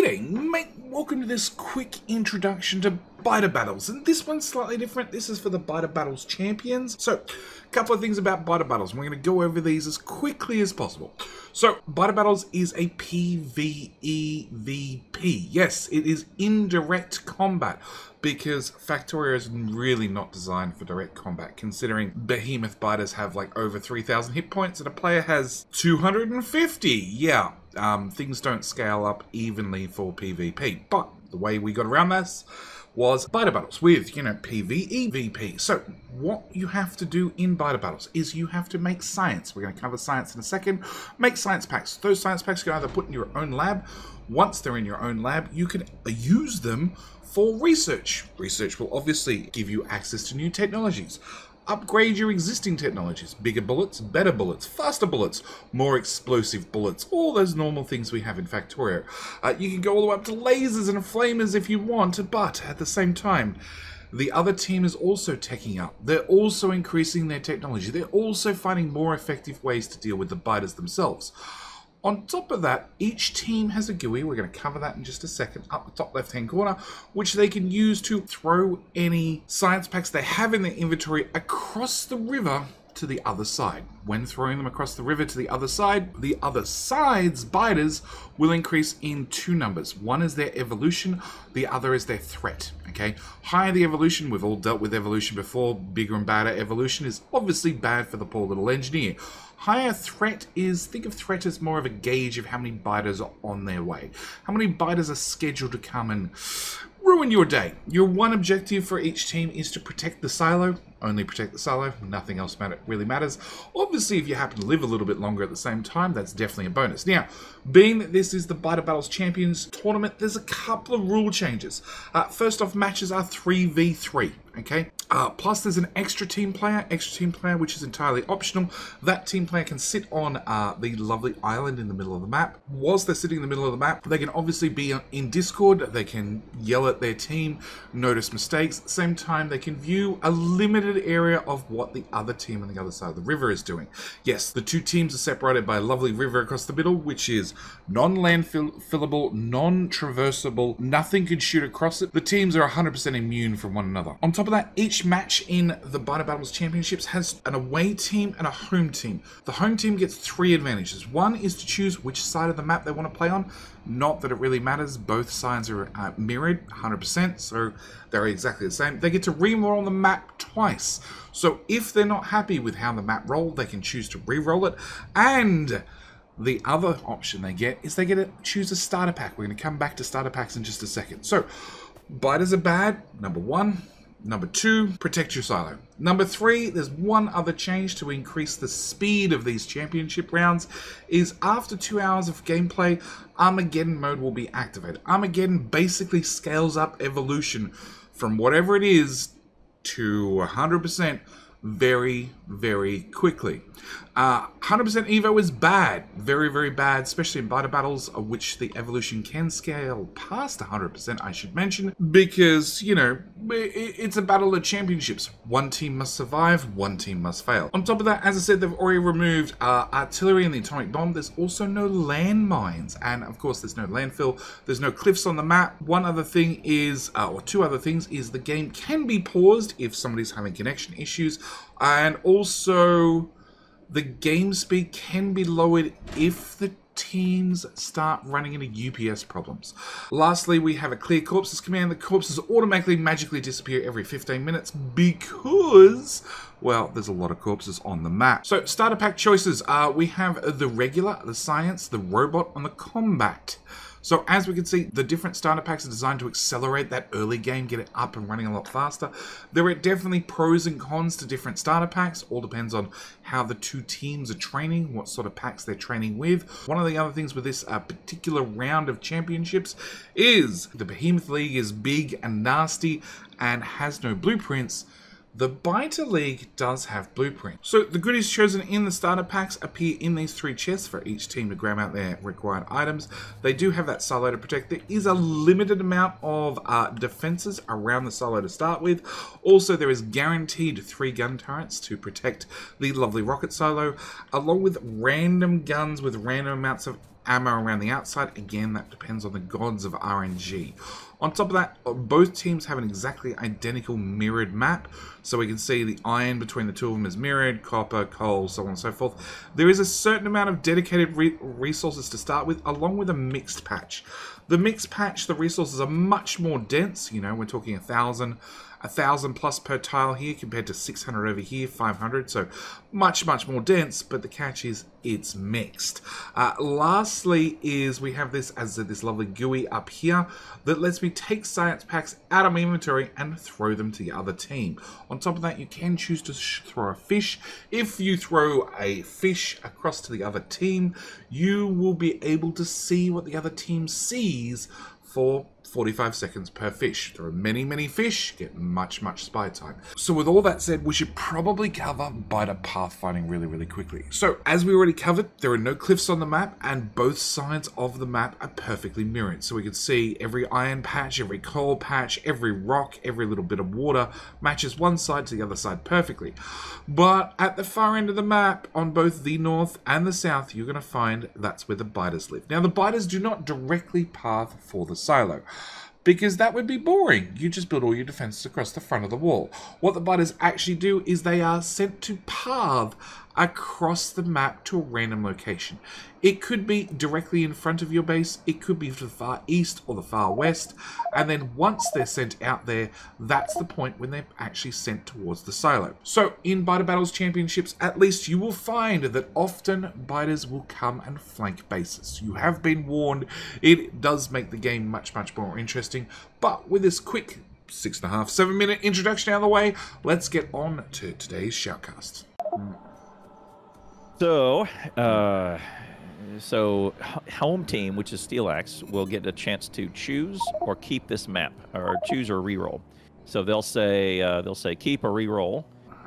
G'day, mate. Welcome to this quick introduction to Biter Battles. And this one's slightly different. This is for the Biter Battles champions. So, a couple of things about Biter Battles. We're going to go over these as quickly as possible. So, Biter Battles is a PvEVP. Yes, it is indirect combat because Factorio is really not designed for direct combat, considering behemoth biters have like over 3,000 hit points and a player has 250. Yeah, um, things don't scale up evenly for PvP. But the way we got around this was biter battles with, you know, PvE VP. So what you have to do in biter battles is you have to make science. We're going to cover science in a second. Make science packs. Those science packs you can either put in your own lab. Once they're in your own lab, you can use them for research. Research will obviously give you access to new technologies. Upgrade your existing technologies. Bigger bullets, better bullets, faster bullets, more explosive bullets. All those normal things we have in Factorio. Uh, you can go all the way up to lasers and flamers if you want, but at the same time, the other team is also taking up. They're also increasing their technology. They're also finding more effective ways to deal with the biters themselves. On top of that, each team has a GUI, we're going to cover that in just a second, up the top left hand corner, which they can use to throw any science packs they have in their inventory across the river to the other side. When throwing them across the river to the other side, the other side's biters will increase in two numbers. One is their evolution, the other is their threat. Okay, higher the evolution, we've all dealt with evolution before, bigger and badder evolution is obviously bad for the poor little engineer. Higher threat is, think of threat as more of a gauge of how many biters are on their way. How many biters are scheduled to come and ruin your day. Your one objective for each team is to protect the silo. Only protect the silo. Nothing else matter, really matters. Obviously, if you happen to live a little bit longer at the same time, that's definitely a bonus. Now, being that this is the Biter Battles Champions tournament, there's a couple of rule changes. Uh, first off, matches are 3v3, okay? Uh, plus, there's an extra team player, extra team player, which is entirely optional. That team player can sit on uh, the lovely island in the middle of the map. Whilst they're sitting in the middle of the map, they can obviously be in Discord. They can yell at their team, notice mistakes. Same time, they can view a limited area of what the other team on the other side of the river is doing. Yes, the two teams are separated by a lovely river across the middle, which is non-landfillable, non-traversable. Nothing can shoot across it. The teams are 100% immune from one another. On top of that, each match in the Biter Battles Championships has an away team and a home team. The home team gets three advantages. One is to choose which side of the map they want to play on. Not that it really matters. Both sides are uh, mirrored 100%, so they're exactly the same. They get to re-roll on the map twice. So if they're not happy with how the map rolled, they can choose to re-roll it. And the other option they get is they get to choose a starter pack. We're going to come back to starter packs in just a second. So, biters are bad, number one. Number two, protect your silo. Number three, there's one other change to increase the speed of these championship rounds, is after two hours of gameplay, Armageddon mode will be activated. Armageddon basically scales up evolution from whatever it is to 100% very, very quickly. 100% uh, Evo is bad, very, very bad, especially in biter battles, of which the evolution can scale past 100%, I should mention, because, you know, it's a battle of championships. One team must survive, one team must fail. On top of that, as I said, they've already removed uh, artillery and the atomic bomb. There's also no landmines, and of course, there's no landfill. There's no cliffs on the map. One other thing is, uh, or two other things, is the game can be paused if somebody's having connection issues, and also the game speed can be lowered if the teams start running into UPS problems. Lastly, we have a clear corpses command. The corpses automatically magically disappear every 15 minutes because, well, there's a lot of corpses on the map. So starter pack choices, uh, we have the regular, the science, the robot, and the combat. So as we can see, the different starter packs are designed to accelerate that early game, get it up and running a lot faster. There are definitely pros and cons to different starter packs. All depends on how the two teams are training, what sort of packs they're training with. One of the other things with this uh, particular round of championships is the Behemoth League is big and nasty and has no blueprints. The Biter League does have blueprints. So the goodies chosen in the starter packs appear in these three chests for each team to grab out their required items. They do have that silo to protect. There is a limited amount of uh, defenses around the silo to start with. Also, there is guaranteed three gun turrets to protect the lovely rocket silo, along with random guns with random amounts of ammo around the outside. Again, that depends on the gods of RNG. On top of that, both teams have an exactly identical mirrored map, so we can see the iron between the two of them is mirrored, copper, coal, so on and so forth. There is a certain amount of dedicated re resources to start with, along with a mixed patch. The mixed patch, the resources are much more dense, you know, we're talking a thousand, a thousand plus per tile here compared to 600 over here, 500, so much, much more dense, but the catch is it's mixed. Uh, lastly is we have this as this lovely GUI up here that lets me take science packs out of my inventory and throw them to the other team. On top of that, you can choose to throw a fish. If you throw a fish across to the other team, you will be able to see what the other team sees for 45 seconds per fish. There are many, many fish, get much, much spy time. So with all that said, we should probably cover biter pathfinding really, really quickly. So as we already covered, there are no cliffs on the map and both sides of the map are perfectly mirrored. So we can see every iron patch, every coal patch, every rock, every little bit of water matches one side to the other side perfectly. But at the far end of the map, on both the north and the south, you're going to find that's where the biters live. Now the biters do not directly path for the silo because that would be boring. You just build all your defenses across the front of the wall. What the biters actually do is they are sent to path across the map to a random location. It could be directly in front of your base, it could be to the far east or the far west, and then once they're sent out there, that's the point when they're actually sent towards the silo. So in Biter Battles Championships, at least you will find that often biters will come and flank bases. You have been warned, it does make the game much, much more interesting, but with this quick six and a half, seven minute introduction out of the way, let's get on to today's shoutcast. So, uh, so home team, which is Steelaxe, will get a chance to choose or keep this map, or choose or re-roll. So they'll say uh, they'll say keep or re-roll.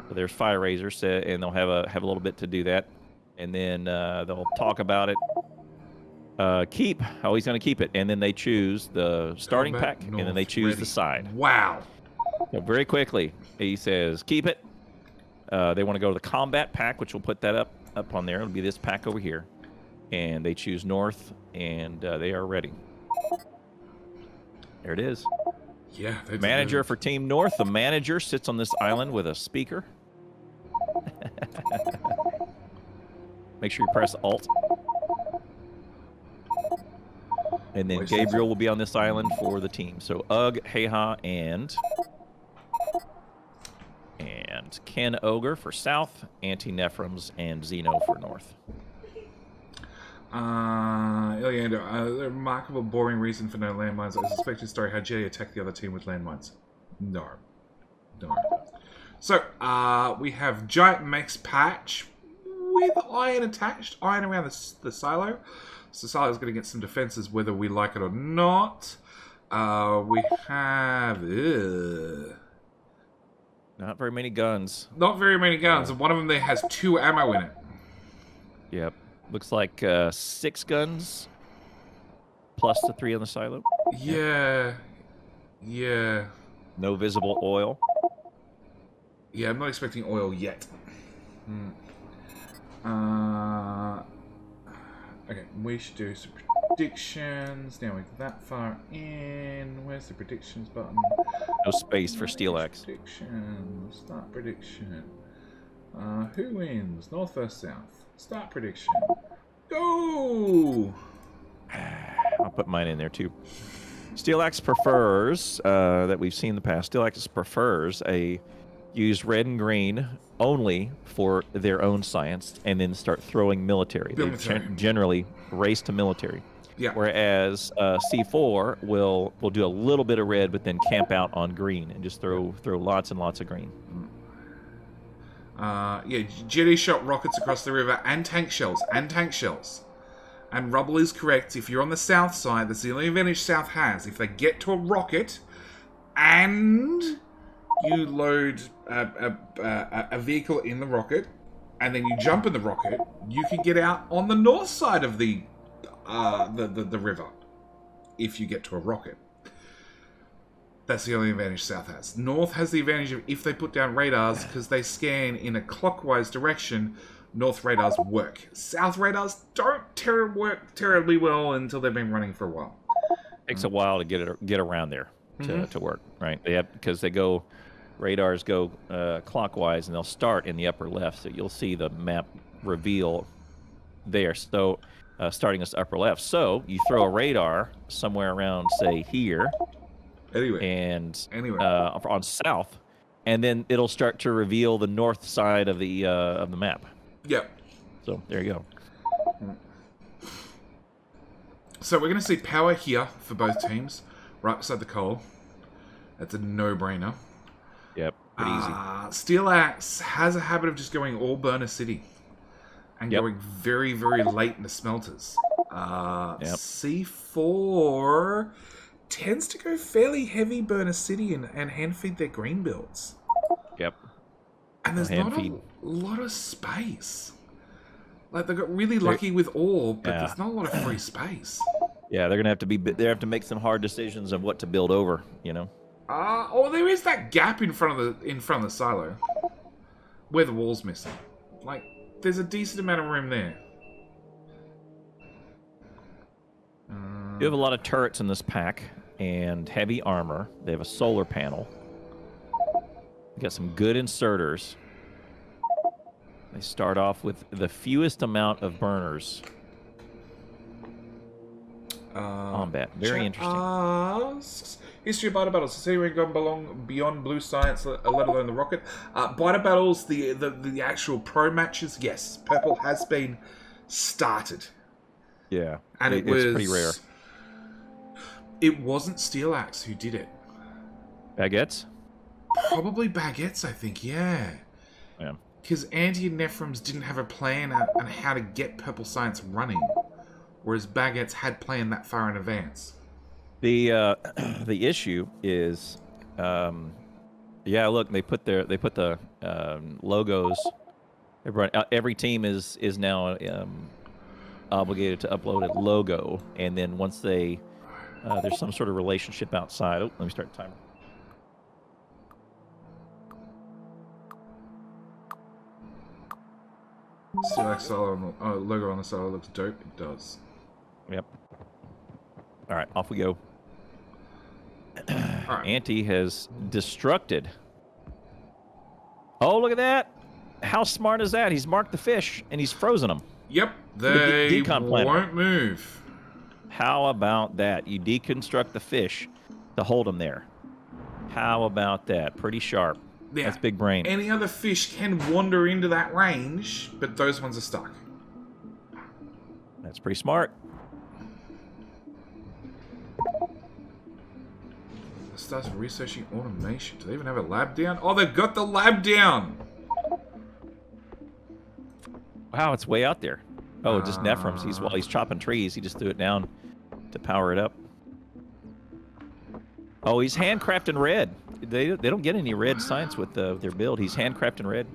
So there's Fire Razor, and they'll have a have a little bit to do that, and then uh, they'll talk about it. Uh, keep. Oh, he's going to keep it, and then they choose the starting pack, North, and then they choose ready. the side. Wow. So very quickly, he says keep it. Uh, they want to go to the combat pack, which will put that up up on there. It'll be this pack over here. And they choose north, and uh, they are ready. There it is. Yeah. Manager for Team North. The manager sits on this island with a speaker. Make sure you press Alt. And then Gabriel will be on this island for the team. So Ugg, Heha, and and Ken Ogre for south, Anti Nephrons, and Xeno for north. Uh, Iliander, uh, a remarkable boring reason for no landmines. I suspect your story how Jetty attacked the other team with landmines. No. No. So, uh, we have Giant Max Patch with iron attached, iron around the, the silo. So Silo's going to get some defenses whether we like it or not. Uh, we have... Ugh. Not very many guns. Not very many guns, and one of them there has two ammo in it. Yep. Looks like uh, six guns plus the three on the silo. Yeah. Yeah. No visible oil. Yeah, I'm not expecting oil yet. Hmm. Uh, okay, we should do some predictions. Now we're that far in. Where's the predictions button? No space for Steelaxe. Prediction. Start prediction. Uh, who wins? North versus South. Start prediction. Go! I'll put mine in there too. Steelaxe prefers uh, that we've seen in the past. Steelaxe prefers a use red and green only for their own science, and then start throwing military. military. They generally race to military. Yeah. Whereas uh, C4 will will do a little bit of red, but then camp out on green and just throw throw lots and lots of green. Uh, yeah, Jetty shot rockets across the river and tank shells and tank shells. And Rubble is correct. If you're on the south side, that's the only advantage South has. If they get to a rocket and you load a, a, a vehicle in the rocket and then you jump in the rocket, you can get out on the north side of the uh, the, the, the river if you get to a rocket. That's the only advantage South has. North has the advantage of if they put down radars because they scan in a clockwise direction, North radars work. South radars don't ter- work terribly well until they've been running for a while. takes a while to get it get around there to, Mhm. to work, right? They have because they go radars go uh, clockwise and they'll start in the upper left, so you'll see the map reveal there. So uh, starting this upper left, so you throw a radar somewhere around, say here, Anyway, and anyway, uh, on south, and then it'll start to reveal the north side of the uh, of the map. yep. So there you go. So we're going to see power here for both teams, right beside the coal. That's a no-brainer. Yep, pretty easy. Uh, Steel Axe has a habit of just going all burner city and Yep. going very, very late in the smelters. Uh, Yep. C4 tends to go fairly heavy burner city and, and hand feed their green builds. Yep. And there's hand not feed. a lot of space. Like they got really lucky with ore, but Yeah. there's not a lot of free space. Yeah, they're gonna have to be. They have to make some hard decisions of what to build over. You know. Uh, oh, there is that gap in front of the in front of the silo, where the wall's missing. Like, there's a decent amount of room there. Uh, You have a lot of turrets in this pack and heavy armor. They have a solar panel. Got some good inserters. They start off with the fewest amount of burners. Uh, Combat. Very chat interesting. Asks, History of biter battles. Has anyone gone belong beyond blue science, let let alone the rocket? Uh, biter battles, the, the the actual pro matches. Yes, purple has been started. Yeah, and it, it's was pretty rare. It wasn't Steel Axe who did it. Baguettes. Probably Baguettes, I think. Yeah, Yeah. because Andy and Nephrons didn't have a plan on on how to get Purple Science running, whereas Baguettes had planned that far in advance. The uh, the issue is, um, yeah. Look, they put their they put the um, logos. Everyone, uh, every team is is now um, obligated to upload a logo, and then once they uh, there's some sort of relationship outside. Oh, let me start the timer. On the, uh, logo on the silo looks dope. It does. Yep. All right, off we go. Right. Auntie has destructed. Oh, look at that! How smart is that? He's marked the fish and he's frozen them. Yep, at the they de- decon planner. won't move. How about that? You deconstruct the fish to hold them there. How about that? Pretty sharp. Yeah. That's big brain. Any other fish can wander into that range, but those ones are stuck. That's pretty smart. Starts researching automation. Do they even have a lab down? Oh, they've got the lab down. Wow, it's way out there. Oh, just Nephrons. Ah. He's while he's chopping trees, he just threw it down to power it up. Oh, he's handcrafting red. They they don't get any red science with the, their build. He's handcrafting red.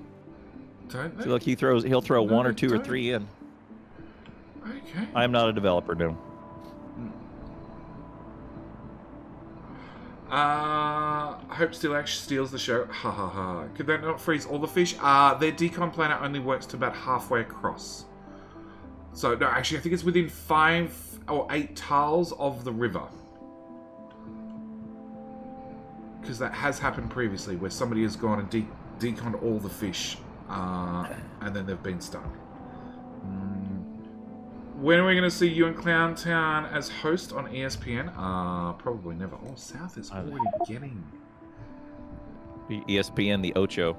So look, he throws he'll throw No, one or two or don't. three in. Okay. I am not a developer, no. Uh, hope Steel Axe steals the show. Ha ha ha. Could that not freeze all the fish? Uh, their decon planner only works to about halfway across. So, no, actually, I think it's within five or eight tiles of the river. Because that has happened previously, where somebody has gone and de- deconned all the fish, uh, and then they've been stuck. When are we going to see you in Clown Town as host on ESPN? Uh, probably never. Oh, South is already getting, The ESPN, the Ocho.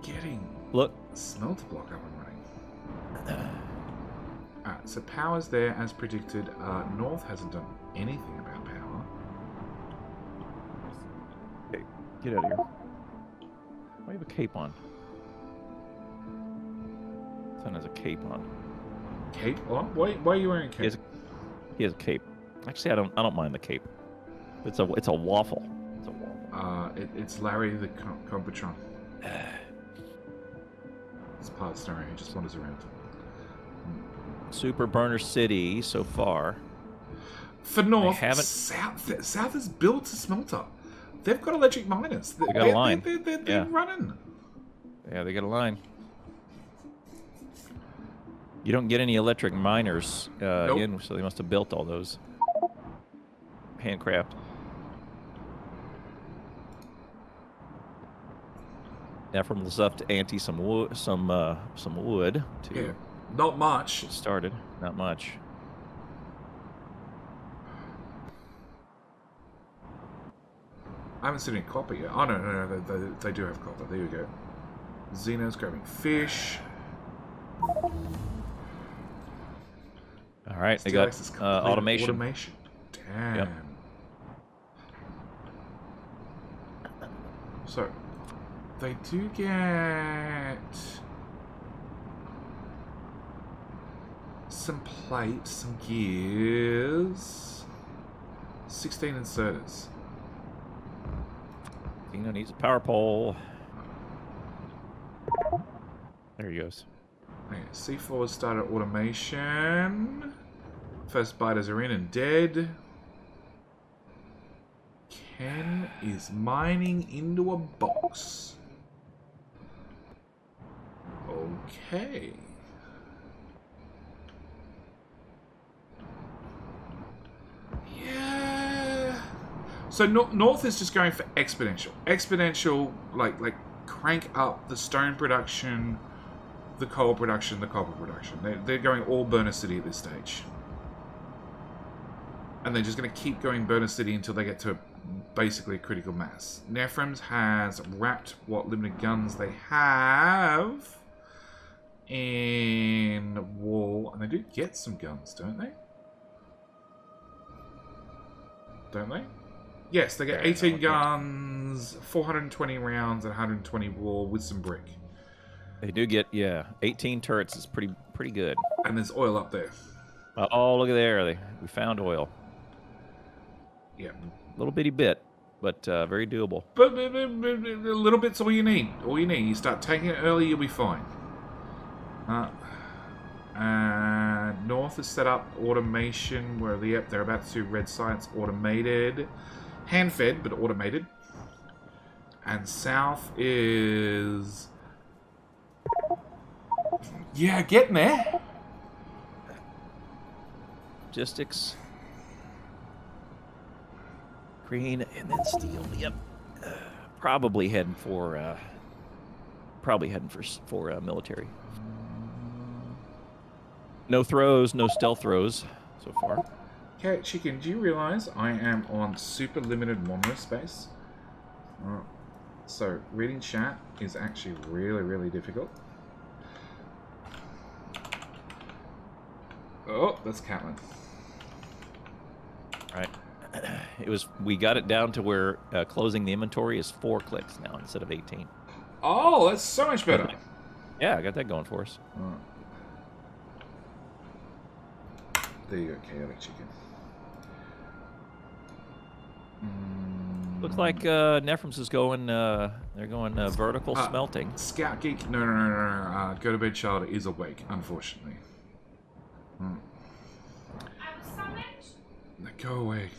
getting Look, smelter block up and running. Alright, so power's there as predicted. Uh, North hasn't done anything about power. get out of here. Why do you have a cape on? Son has a cape on. Cape on? Why, why are you wearing a He has, cape? he has a cape. Actually, I don't. I don't mind the cape. It's a. It's a waffle. It's a waffle. Uh, it, it's Larry the Com- Compatron. It's part story. He just wanders around. Super Burner City so far. For North, South, South is built to smelter. They've got electric miners. They, got a line. They're, they're, they're Yeah. running. Yeah, they got a line. You don't get any electric miners uh, Nope. in, so they must have built all those. Handcraft. Now from the stuff to ante some wood, some uh, some wood to Yeah. Not much. started. Not much. I haven't seen any copper yet. Oh, no, no, no. They, they, they do have copper. There you go. Xeno's grabbing fish. All right, they got uh, automation. Automation. Damn. Yep. So, they do get some plates, some gears, 16 inserters. Dino needs a power pole. There he goes. Okay, C4 has started automation. First biters are in and dead. Ken is mining into a box. Okay. Yeah. So no- North is just going for exponential. Exponential, like like crank up the stone production, the coal production, the copper production. They're, they're going all Burner City at this stage. And they're just going to keep going Burner City until they get to basically a critical mass. Nephrons has wrapped what limited guns they have in wall. And they do get some guns, don't they? Don't they? Yes, they get 18 guns, 420 rounds, and 120 wall with some brick. They do get yeah, 18 turrets is pretty pretty good. And there's oil up there. Uh, oh, look at there. They, we found oil. Yeah. A little bitty bit, but uh, very doable. But, but, but, but, a little bit's all you need. All you need. You start taking it early, you'll be fine. Uh, and North is set up automation where the yep, they're about to do red science automated. Hand fed, but automated. And South is. Yeah, getting there. Logistics. Green and then steel. Yep. Uh, probably heading for uh, probably heading for for uh, military. No throws, no stealth throws so far. Okay, chicken, do you realize I am on super limited mono space? Uh, so, reading chat is actually really, really difficult. Oh, that's Catlin. Right. It was we got it down to where uh, closing the inventory is four clicks now instead of 18. Oh, that's so much better. Yeah, I got that going for us. Alright. There you go, chaotic chicken. Mm, Looks like uh, Nephrons is going. Uh, they're going uh, vertical Uh, smelting. Scout Geek, no, no, no, no, no. Uh, Go to Bed Child is awake, unfortunately. Now Go away.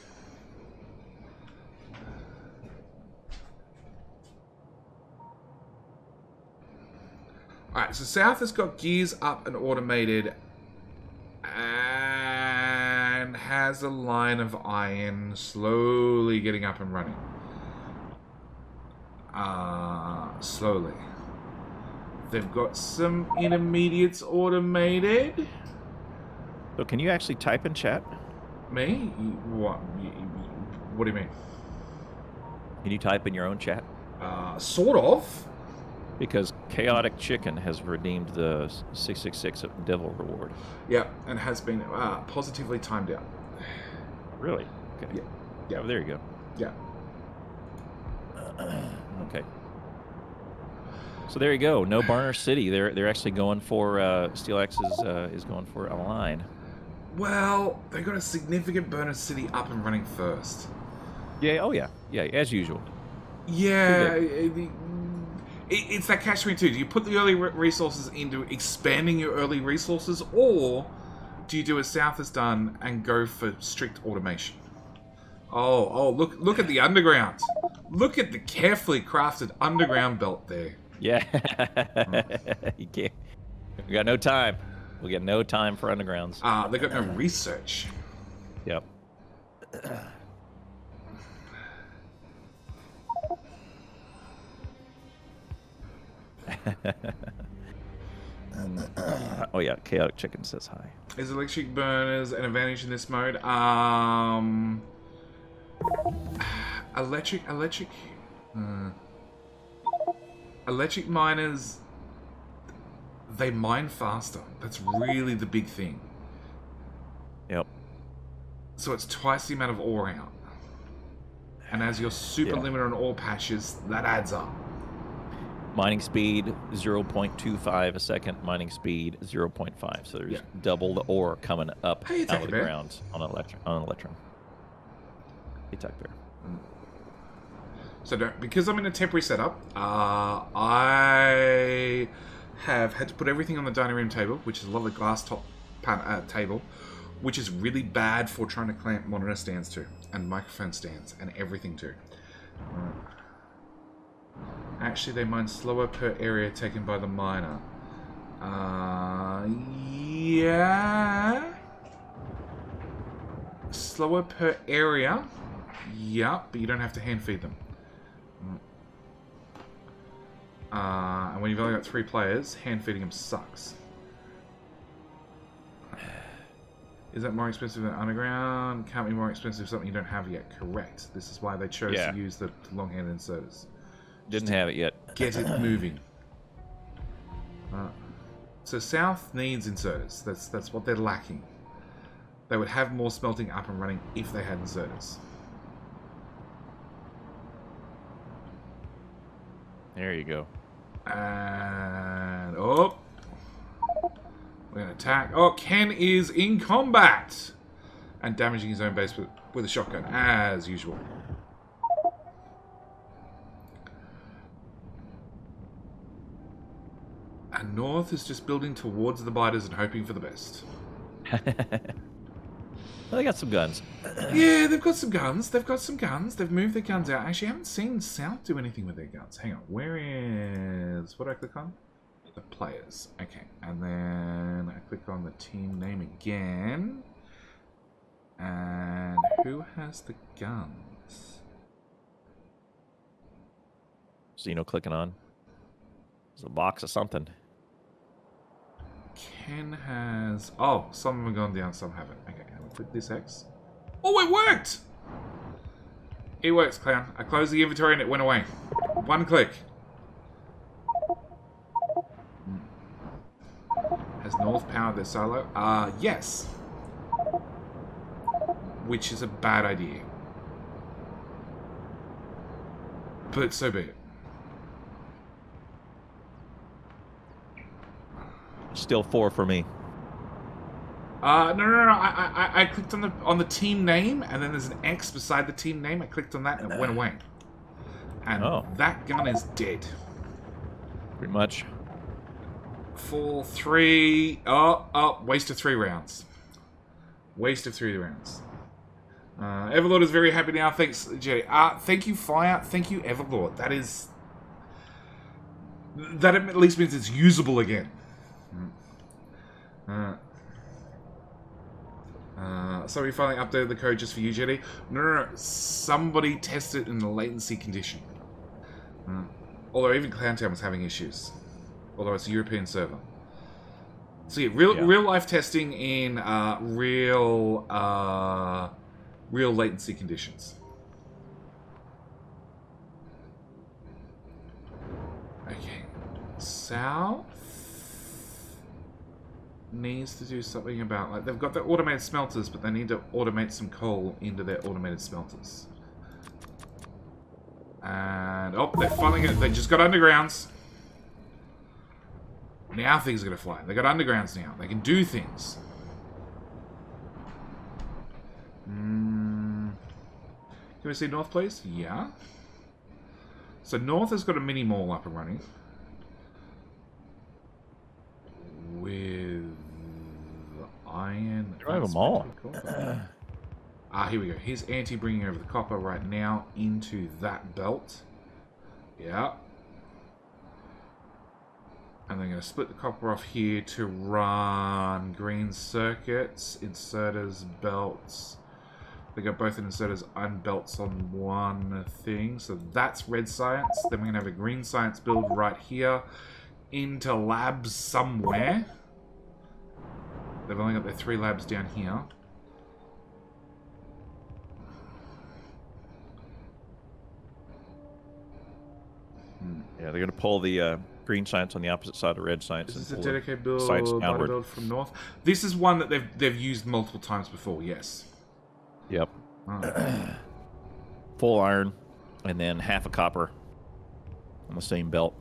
Alright, so South has got gears up and automated and has a line of iron slowly getting up and running. Uh, slowly. They've got some intermediates automated. So can you actually type in chat? Me? What? What do you mean? Can you type in your own chat? Uh, sort of. Because Chaotic Chicken has redeemed the 666 Devil reward. Yeah, and has been uh, positively timed out. Really? Okay. Yeah. Yeah. Oh, there you go. Yeah. Okay. So there you go. No Burner City. They're they're actually going for uh, Steelaxe is uh, is going for a line. Well, they got a significant burner city up and running first. Yeah. Oh yeah. Yeah. As usual. Yeah, it, it- it's that catch twenty two. Do you put the early re- resources into expanding your early resources, or do you do as South has done and go for strict automation? Oh, oh, look, look at the underground. Look at the carefully crafted underground belt there. Yeah. you can't. We got no time. We get no time for undergrounds. Uh, they got no research. Yep. oh yeah, chaotic chicken says hi. Is electric burners an advantage in this mode? Um, electric, electric, uh, electric miners. They mine faster. That's really the big thing. Yep. So it's twice the amount of ore out. And as you're super Yeah. limited on ore patches, that adds up. Mining speed 0.25 a second. Mining speed 0.5. So there's Yeah. double the ore coming up Hey, out of the Bear. ground on an electron. On an electron. Hey, Tech Bear. So don't, because I'm in a temporary setup, uh, I have had to put everything on the dining room table, which is a lovely glass top pan, uh, table, which is really bad for trying to clamp monitor stands to, and microphone stands, and everything to. Right. Actually, they mine slower per area taken by the miner. Uh, yeah. Slower per area. Yeah, but you don't have to hand feed them. Uh, and when you've only got three players, hand feeding them sucks. Is that more expensive than underground? Can't be more expensive something you don't have yet. Correct. This is why they chose Yeah. to use the long-hand inserters. Didn't have it yet. Get it moving. So South needs inserters. That's that's what they're lacking. They would have more smelting up and running if they had inserters. There you go. And oh, we're gonna attack. Oh, Ken is in combat and damaging his own base with, with a shotgun as usual. And North is just building towards the biters and hoping for the best. Well, they got some guns. Yeah, they've got some guns. They've got some guns. They've moved their guns out. Actually, I haven't seen South do anything with their guns. Hang on. Where is... What do I click on? The players. Okay. And then I click on the team name again. And who has the guns? Xeno clicking on. There's a box of something. Ken has... Oh, some have gone down, some haven't. Okay, I'll put this X. Oh, it worked! It works, Clown. I closed the inventory and it went away. One click. Has North powered their silo? Uh, yes. Which is a bad idea. But so be it. Still four for me. Uh, no, no, no. I, I, I clicked on the on the team name, and then there's an X beside the team name. I clicked on that, and it went away. And Oh. that gun is dead. Pretty much. Full three. Oh, oh, waste of three rounds. Waste of three rounds. Uh, Everlord is very happy now. Thanks, Jerry. Uh, thank you, Fire. Thank you, Everlord. That is. That at least means it's usable again. Uh, uh, so we finally updated the code just for you, Jetty. No, no, no. Somebody tested in the latency condition. Uh, although even Clowntown was having issues. Although it's a European server. So yeah, real Yeah. real life testing in uh, real uh, real latency conditions. Okay, South needs to do something about like they've got their automated smelters, but they need to automate some coal into their automated smelters. And oh, they're finally gonna, they just got undergrounds. Now things are gonna fly. They got undergrounds now. They can do things. Mm. Can we see North, please? Yeah. So North has got a mini mall up and running. With iron. Have a that's mall? pretty cool. Ah, here we go. Here's Anti bringing over the copper right now into that belt. Yeah. And they're going to split the copper off here to run green circuits, inserters, belts. They got both inserters and belts on one thing. So that's red science. Then we're going to have a green science build right here into labs somewhere. They've only got their three labs down here. Yeah, they're going to pull the uh, green science on the opposite side of red science. This is a dedicated build, science build, from north. This is one that they've they've used multiple times before. Yes. Yep. Ah. Full iron, and then half a copper on the same belt.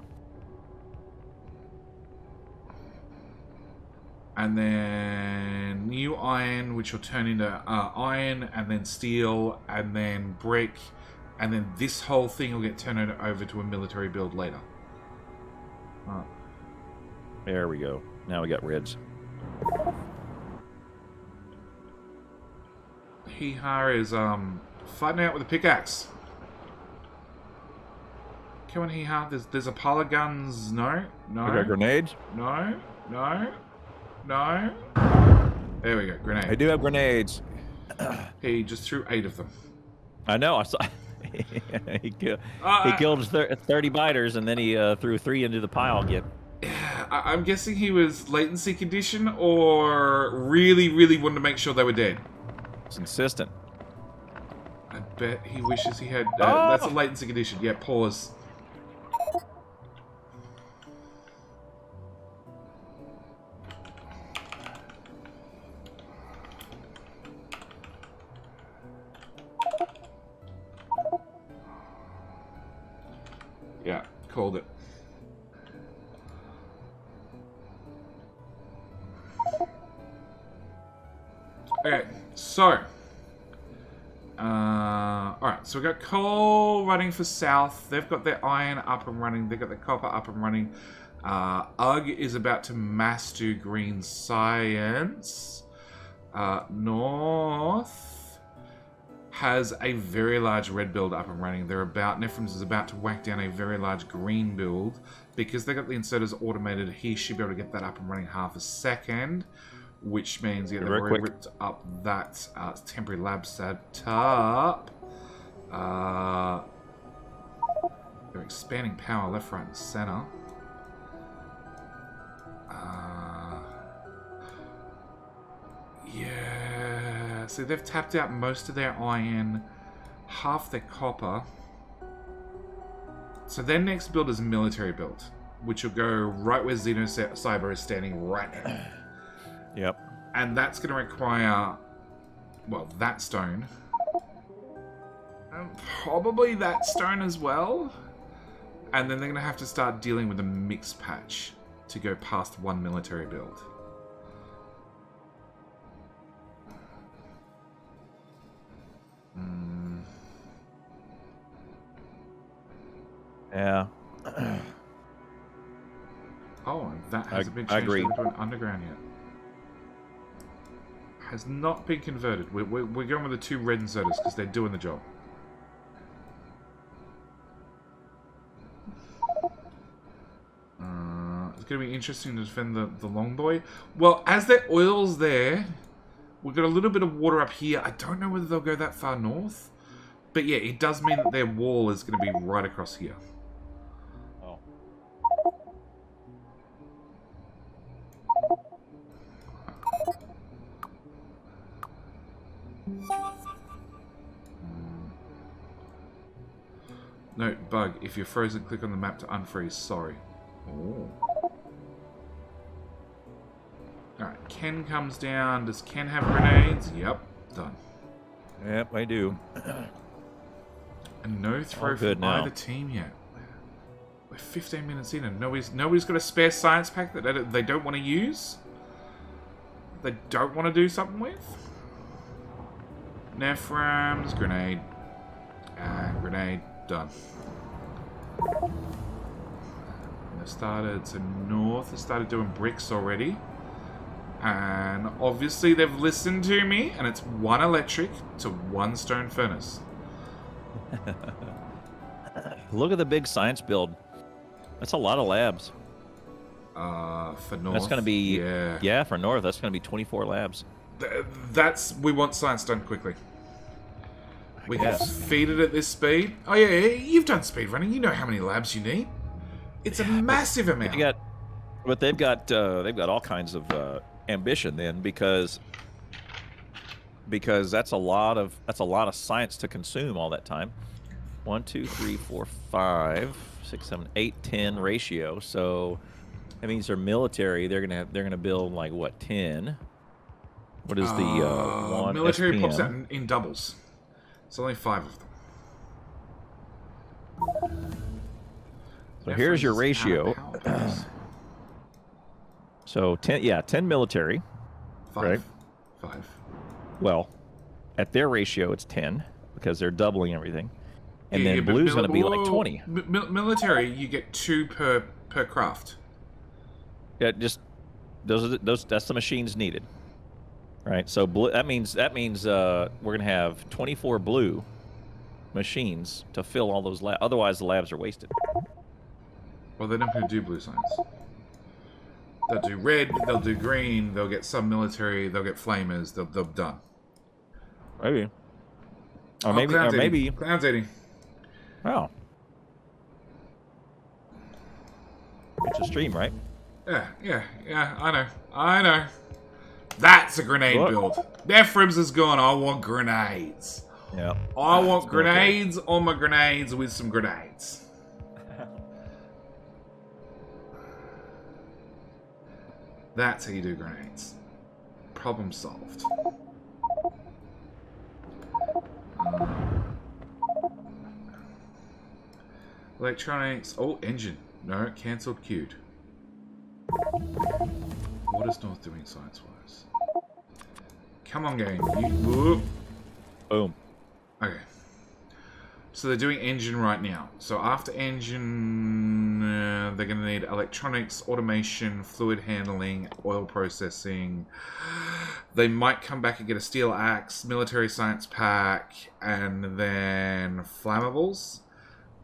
And then new iron, which will turn into uh, iron, and then steel, and then brick, and then this whole thing will get turned over to a military build later. There we go. Now we got reds. Hee-Ha is um fighting out with a pickaxe. Come on, Hee-Ha. There's there's a pile of guns. No, no, We grenades. no, no, no. There we go. I Grenade. do have grenades. He just threw eight of them. I know. I saw. he, kill, Uh, he killed thir- 30 biters and then he uh, threw three into the pile again. I- I'm guessing he was latency condition or really, really wanted to make sure they were dead. It's insistent. I bet he wishes he had. Uh, That's a Oh! latency condition. Yeah, pause. Called it. Okay, so. Uh, Alright, so we've got coal running for south. They've got their iron up and running. They've got their copper up and running. Uh, Ugg is about to master green science. Uh, north has a very large red build up and running. They're about, Nephrons is about to whack down a very large green build. Because they got the inserters automated, he should be able to get that up and running half a second. Which means, yeah, they've already quick. ripped up that uh, temporary lab setup. Uh, they're expanding power left, right, and center. Uh, yeah. So they've tapped out most of their iron, half their copper. So their next build is a military build, which will go right where Xeno Cyber is standing right now. Yep. And that's going to require, well, that stone. And probably that stone as well. And then they're going to have to start dealing with a mix patch to go past one military build. Hmm. Yeah. Oh, and that hasn't been changed agree. over to an underground yet. Has not been converted. We're, we're, we're going with the two red inserters because they're doing the job. Uh, it's going to be interesting to defend the, the long boy. Well, as their oil's there, we've got a little bit of water up here. I don't know whether they'll go that far north. But yeah, it does mean that their wall is going to be right across here. Oh. Note, bug, if you're frozen, click on the map to unfreeze. Sorry. Oh. Ken comes down. Does Ken have grenades? Yep, done. Yep, I do. And no throw from now. either team yet. We're 15 minutes in and nobody's nobody's got a spare science pack that they don't- want to use. They don't want to do something with. Nephrons, grenade, and grenade done. And They started to north. They started doing bricks already. And obviously they've listened to me, and it's one electric to one stone furnace. Look at the big science build. That's a lot of labs. Uh, for north. That's going to be yeah. yeah for north. That's going to be 24 labs. Th- that's we want science done quickly. We can guess. feed it at this speed. Oh yeah, yeah, you've done speed running. You know how many labs you need. It's a massive amount. They got, but they've got uh, they've got all kinds of uh, ambition then because because that's a lot of that's a lot of science to consume all that time. One, two, three, four, five, six, seven, eight, ten ratio. So that means they're military. They're gonna have, they're gonna build like what ten? What is the uh, Uh, one military pops SPM? out in, in doubles. It's only five of them. So here's your Reference is out of ratio. So ten, yeah, ten military. Five. Right. Five. Well, at their ratio, it's 10 because they're doubling everything. And Yeah, then yeah, blue's going to be like 20. mi- military, you get two per per craft. Yeah, just those are the, those that's the machines needed. Right? So blue that means that means uh, we're going to have 24 blue machines to fill all those labs. Otherwise the labs are wasted. Well, they're not going to do blue science. They'll do red. They'll do green. They'll get some military. They'll get flamers. They'll they'll done. Maybe. Or Oh, maybe or maybe Clown's eating. oh. It's a stream, right? Yeah, yeah, yeah. I know. I know. That's a grenade Look. build. Nephrons has gone. I want grenades. Yeah. I want grenades on my grenades with some grenades. That's how you do grenades. Problem solved. Um, electronics. Oh, engine. No, cancelled queued. What is North doing science wise? Come on, game. You. Boom. Okay. So they're doing engine right now. So after engine, uh, they're going to need electronics, automation, fluid handling, oil processing. They might come back and get a steel axe, military science pack, and then flammables.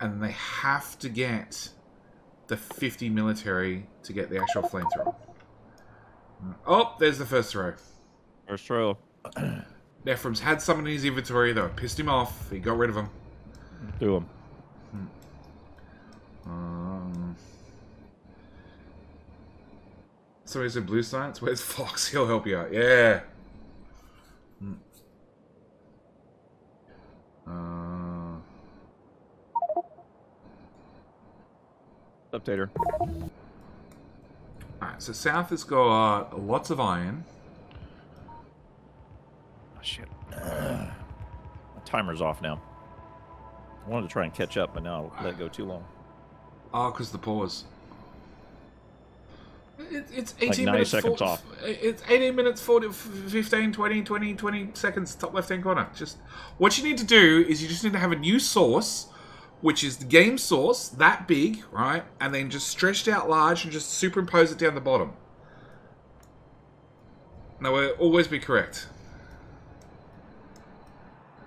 And they have to get the 50 military to get the actual flamethrower. Oh, there's the first throw. First throw. Nephron's had someone in his inventory that pissed him off. He got rid of them. Do them. Um, so is it blue science? Where's Fox? He'll help you out. Yeah. Hmm. Uh, Updater. Alright, so South has got lots of iron. Oh, shit. My timer's off now. I wanted to try and catch up, but now I let it go too long. Ah, oh, because the pause. It, it's 18 90 minutes. seconds 40 off. It's 18 minutes, 40, 15, 20, 20, 20 seconds, top left hand corner. Just What you need to do is you just need to have a new source, which is the game source, that big, right? And then just stretched out large and just superimpose it down the bottom. Now, we'll always be correct.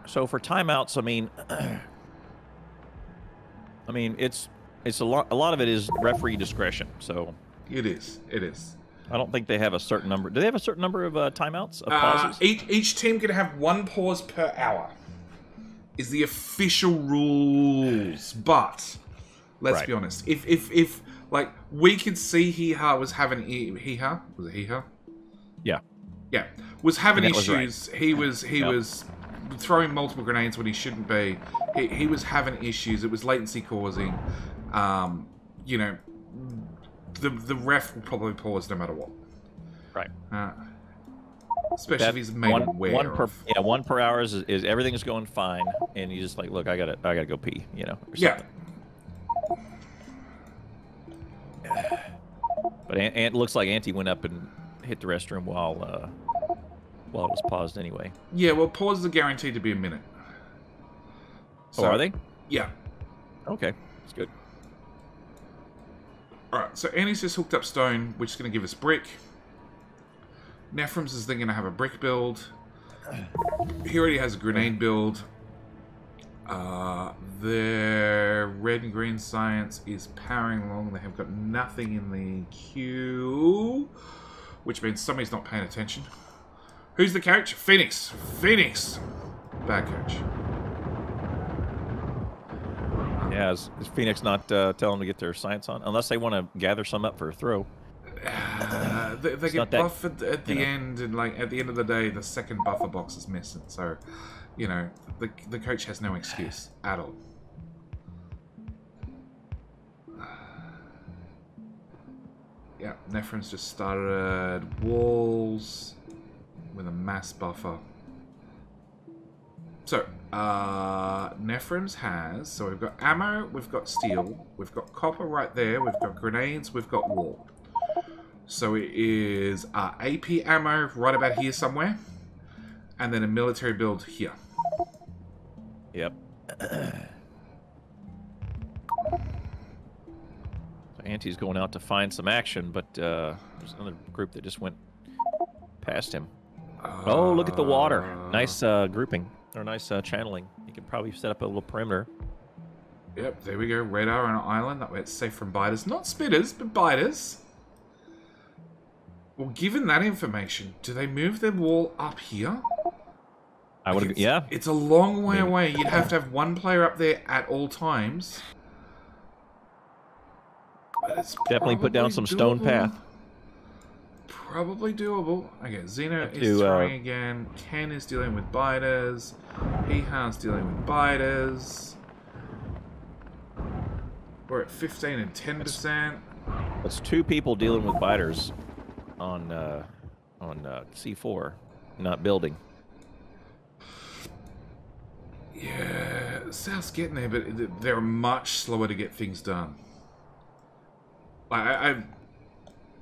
So for timeouts, I mean, I mean, it's it's a lot. A lot of it is referee discretion. So It is. It is. I don't think they have a certain number. Do they have a certain number of uh, timeouts of Uh, pauses? each, each team can have one pause per hour. Is the official rules, but let's Right. be honest. If if if like we could see Heha was having e- Heha was it Heha? yeah. Yeah, was having was right. issues. He was he was throwing multiple grenades when he shouldn't be. He, he was having issues. It was latency causing. Um, you know, the the ref will probably pause no matter what. Right. Uh, especially That if he's made one, aware one per of. yeah one per hour is, is everything's going fine, and you just like look, I gotta I gotta go pee, you know. Yeah. But Ant, Ant looks like Auntie went up and hit the restroom while uh, while it was paused anyway. Yeah, well, pauses are guaranteed to be a minute. oh, are they? Yeah. Okay, that's good. Alright, so Annie's just hooked up stone, which is going to give us brick. Nephron's is then going to have a brick build. He already has a grenade build. Uh, their red and green science is powering along. They have got nothing in the queue, which means somebody's not paying attention. Who's the coach? Phoenix. Phoenix. Bad coach. Yeah, is, is Phoenix not uh, telling them to get their science on? Unless they want to gather some up for a throw. Uh, they they get buffed at, at the know. end, and like at the end of the day, the second buffer box is missing. So, you know, the the coach has no excuse at all. Yeah, Nephron's just started walls with a mass buffer. So, uh, Nephrons has, so we've got ammo, we've got steel, we've got copper right there, we've got grenades, we've got wall. So it is uh, AP ammo right about here somewhere, and then a military build here. Yep. so Auntie's going out to find some action, but uh, there's another group that just went past him. Oh, look at the water. Nice uh, grouping, or nice uh, channeling. You could probably set up a little perimeter. Yep, there we go. Radar on an island. That way it's safe from biters. Not spitters, but biters. Well, given that information, do they move their wall up here? I would, It's- yeah. It's a long way Maybe. away. You'd have to have one player up there at all times. Definitely put down some stone path. Probably doable. Okay, Xeno Have is to, uh, throwing again. Ken is dealing with biters. Ehan's dealing with biters. We're at 15 and 10%. That's two people dealing with biters on uh, on uh, C4, not building. Yeah, South's getting there, but they're much slower to get things done. Like, I, I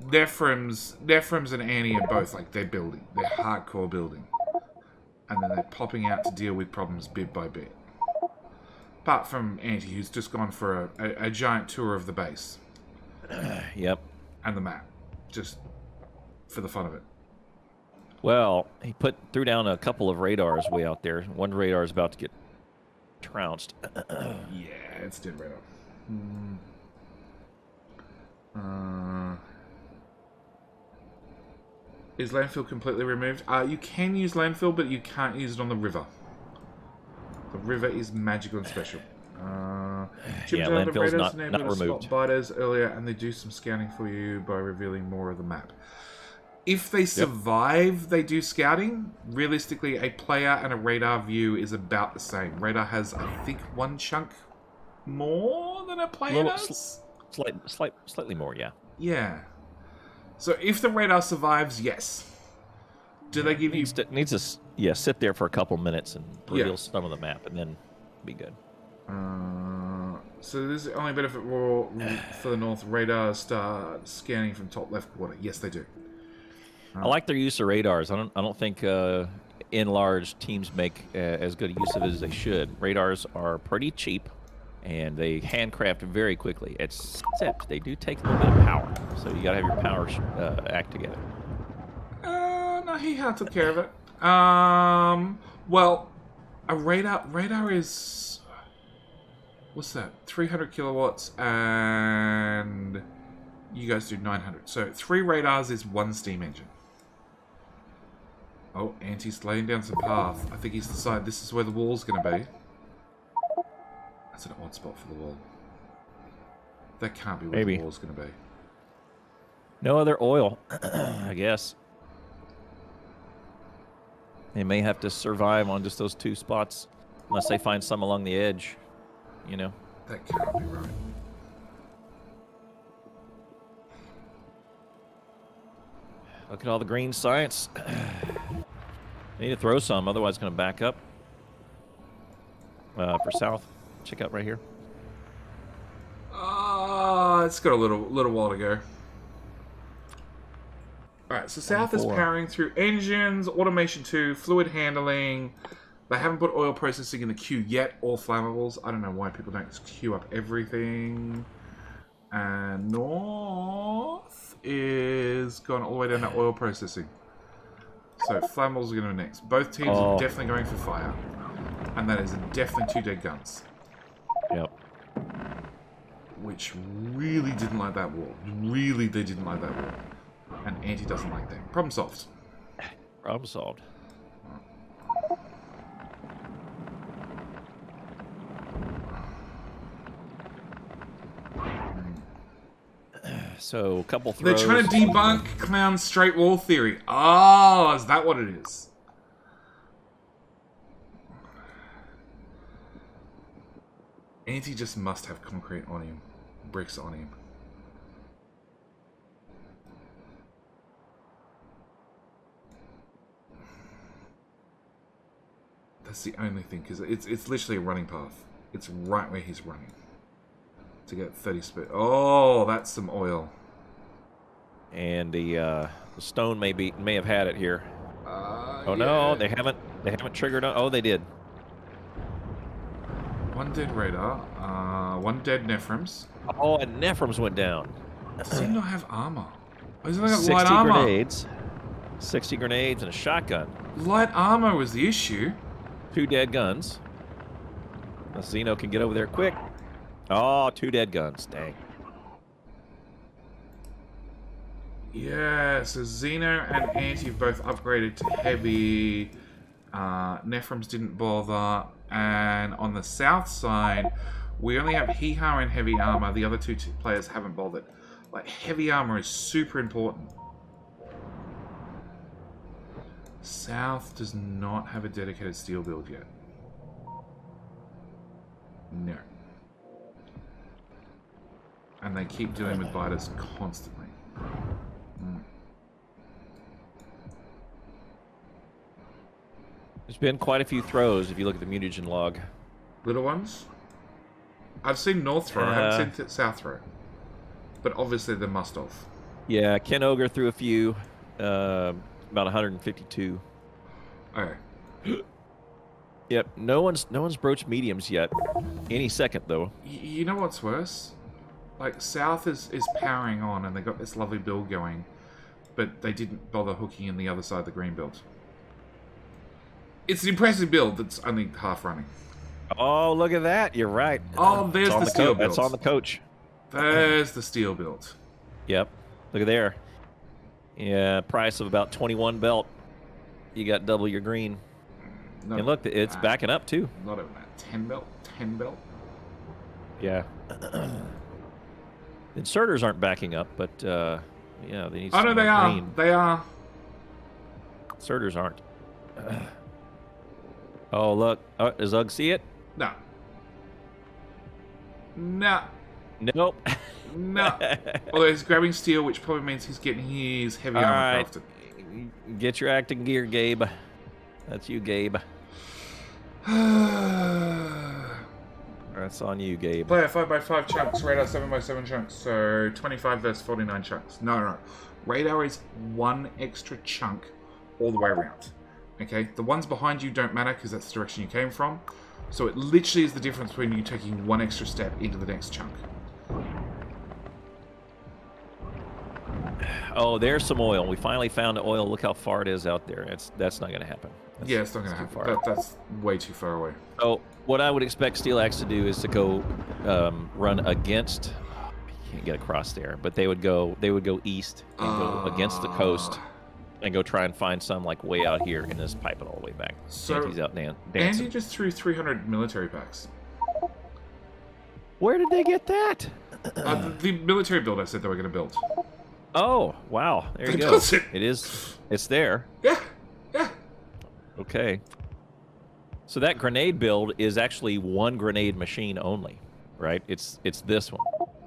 Nephrons, Nephrons and Annie are both like they're building, they're hardcore building, and then they're popping out to deal with problems bit by bit. Apart from Auntie, who's just gone for a, a, a giant tour of the base Yep. and the map, just for the fun of it. Well, he put threw down a couple of radars way out there. One radar is about to get trounced. Yeah, it's dead up. Hmm. Uh, is landfill completely removed? Uh, you can use landfill, but you can't use it on the river. The river is magical and special. Uh, Chip Yeah, landfill's not- not removed. Spot biters earlier, and they do some scouting for you by revealing more of the map. If they survive, they do scouting. Realistically, a player and a radar view is about the same. Radar has, I think, one chunk more than a player Little does. Slight, slight, slightly more, yeah. Yeah. So if the radar survives, yes. Do they give you? Needs to, needs to yeah sit there for a couple minutes and Yeah. reveal some of the map, and then be good. Uh, so this is only benefit for the north. Radar start scanning from top left quarter. Yes, they do. I like their use of radars. I don't I don't think uh, in large teams make uh, as good a use of it as they should. Radars are pretty cheap, and they handcraft very quickly. Except they do take a little bit of power, so you gotta have your powers uh, act together. Uh, no, he had took care of it. Um, well, a radar radar is what's that? Three hundred kilowatts, and you guys do nine hundred. So three radars is one steam engine. Oh, Auntie's laying down some path. I think he's decided this is where the wall's going to be. That's an odd spot for the wall. That can't be where Maybe. the wall's going to be. No other oil, I guess. They may have to survive on just those two spots, unless they find some along the edge. You know. That can't be right. Look at all the green science. They need to throw some, otherwise it's going to back up. Uh, for south, check out right here. Uh, it's got a little little while to go. Alright, so South is powering through engines, automation 2, fluid handling. They haven't put oil processing in the queue yet, or flammables. I don't know why people don't queue up everything. And North is gone all the way down to oil processing. So flammables are going to be next. Both teams Oh. are definitely going for fire. And that is definitely two dead guns. Yep. Which really didn't like that wall. Really, they didn't like that wall. And Anti doesn't like that. Problem solved. Problem solved. So, a couple throws. They're trying to debunk clown straight wall theory. Oh, is that what it is? Anti just must have concrete on him. Bricks on him. That's the only thing, because it's, it's literally a running path. It's right where he's running. To get 30 speed. Oh, that's some oil. and the, uh, the stone may be may have had it here. Uh, Oh no, they haven't they haven't triggered. On, oh, they did. One dead radar, uh, one dead Nephrons. Oh, and Nephrons went down. Does he not have armor? Oh, he's only got 60 light armor. grenades. 60 grenades and a shotgun. Light armor was the issue. Two dead guns. The Xeno can get over there quick. Oh, two dead guns. Dang. Yeah, so Xeno and Anti both upgraded to heavy. Uh, Nephrons didn't bother. And on the south side, we only have Hihar in heavy armor. The other two players haven't bothered. Like, heavy armor is super important. South does not have a dedicated steel build yet. No. And they keep dealing with biters constantly. Mm. There's been quite a few throws if you look at the mutagen log. Little ones? I've seen North throw, I Uh, haven't seen South throw. But obviously they're must have. Yeah, Ken Ogre threw a few. Uh, about 152. Okay. Yep. No one's no one's broached mediums yet. Any second though. Y- you know what's worse? Like, South is, is powering on and they got this lovely build going, but they didn't bother hooking in the other side of the green build. It's an impressive build that's only half running. Oh, look at that. You're right. Oh, there's the the steel co- That's on the coach. There's the steel build. Yep. Look at there. Yeah, price of about 21 belt. You got double your green. No, And look, it's backing up too. Not even that. 10 belt? 10 belt? Yeah. Inserters aren't backing up, but uh, yeah, they need. Oh, no, they are. green. They are. Inserters aren't. oh, look. Oh, does Ugg see it? No. No. Nope. No. Although he's grabbing steel, which probably means he's getting his heavy All armor right. crafted. Get your acting gear, Gabe. That's you, Gabe. That's on you, Gabe. Player 5x5 chunks, radar 7x7 chunks, so 25 versus 49 chunks. No, no, no. Radar is one extra chunk all the way around. Okay? The ones behind you don't matter because that's the direction you came from. So it literally is the difference between you taking one extra step into the next chunk. Oh, there's some oil. We finally found the oil. Look how far it is out there. That's that's not going to happen. That's- yeah, it's not going to happen. far. That, that's way too far away. So what I would expect Steelaxe to do is to go um, run against. You can't get across there, but they would go. They would go east and go against the coast Ah. And go try and find some like way out here and just pipe it all the way back. So- Andy's out dan- And dancing. he just threw 300 military packs. Where did they get that? Uh, the, the military build I said they were going to build. Oh, wow. There you go. it. It is. It's there. Yeah, yeah. Okay. So that grenade build is actually one grenade machine only, right? It's it's this one.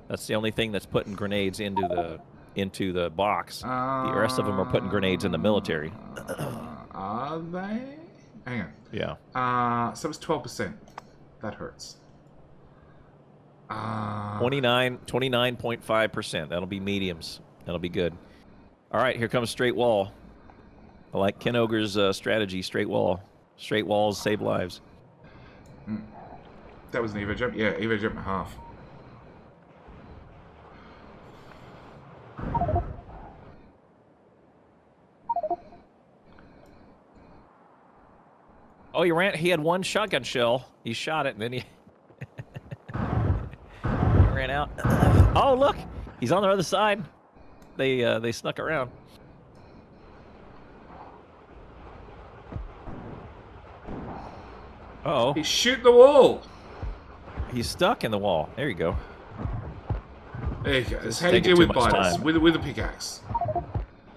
That's the only thing that's putting grenades into the into the box. the rest of them are putting grenades in the military. Uh, are they? Hang on. Yeah. Uh, so it's 12%. That hurts. Uh, 29 29.5%. That'll be mediums. That'll be good. All right, here comes straight wall. I like Ken Ogre's uh, strategy, straight wall. Straight walls save lives. That was an Evo jump? Yeah, Evo jump and a half. Oh he ran. He had one shotgun shell. He shot it, and then he, he ran out. Oh, look, he's on the other side. They uh, they snuck around. Uh oh, He's shooting the wall. he's stuck in the wall. There you go. There you go. It's how you deal with biters. With, with a pickaxe.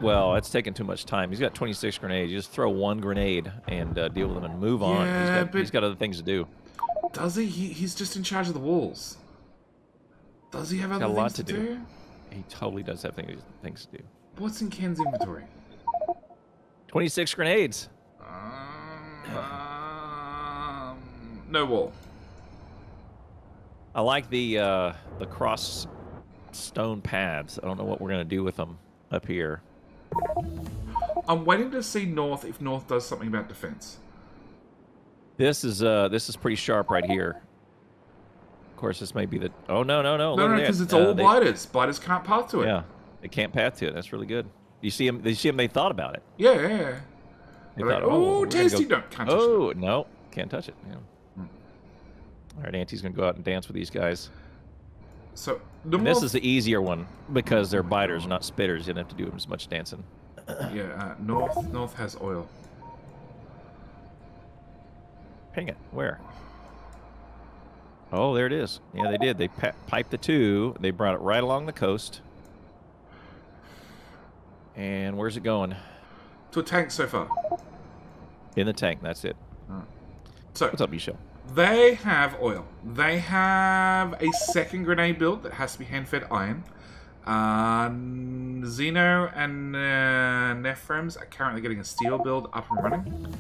Well, that's taking too much time. He's got 26 grenades. You just throw one grenade and uh, deal with them and move on. Yeah, he's, got, but- he's got other things to do. Does he? he? He's just in charge of the walls. Does he have other a things lot to to do? do. He totally does have things, things to do. What's in Ken's inventory? 26 grenades. Um, no wall. I like the uh, the cross stone paths. I don't know what we're gonna do with them up here. I'm waiting to see North if North does something about defense. This is uh this is pretty sharp right here. Of course, this may be the. Oh no no no! No, look no, because it's Uh, all they- biters. Biters can't path to it. Yeah, they can't path to it. That's really good. You see them? You see them? They thought about it. Yeah, yeah, yeah. They They're like, thought, oh, tasty. go- Don't can't touch Oh no, can't touch it. Yeah. Hmm. All right, Auntie's gonna go out and dance with these guys. So this is the easier one because they're biters, not spitters. You don't have to do as much dancing. yeah. Uh, North North has oil. Ping it. Where? Oh, there it is. Yeah, they did. They piped the two. They brought it right along the coast. And where's it going? To a tank so far. In the tank. That's it. So What's up, Michelle? They have oil. They have a second grenade build that has to be hand-fed iron. Uh, Xeno and uh, Nephrons are currently getting a steel build up and running.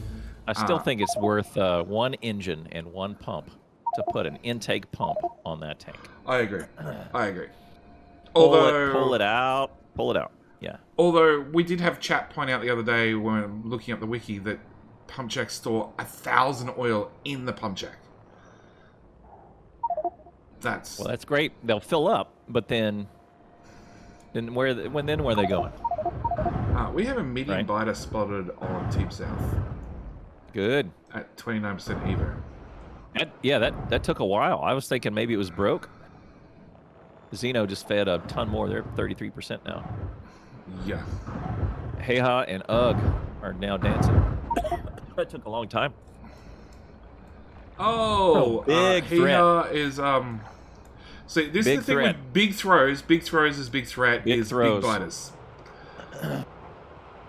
I still Ah. think it's worth uh, one engine and one pump to put an intake pump on that tank. I agree. I agree. Pull Although, it, pull it out, pull it out. Yeah. although we did have chat point out the other day when looking up the wiki that pump jacks store a thousand oil in the pump jack. That's Well, that's great. They'll fill up, but then, then where? When then where are they going? uh, we have a medium Right. biter spotted on Team South Good. at twenty nine percent evo. That, yeah, that that took a while. I was thinking maybe it was broke. Xeno just fed a ton more. They're 33% now. Yeah. Heha and Ugg are now dancing. That took a long time. Oh, Oh, big uh, threat. Is um. See, this Big is the thing threat. with big throws. Big throws is big threat. Big is throws. big biters.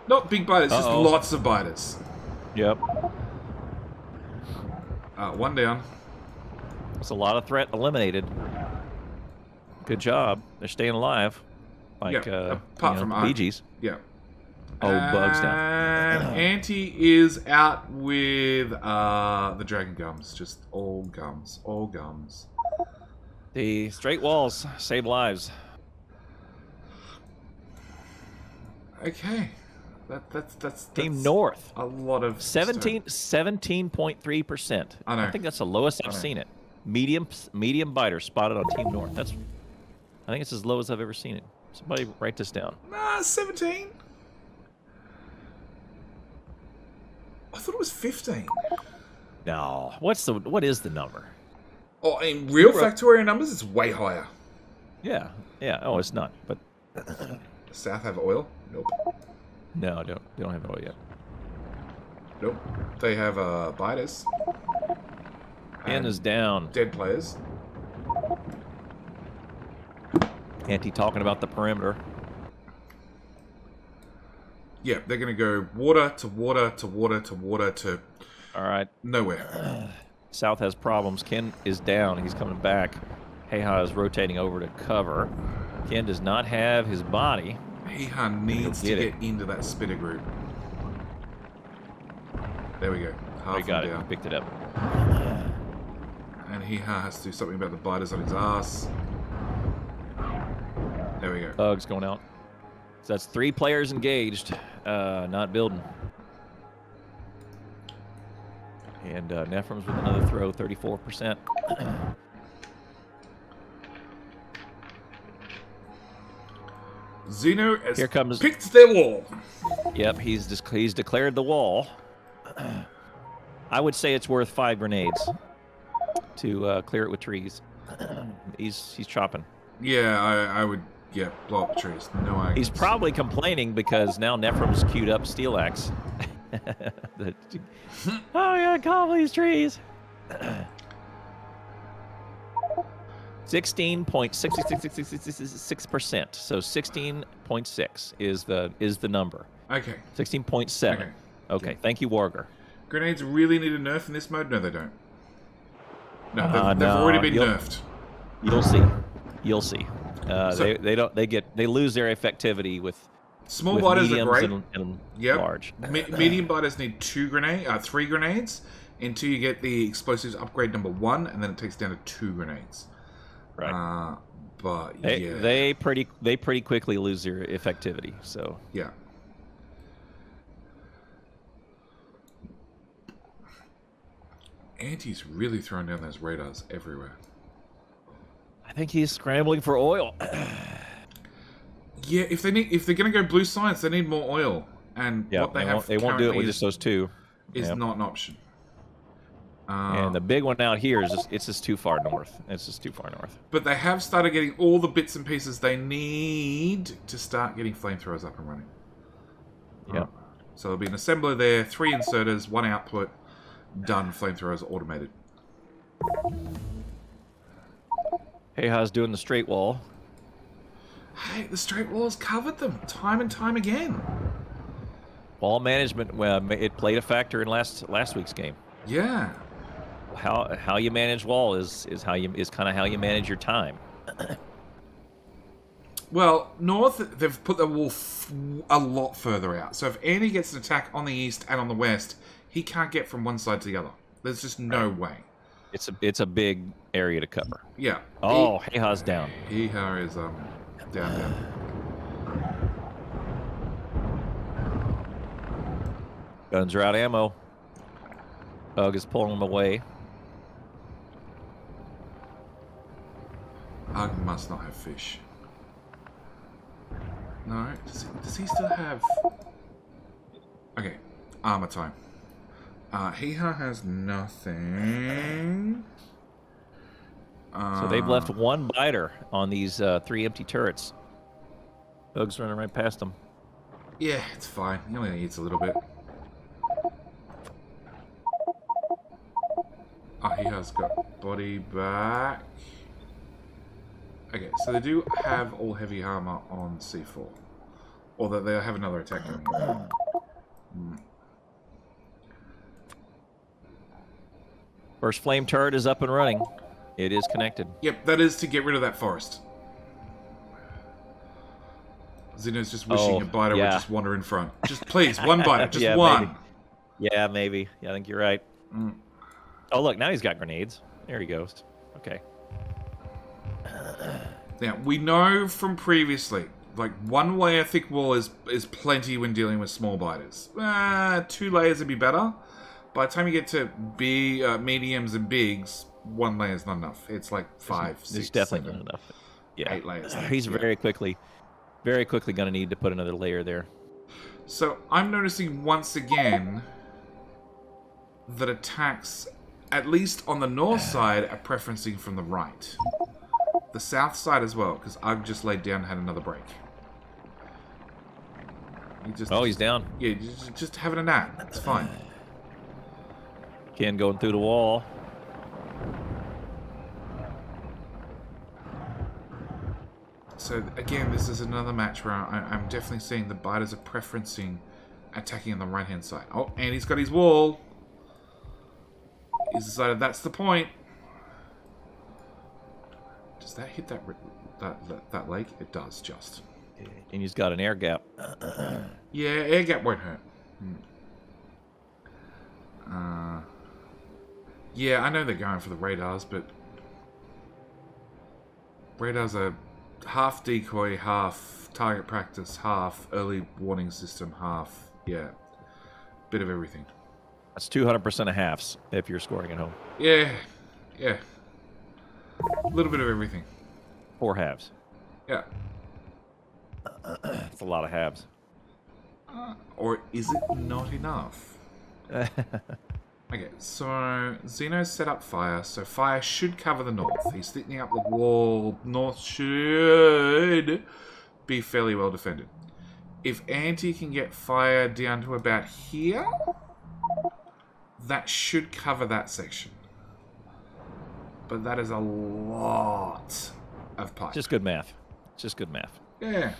Not big biters, just Uh-oh. lots of biters. Yep. Uh, one down. It's a lot of threat eliminated. Good job. They're staying alive. Like Yeah, uh, apart you from know, I- Bee Gees. Yeah. Oh, bugs down. And Auntie is out with uh, the dragon gums. Just all gums. All gums. The straight walls save lives. Okay. That, that's, that's, Team that's North. A lot of 17 17.3%. I know. think that's the lowest I've seen it. Medium medium biter spotted on Team North. That's I think it's as low as I've ever seen it. Somebody write this down. Nah, 17. I thought it was 15. No. What's the what is the number? Oh, in real right. Numbers, it's way higher. Yeah. Yeah. Oh, it's not. But South have oil? Nope. no, don't they don't have oil yet. Nope. They have uh, biters. N is down. dead players. Anti talking about the perimeter. Yeah, they're going to go water to water to water to water to All right. nowhere. South has problems. Ken is down. He's coming back. Heha is rotating over to cover. Ken does not have his body. Heha needs to get get it. into that spitter group. There we go. Half he got it. down. He picked it up. And Heha has to do something about the biters on his ass. There we go. Bugs going out. So that's three players engaged, uh, not building. And uh, with another throw, 34%. Xeno has Here comes- picked their wall. yep, he's he's declared the wall. I would say it's worth five grenades to uh, clear it with trees. he's he's chopping. Yeah, I, I would. Yeah, blow up the trees. No arguments. He's probably complaining because now Nephron's queued up Steel Axe. The- oh yeah, call these trees. Sixteen point six six six six six six percent. So sixteen point six is the is the number. Okay. Sixteen point seven. Okay. Okay. Thank you, Warger. Grenades really need a nerf in this mode? No, they don't. No, they've, Uh, they've already been you'll- nerfed. You'll see. You'll see. Uh, So- they, they don't they get they lose their effectivity with, Small with biters are great. and, and Yep. large. Me- medium biters need two grenade, uh, three grenades until you get the explosives upgrade number one, and then it takes down to two grenades. Right. Uh, but They, yeah, they pretty they pretty quickly lose their effectivity. So yeah. Anti's really throwing down those radars everywhere. I think he's scrambling for oil. Yeah, if they need, if they're gonna go blue science, they need more oil, and yeah, what they, they, have won't, they won't do it with is, just those two. is yeah. not an option. And the um, big one out here is just it's just too far north. It's just too far north. But they have started getting all the bits and pieces they need to start getting flamethrowers up and running. Yeah. So there'll be an assembler there, three inserters, one output, done. Flamethrowers automated. Hey, how's doing the straight wall? Hey, the straight walls covered them time and time again. Wall management, uh, well, it played a factor in last last week's game. Yeah. How how you manage wall is is how you is kind of how you manage your time. Well, north they've put the wall f- a lot further out. So if Andy gets an attack on the east and on the west, he can't get from one side to the other. There's just no way. It's a it's a big area to cover. Yeah. Oh, hey, how's down? He, he is um down down. Guns are out of ammo. Bug is pulling them away. Ugg must not have fish. No, does he, does he still have? Okay, armor time. Uh, Heha has nothing. Uh, So they've left one biter on these uh, three empty turrets. Bug's running right past them. Yeah, it's fine. He only eats a little bit. Ah, he has got body back. Okay, so they do have all heavy armor on C4. Or that they have another attack coming. Hmm. First flame turret is up and running. It is connected. Yep, that is to get rid of that forest. Xeno's just wishing Oh, a biter would yeah. just wander in front. Just please, one biter, just Yeah, one. maybe. Yeah, maybe. Yeah, I think you're right. Mm. Oh, look, now he's got grenades. There he goes. Okay. Now we know from previously, like one layer thick wall is is plenty when dealing with small biters. Uh, two layers would be better. By the time you get to big, uh, mediums and bigs, one layer is not enough. It's like five, There's six, definitely seven, not enough. Yeah. eight layers. He's Yeah. very quickly, very quickly going to need to put another layer there. So I'm noticing once again that attacks, at least on the north side, are preferencing from the right. The south side as well, because I've just laid down and had another break. He just, Oh, he's down. yeah, just, just having a nap. It's fine. Ken going through the wall. So again, this is another match where I, I'm definitely seeing the biters are preferencing attacking on the right hand side. Oh, and he's got his wall. He's decided that's the point. Does that hit that that, that lake? It does just. And he's got an air gap. Yeah, air gap won't hurt. Hmm. Uh, yeah, I know they're going for the radars, but radars are half decoy, half target practice, half early warning system, half yeah, bit of everything. That's 200% of halves if you're scoring at home. Yeah, yeah, a little bit of everything. Four halves. Yeah, That's a lot of halves. Uh, or is it not enough? Okay, so Xeno's set up fire, so fire should cover the north. He's thickening up the wall. North should be fairly well defended. If Anti can get fire down to about here, that should cover that section. But that is a lot of pipe. Just good math. Just good math. Yeah.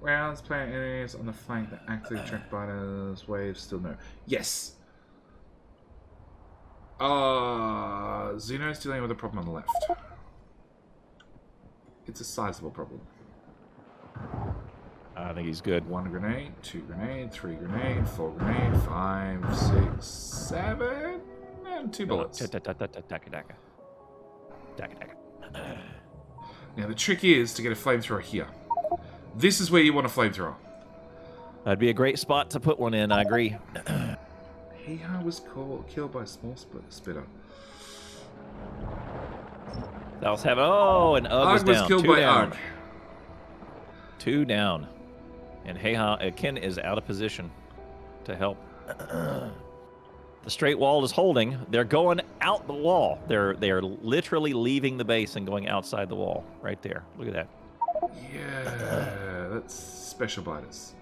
Rounds, plant enemies on the flank that actively track biters, waves, still no. Yes. Uh, Xeno's dealing with a problem on the left. It's a sizable problem. I think he's good. One grenade, two grenade, three grenade, four grenade, five, six, seven, and two bullets. Now the trick is to get a flamethrower here. This is where you want a flamethrower. That'd be a great spot to put one in. I agree. Heha was called, killed by a small spitter. Dallas have oh, and Ugg was Ugg was down. killed Two by down. Ugg. Two down. And Heha uh, Ken is out of position to help. the straight wall is holding. They're going out the wall. They're they're literally leaving the base and going outside the wall. Right there. Look at that. Yeah, that's special biters.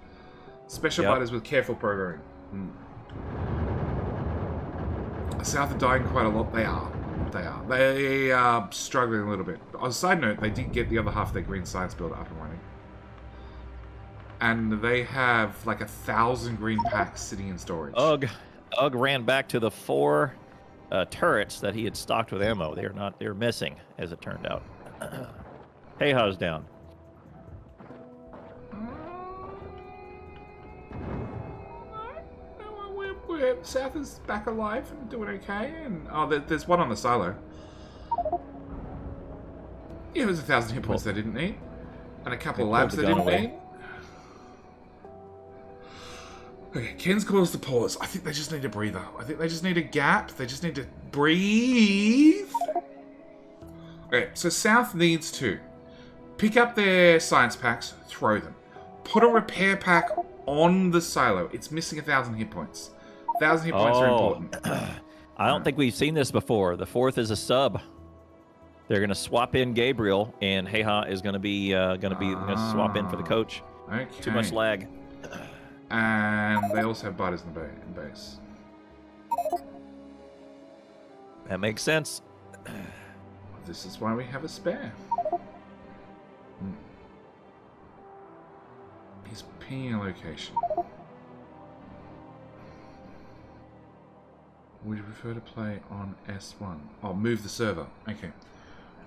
Special Yep. biters with careful programming. Hmm. South are dying quite a lot. They are. They are. They are struggling a little bit. On a side note, they did get the other half of their green science build up and running. And they have like a thousand green packs sitting in storage. Ugh. Ugg ran back to the four uh, turrets that he had stocked with ammo. They're not they're missing, as it turned out. Heha's down. We're, South is back alive and doing okay. And oh, there, there's one on the silo. Yeah, it was a thousand hit points they didn't need, and a couple They of labs pulled they didn't away. need. Okay, Ken's calls the pause. I think they just need a breather. I think they just need a gap. They just need to breathe. Okay, so South needs to pick up their science packs, throw them. Put a repair pack on the silo. It's missing a thousand hit points. Thousand hit points are Oh. important. I don't think we've seen this before. The fourth is a sub. They're going to swap in Gabriel, and Heha is going to be uh, going to be going to swap in for the coach. Okay. Too much lag. And they also have biters in the base. That makes sense. This is why we have a spare. Hmm. He's pinging a location. Would you prefer to play on S1? Oh, move the server. Okay.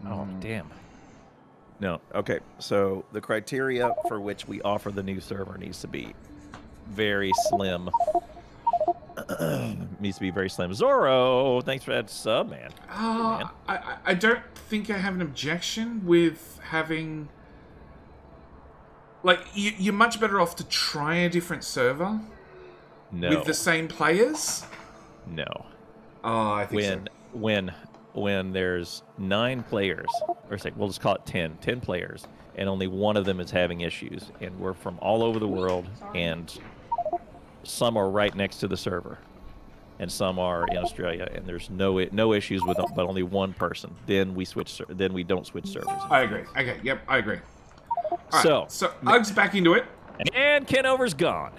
Oh damn. No. Okay. So the criteria for which we offer the new server needs to be very slim. needs to be very slim. Zorro, thanks for that sub, man. Uh, man. I, I- I don't think I have an objection with having. Like, you, you're much better off to try a different server No. with the same players. No. Oh, I think when when when there's nine players or say we'll just call it 10 10 players and only one of them is having issues and we're from all over the world and some are right next to the server and some are in australia and there's no no issues with but only one person then we switch then we don't switch servers. I agree. Okay, yep, I agree. So- so Ugg's back into it. and ken over's gone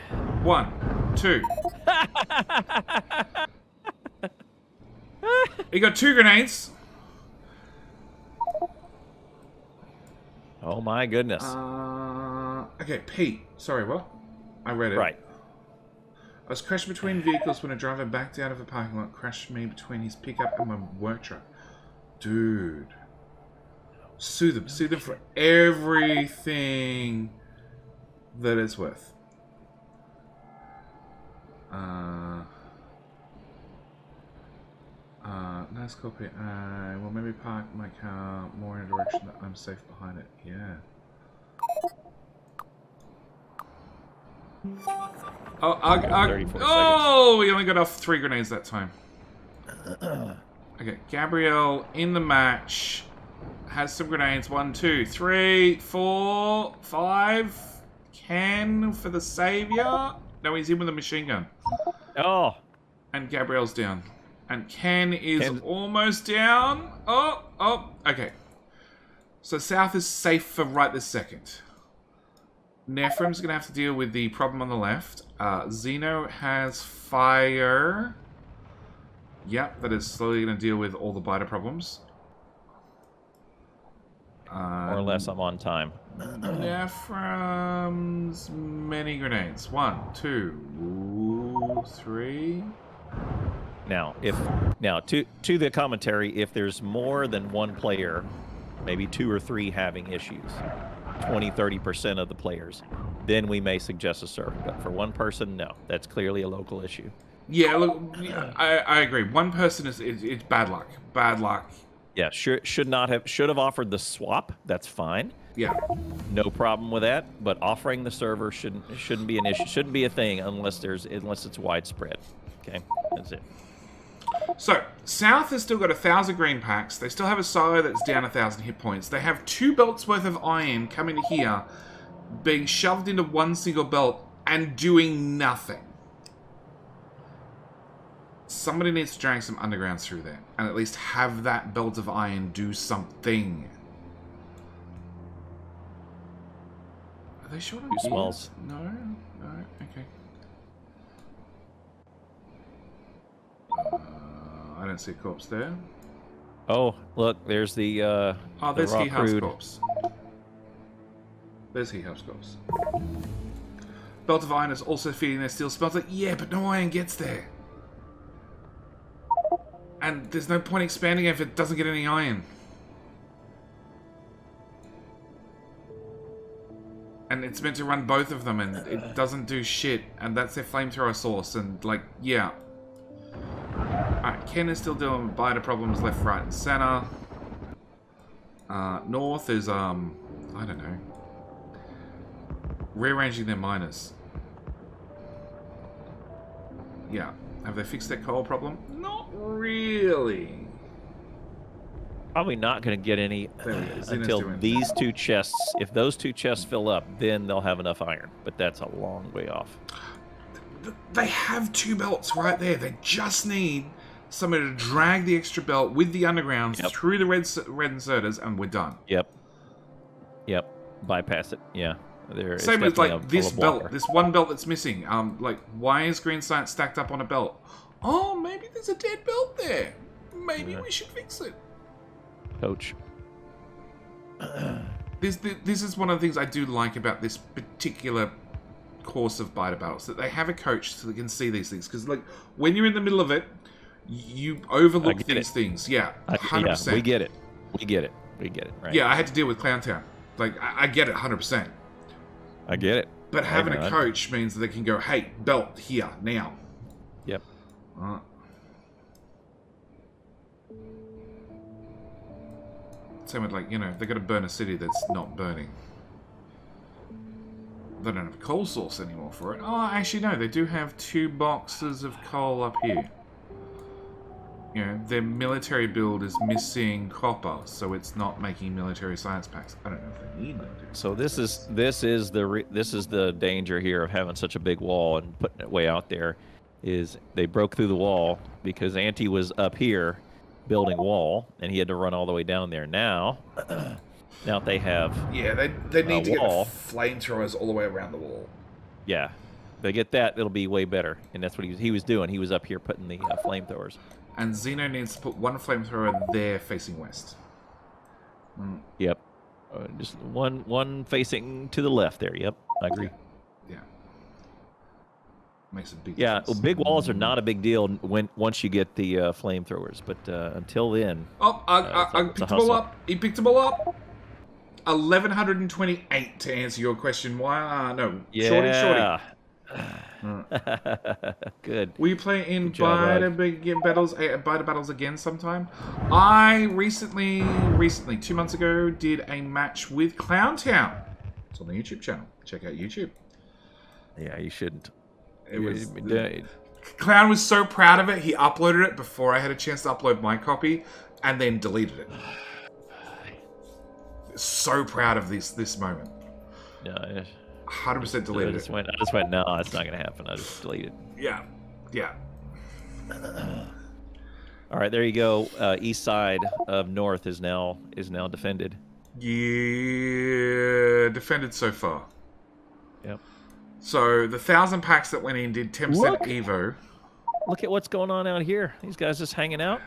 One, two. he got two grenades. oh my goodness Uh, okay, Pete. Sorry, what? I read it. right I was crashed between vehicles when a driver backed out of a parking lot, crashed me between his pickup and my work truck. Dude. Sue them. Sue them for everything that it's worth. Uh. Uh, nice copy. Uh, well, maybe park my car more in a direction that I'm safe behind it. Yeah. Oh, ugh. 34 oh, we only got off three grenades that time. okay, Gabrielle in the match has some grenades. One, two, three, four, five. Ken for the savior. No, he's in with a machine gun. oh And Gabrielle's down. And Ken is Ken- almost down. Oh, oh, okay. So South is safe for right this second. Nephron's going to have to deal with the problem on the left. Uh, Xeno has fire. Yep, that is slowly going to deal with all the biter problems. More or less, I'm on time. Nephron's many grenades. One, two, three. Now, if now to to the commentary, if there's more than one player, maybe two or three having issues, 20, 30% of the players, then we may suggest a server. But for one person, no. That's clearly a local issue. Yeah, look, I, I agree. One person is it's bad luck. Bad luck. Yeah, should should not have should have offered the swap. That's fine. Yeah. No problem with that. But offering the server shouldn't shouldn't be an issue. Shouldn't be a thing unless there's unless it's widespread. Okay, that's it. So, South has still got a thousand green packs. They still have a silo that's down a thousand hit points. They have two belts worth of iron coming here, being shoved into one single belt and doing nothing. Somebody needs to drag some undergrounds through there and at least have that belt of iron do something. Are they short on Two gears? smalls. No, no, okay. Uh, I don't see a corpse there. Oh, look, there's the uh, Oh, the there's raw He House crude. corpse. There's He House corpse. Belt of Iron is also feeding their steel smelter. Yeah, but no iron gets there. And there's no point expanding if it doesn't get any iron. And it's meant to run both of them, and it doesn't do shit. And that's their flamethrower source, and like, yeah. Alright, Ken is still dealing with biter problems left, right, and center. Uh, north is, um, I don't know. Rearranging their miners. Yeah. Have they fixed their coal problem? Not really. Probably not going to get any There we go. Xena's until these two chests. If those two chests fill up, then they'll have enough iron. But that's a long way off. Th- They have two belts right there. They just need somebody to drag the extra belt with the undergrounds Yep. through the red red inserters, and we're done. Yep. Yep. Bypass it. Yeah. There. Same with like this belt, this one belt that's missing. Um, like why is green science stacked up on a belt? Oh, maybe there's a dead belt there. Maybe Yeah. we should fix it. Coach. This, this this is one of the things I do like about this particular course of biter battles that they have a coach so they can see these things because like when you're in the middle of it, you overlook these it. things. Yeah, I- hundred yeah, percent. we get it. We get it. We get it. Right. Yeah, I had to deal with Clowntown. Like I, I get it, hundred percent. I get it. But having a coach means that they can go, "Hey, belt here now." Yep. Uh, same with like you know they got to Burner City that's not burning. They don't have coal source anymore for it. Oh, actually no, they do have two boxes of coal up here. You know, their military build is missing copper, so it's not making military science packs. I don't know if they need military. So this is this is the this is the danger here of having such a big wall and putting it way out there. Is they broke through the wall because Anti was up here building wall and he had to run all the way down there. Now, now they have Yeah, they they need to wall. get the flamethrowers all the way around the wall. yeah, they get that it'll be way better. And that's what he was he was doing. He was up here putting the uh, flamethrowers. And Xeno needs to put one flamethrower there facing west. Yep, uh, just one one facing to the left there. Yep, I agree. Yeah. Makes a big Yeah, well, big walls are not a big deal when once you get the uh, flamethrowers, but uh, until then, Oh, I, Uh, I, a- I a picked them all up. He picked them all up. 1128 to answer your question. Why? Uh, no. Shorty, shorty. yeah. Good. Will you play in job, Biter Battles, uh, Battles again sometime? I recently, recently, two months ago, did a match with Clowntown. It's on the YouTube channel. Check out YouTube. Yeah, you shouldn't. It was Clown was so proud of it, he uploaded it before I had a chance to upload my copy, and then deleted it. So proud of this this moment. No, Hundred percent deleted. I just went. I just went. No, it's not gonna happen. I just deleted. Yeah, yeah. All right, there you go. Uh, east side of north is now is now defended. Yeah, defended so far. Yep. So the thousand packs that went in did ten percent Evo. Look at what's going on out here. These guys just hanging out.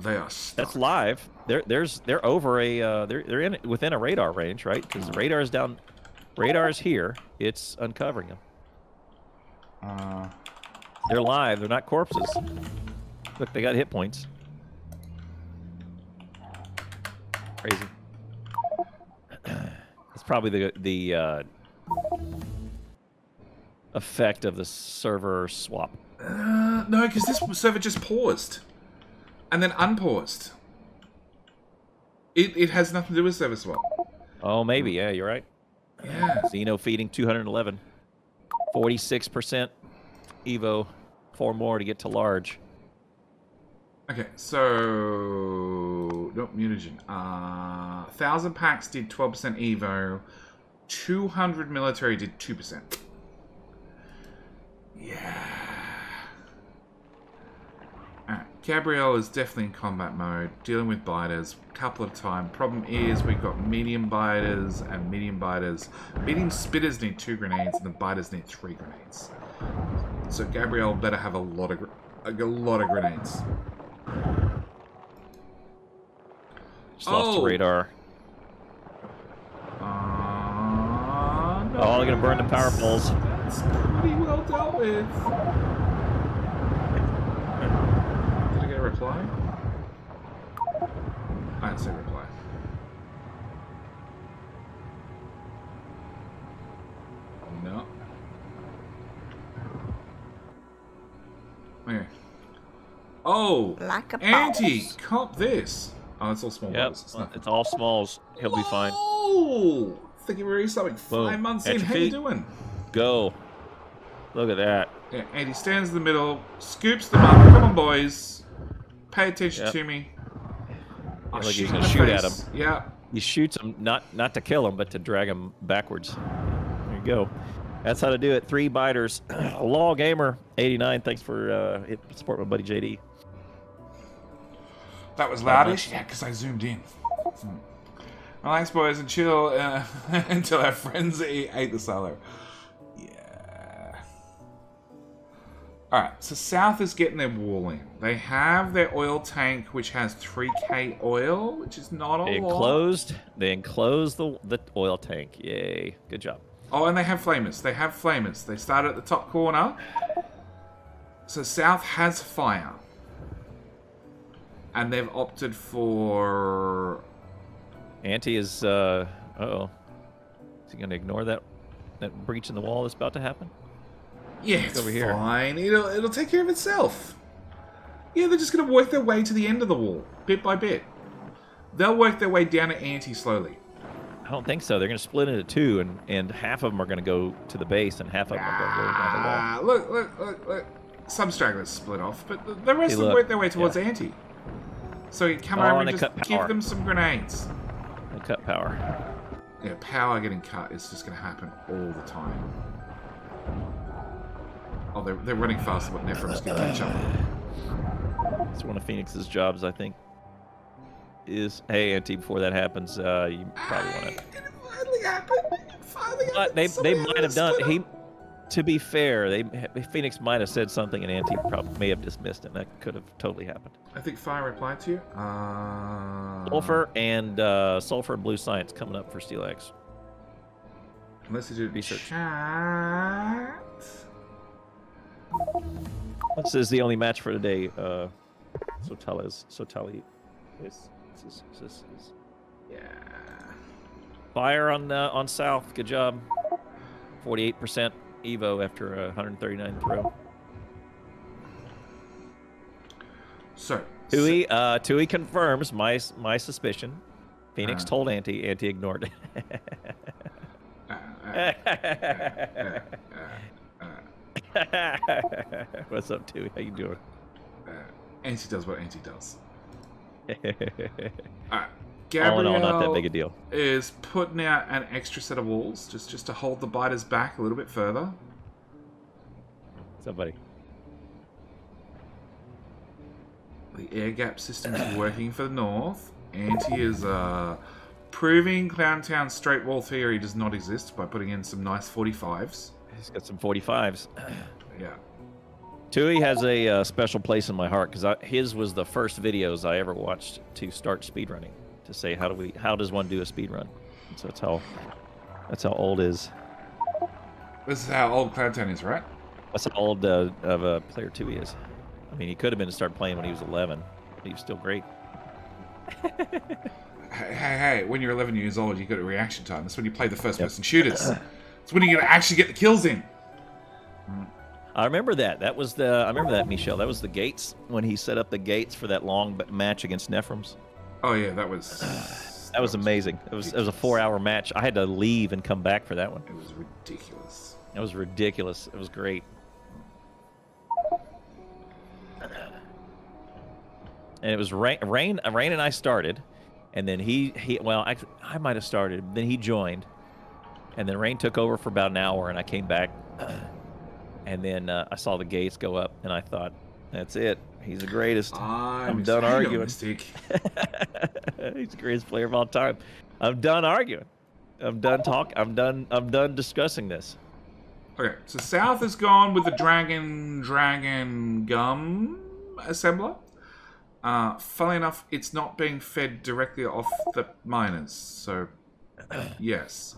They are stuck. That's live. They're there's they're over a uh, they're they're in within a radar range, right? Because the radar is down, radar is here. It's uncovering them. Uh, They're live. They're not corpses. Look, they got hit points. Crazy. It's probably the the uh, effect of the server swap. uh, no, because this server just paused, and then unpaused. It it has nothing to do with server swap. Oh, maybe. Yeah, you're right. Yeah. Xeno feeding 211. 46% Evo. Four more to get to large. Okay, so nope, mutagen. Uh, thousand packs did twelve percent Evo. Two hundred military did two percent. Yeah. Gabrielle is definitely in combat mode, dealing with biters, couple of a time. Problem is, we've got medium biters and medium biters. Medium spitters need two grenades, and the biters need three grenades. So Gabrielle better have a lot of gr- a lot of grenades. Just lost Oh. radar. Uh, no, Oh, going to burn the power poles. That's pretty well dealt with. Did I get a reply? I didn't see reply. No. Okay. Oh! Like a Anti! boss. Comp this! Oh, it's all small Yep, balls. It's nothing. it's all smalls. He'll be fine. Oh! Thinking very something. Five Boom. months At in, your how you doing? Go. Look at that. Yeah, and he stands in the middle, scoops them up. Come on, boys. Pay attention Yep. to me. I'll like he's gonna shoot at him. Yeah. He shoots him not not to kill him, but to drag him backwards. There you go. That's how to do it. Three biters. Law Gamer 89. Thanks for uh, support my buddy JD. That was loudish? Yeah, because I zoomed in. Hmm. Relax, boys, and chill uh, until our friends ate, ate the silo. Alright, so South is getting their wall in. They have their oil tank, which has 3k oil, which is not a They lot. enclosed. They enclosed the the oil tank. Yay! Good job. Oh, and they have flamers. They have flamers. They start at the top corner. So South has fire. And they've opted for. Anti is. Uh oh. Is he going to ignore that that breach in the wall that's about to happen? Yeah, it's over here. fine. It'll, it'll take care of itself. Yeah, they're just going to work their way to the end of the wall, bit by bit. They'll work their way down to Anti slowly. I don't think so. They're going to split into two, and and half of them are going to go to the base, and half of them are going to go down the wall. Ah, look, look, look, look. Some stragglers split off, but the, the rest Hey, will look. work their way towards Yeah. Anti. So you come Oh, over and and just cut give them some grenades. And cut power. Yeah, power getting cut is just going to happen all the time. Oh, they're, they're running faster, but Nephrons going to catch up. It's one of Phoenix's jobs, I think. Is hey, Anti. Before that happens, uh, you probably want to. It finally happened. It finally But happened. they they Somebody might have done. split He, to be fair, they Phoenix might have said something, and Anti probably may have dismissed it. That could have totally happened. I think Fire replied to you. Uh, Sulfur and uh, sulfur and blue science coming up for Steelaxe. Unless you do Research. chat. This is the only match for today. Uh, Sotales, Sotali. This, this, is, this is Yeah. fire on uh, on South. Good job. Forty-eight percent Evo after a 139 throw. So. Tui, uh, Tui confirms my my suspicion. Phoenix Uh. told Anti. Anti ignored it. Uh, uh, uh, uh, What's up, Tui? How you doing? uh, Anti does what Anti does. Alright. All in Gabrielle all, not that big a deal. is putting out an extra set of walls just, just to hold the biters back a little bit further. Somebody. The air gap system is working for the north. Anti is uh, proving Clown Town straight wall theory does not exist by putting in some nice 45s. He's got some 45s. Yeah. Tui has a uh, special place in my heart because his was the first videos I ever watched to start speedrunning. To say how do we how does one do a speedrun? So that's how that's how old is. This is how old Clown Town is, right? That's how old uh, of a player Tui is. I mean, he could have been to start playing when he was 11, but he was still great. Hey, hey, hey, when you're 11 years old, you got a reaction time. That's when you play the first person shooters. It's when going to actually get the kills in. I remember that. That was the. I remember that, Michelle. That was the gates when he set up the gates for that long match against Nephrons. Oh, yeah, that was. That was amazing. It was it was a four-hour match. I had to leave and come back for that one. It was ridiculous. It was ridiculous. It was great. And it was rain. Rain. Rain and I started, and then he he. Well, actually, I might have started. Then he joined, and then Rain took over for about an hour, and I came back, and then uh, I saw the gates go up, and I thought, that's it. He's the greatest. I'm, done hang on, arguing. He's the greatest player of all time. I'm done arguing. I'm done talk. I'm done. I'm done discussing this. Okay, so South is gone with the Dragon Dragon Gum assembler. Uh, funnily enough, it's not being fed directly off the miners, so yes.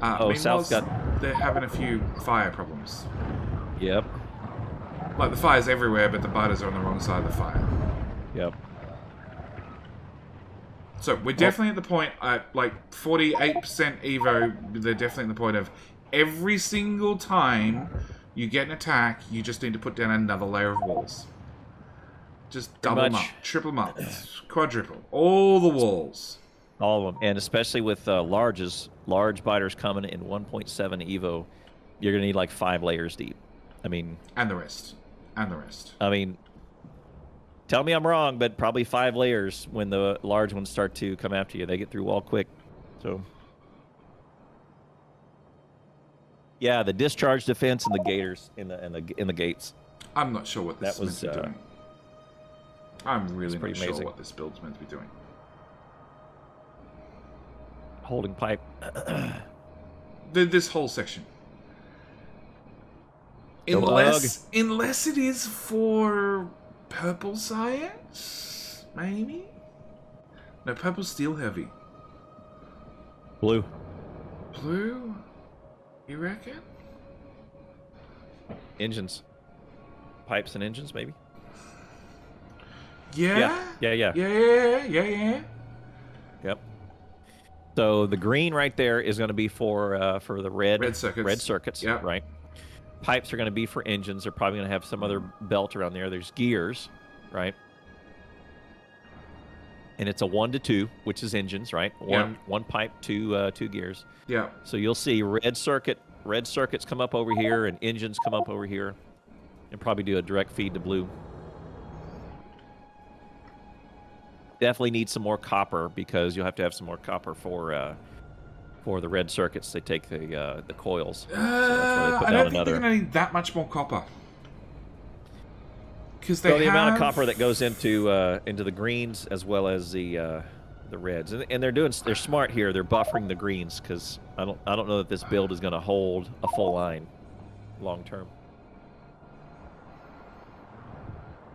Uh, Oh, South's got- they're having a few fire problems. Yep. Like the fire's everywhere, but the biters are on the wrong side of the fire. Yep. So we're definitely at the point at like 48% Evo. They're definitely at the point of every single time you get an attack, you just need to put down another layer of walls. Just double them up, triple them up, quadruple, all the walls. All of them, and especially with uh, larges, large biters coming in 1.7 Evo, you're gonna need like five layers deep. I mean, And the rest. And the rest. I mean, tell me I'm wrong, but probably five layers when the large ones start to come after you. They get through wall quick. So, yeah, the discharge defense and the gators in the in the in the gates. I'm not sure what this That is meant was, to be uh, doing. I'm really not pretty sure amazing. what this build's meant to be doing. Holding pipe. Th- This whole section. Unless, unless it is for purple science, maybe. No, purple steel heavy. Blue. Blue, you reckon? Engines. Pipes and engines, maybe. Yeah. Yeah. Yeah. Yeah. Yeah. Yeah. Yeah. yeah. Yep. So the green right there is going to be for uh, for the red Red circuits. red circuits. Yeah. Right. Pipes are going to be for engines. They're probably going to have some other belt around there. There's gears, right? And it's a one to two, which is engines, right? One Yeah. one pipe, two uh, two gears. Yeah. So you'll see red circuit, red circuits come up over here, and engines come up over here, and probably do a direct feed to blue. Definitely need some more copper because you'll have to have some more copper for uh, for the red circuits. They take the uh, the coils. So Uh, put I don't think another. they're going to need that much more copper. Because they So the amount of copper that goes into uh, into the greens as well as the uh, the reds, and, and they're doing they're smart here. They're buffering the greens because I don't I don't know that this build is going to hold a full line long term.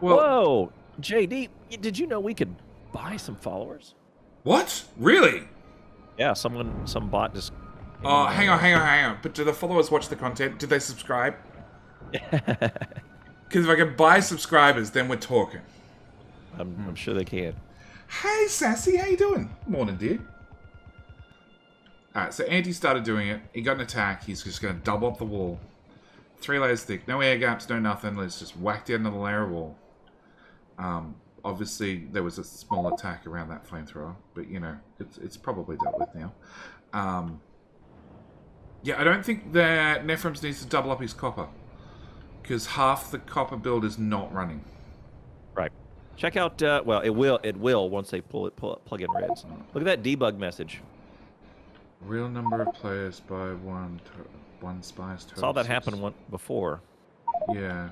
Well, Whoa, JD, did you know we could buy some followers? what? Really? Yeah, someone some bot just. Oh, hang on, hang on, hang on. But do the followers watch the content? Do they subscribe? Because if I can buy subscribers, then we're talking. I'm, I'm sure they can. Hey, Sassy, how you doing? Morning, dude. Alright, so Anti started doing it. He got an attack. He's just going to double up the wall. Three layers thick. No air gaps, no nothing. Let's just whack down another layer of wall. Um, obviously, there was a small attack around that flamethrower. But, you know, it's, it's probably dealt with now. Um, yeah, I don't think that Nephrons needs to double up his copper. Because half the copper build is not running. Right. Check out. Uh, well, it will. It will once they pull it. Pull, plug in reds. Look at that debug message. Real number of players by one one total. Saw that happen one before. Yeah.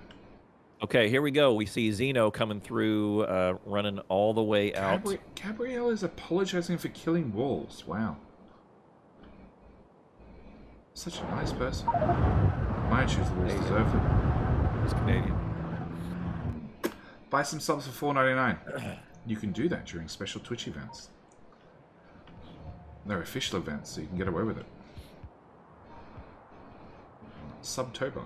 Okay, here we go. We see Xeno coming through, uh, running all the way out. Gabri- Gabrielle is apologizing for killing wolves. Wow. Such a nice person. Might choose the wolves deserved it. He's Canadian. Buy some subs for four ninety nine. You can do that during special Twitch events. They're official events, so you can get away with it. Subtober.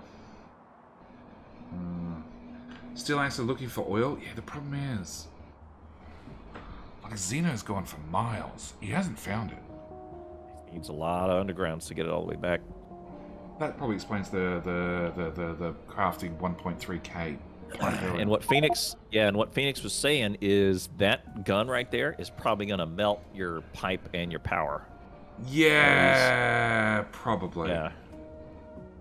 Uh, Steelaxe are looking for oil? Yeah, the problem is. Like, Xeno's gone for miles. He hasn't found it. Needs a lot of undergrounds to get it all the way back. That probably explains the the, the, the, the crafting 1.3k. And what Phoenix, yeah, and what Phoenix was saying is that gun right there is probably going to melt your pipe and your power. Yeah, probably. Yeah.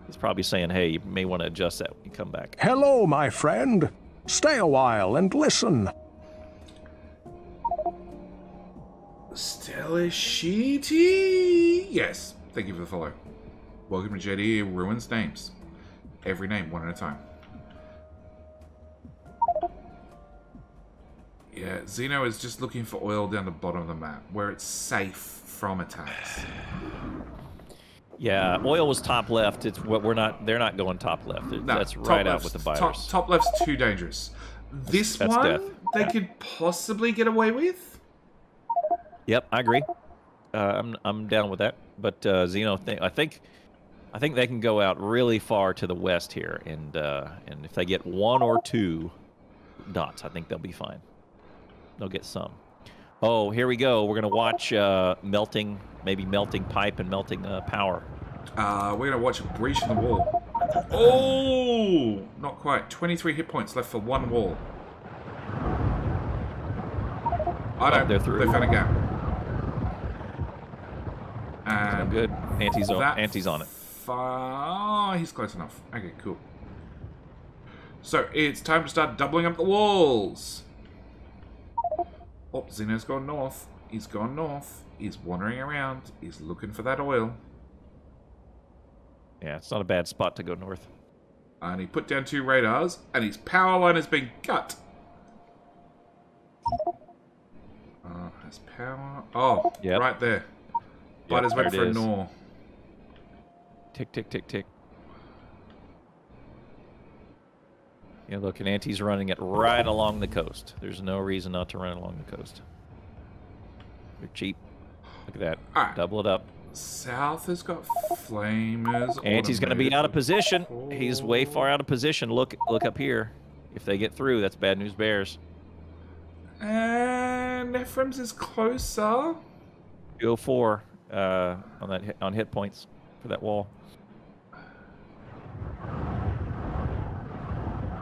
He's probably saying, hey, you may want to adjust that when you come back. Hello, my friend. Stay a while and listen. Stella Sheety! Yes, thank you for the follow. Welcome to JD Ruins Names. Every name, one at a time. Yeah, Xeno is just looking for oil down the bottom of the map, where it's safe from attacks. Yeah, oil was top left. It's what we're not. They're not going top left. No, that's top right out with the Top, top left's too dangerous. This that's one, death. they could possibly get away with. Yep, I agree. Uh, I'm I'm down with that. But uh, Xeno, th- I think, I think they can go out really far to the west here, and uh, and if they get one or two dots, I think they'll be fine. They'll get some. Oh, here we go. We're gonna watch uh, melting, maybe melting pipe and melting uh, power. Uh, we're gonna watch a breach in the wall. Oh, not quite. 23 hit points left for one wall. I don't. Oh, they're through. They found a gap. Oh, And good. Anti's on. Anti's on it. Far... he's close enough. Okay, cool. So it's time to start doubling up the walls. Oh, Xeno's gone north. He's gone north. He's wandering around. He's looking for that oil. Yeah, it's not a bad spot to go north. And he put down two radars, and his power line has been cut. Uh, has power. Oh, Yep. right there. Biters there went it for a gnaw. Tick, tick, tick, tick. Yeah, look, and Anti's running it right along the coast. There's no reason not to run along the coast. They're cheap. Look at that. Double it up. South has got flamers. Anti's going to be out of position. He's way far out of position. Look, look up here. If they get through, that's bad news bears. And Ephraim's is closer. 204 uh, on that hit, on hit points for that wall.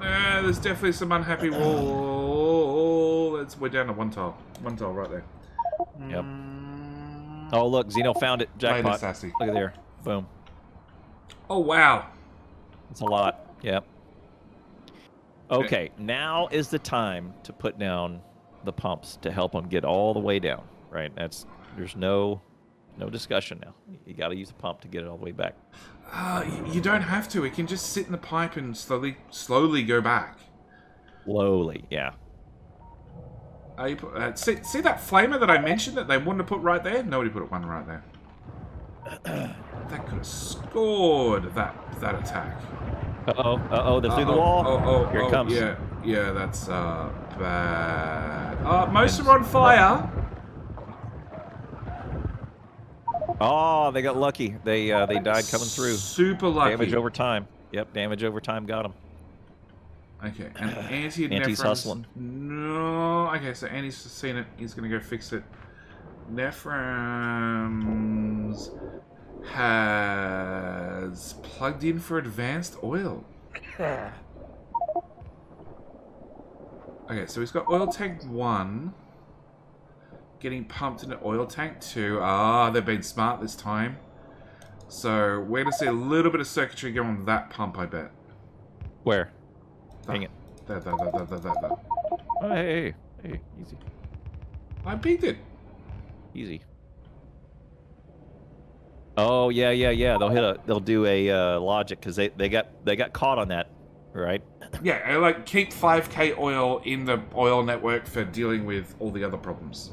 Uh, there's definitely some unhappy wall. It's we're down to one tile. One tile right there. Yep. Oh, look, Xeno found it. Jackpot. Sassy. Look at there. Boom. Oh wow. That's a lot. Yep. Okay, now is the time to put down the pumps to help them get all the way down. Right? That's there's no no discussion now. You got to use a pump to get it all the way back. Uh, you don't have to. It can just sit in the pipe and slowly, slowly go back. Slowly, yeah. Uh, you put, uh, see, see that flamer that I mentioned that they wanted to put right there? Nobody put it one right there. that could have scored that that attack. Uh oh, uh oh, they're through the wall. Oh, oh, Here it oh, comes. Yeah, yeah, that's uh, bad. Uh, most are on fire. Oh, they got lucky. They uh, they died coming through. Super lucky. Damage over time. Yep, damage over time got them. Okay, and Anti and Anti's hustling. No. Okay, so Anti's seen it. He's gonna go fix it. Nephrons has plugged in for advanced oil. Okay, so he's got oil tank one. Getting pumped into oil tank two. Ah, they've been smart this time. So we're gonna see a little bit of circuitry go on that pump, I bet. Where? Dang it. There, there, there, there, there, there, there. Oh, hey, hey, hey, easy, I beat it. easy. Oh yeah, yeah, yeah. They'll hit a. They'll do a uh, logic because they, they got they got caught on that right? Yeah, like keep 5k oil in the oil network for dealing with all the other problems.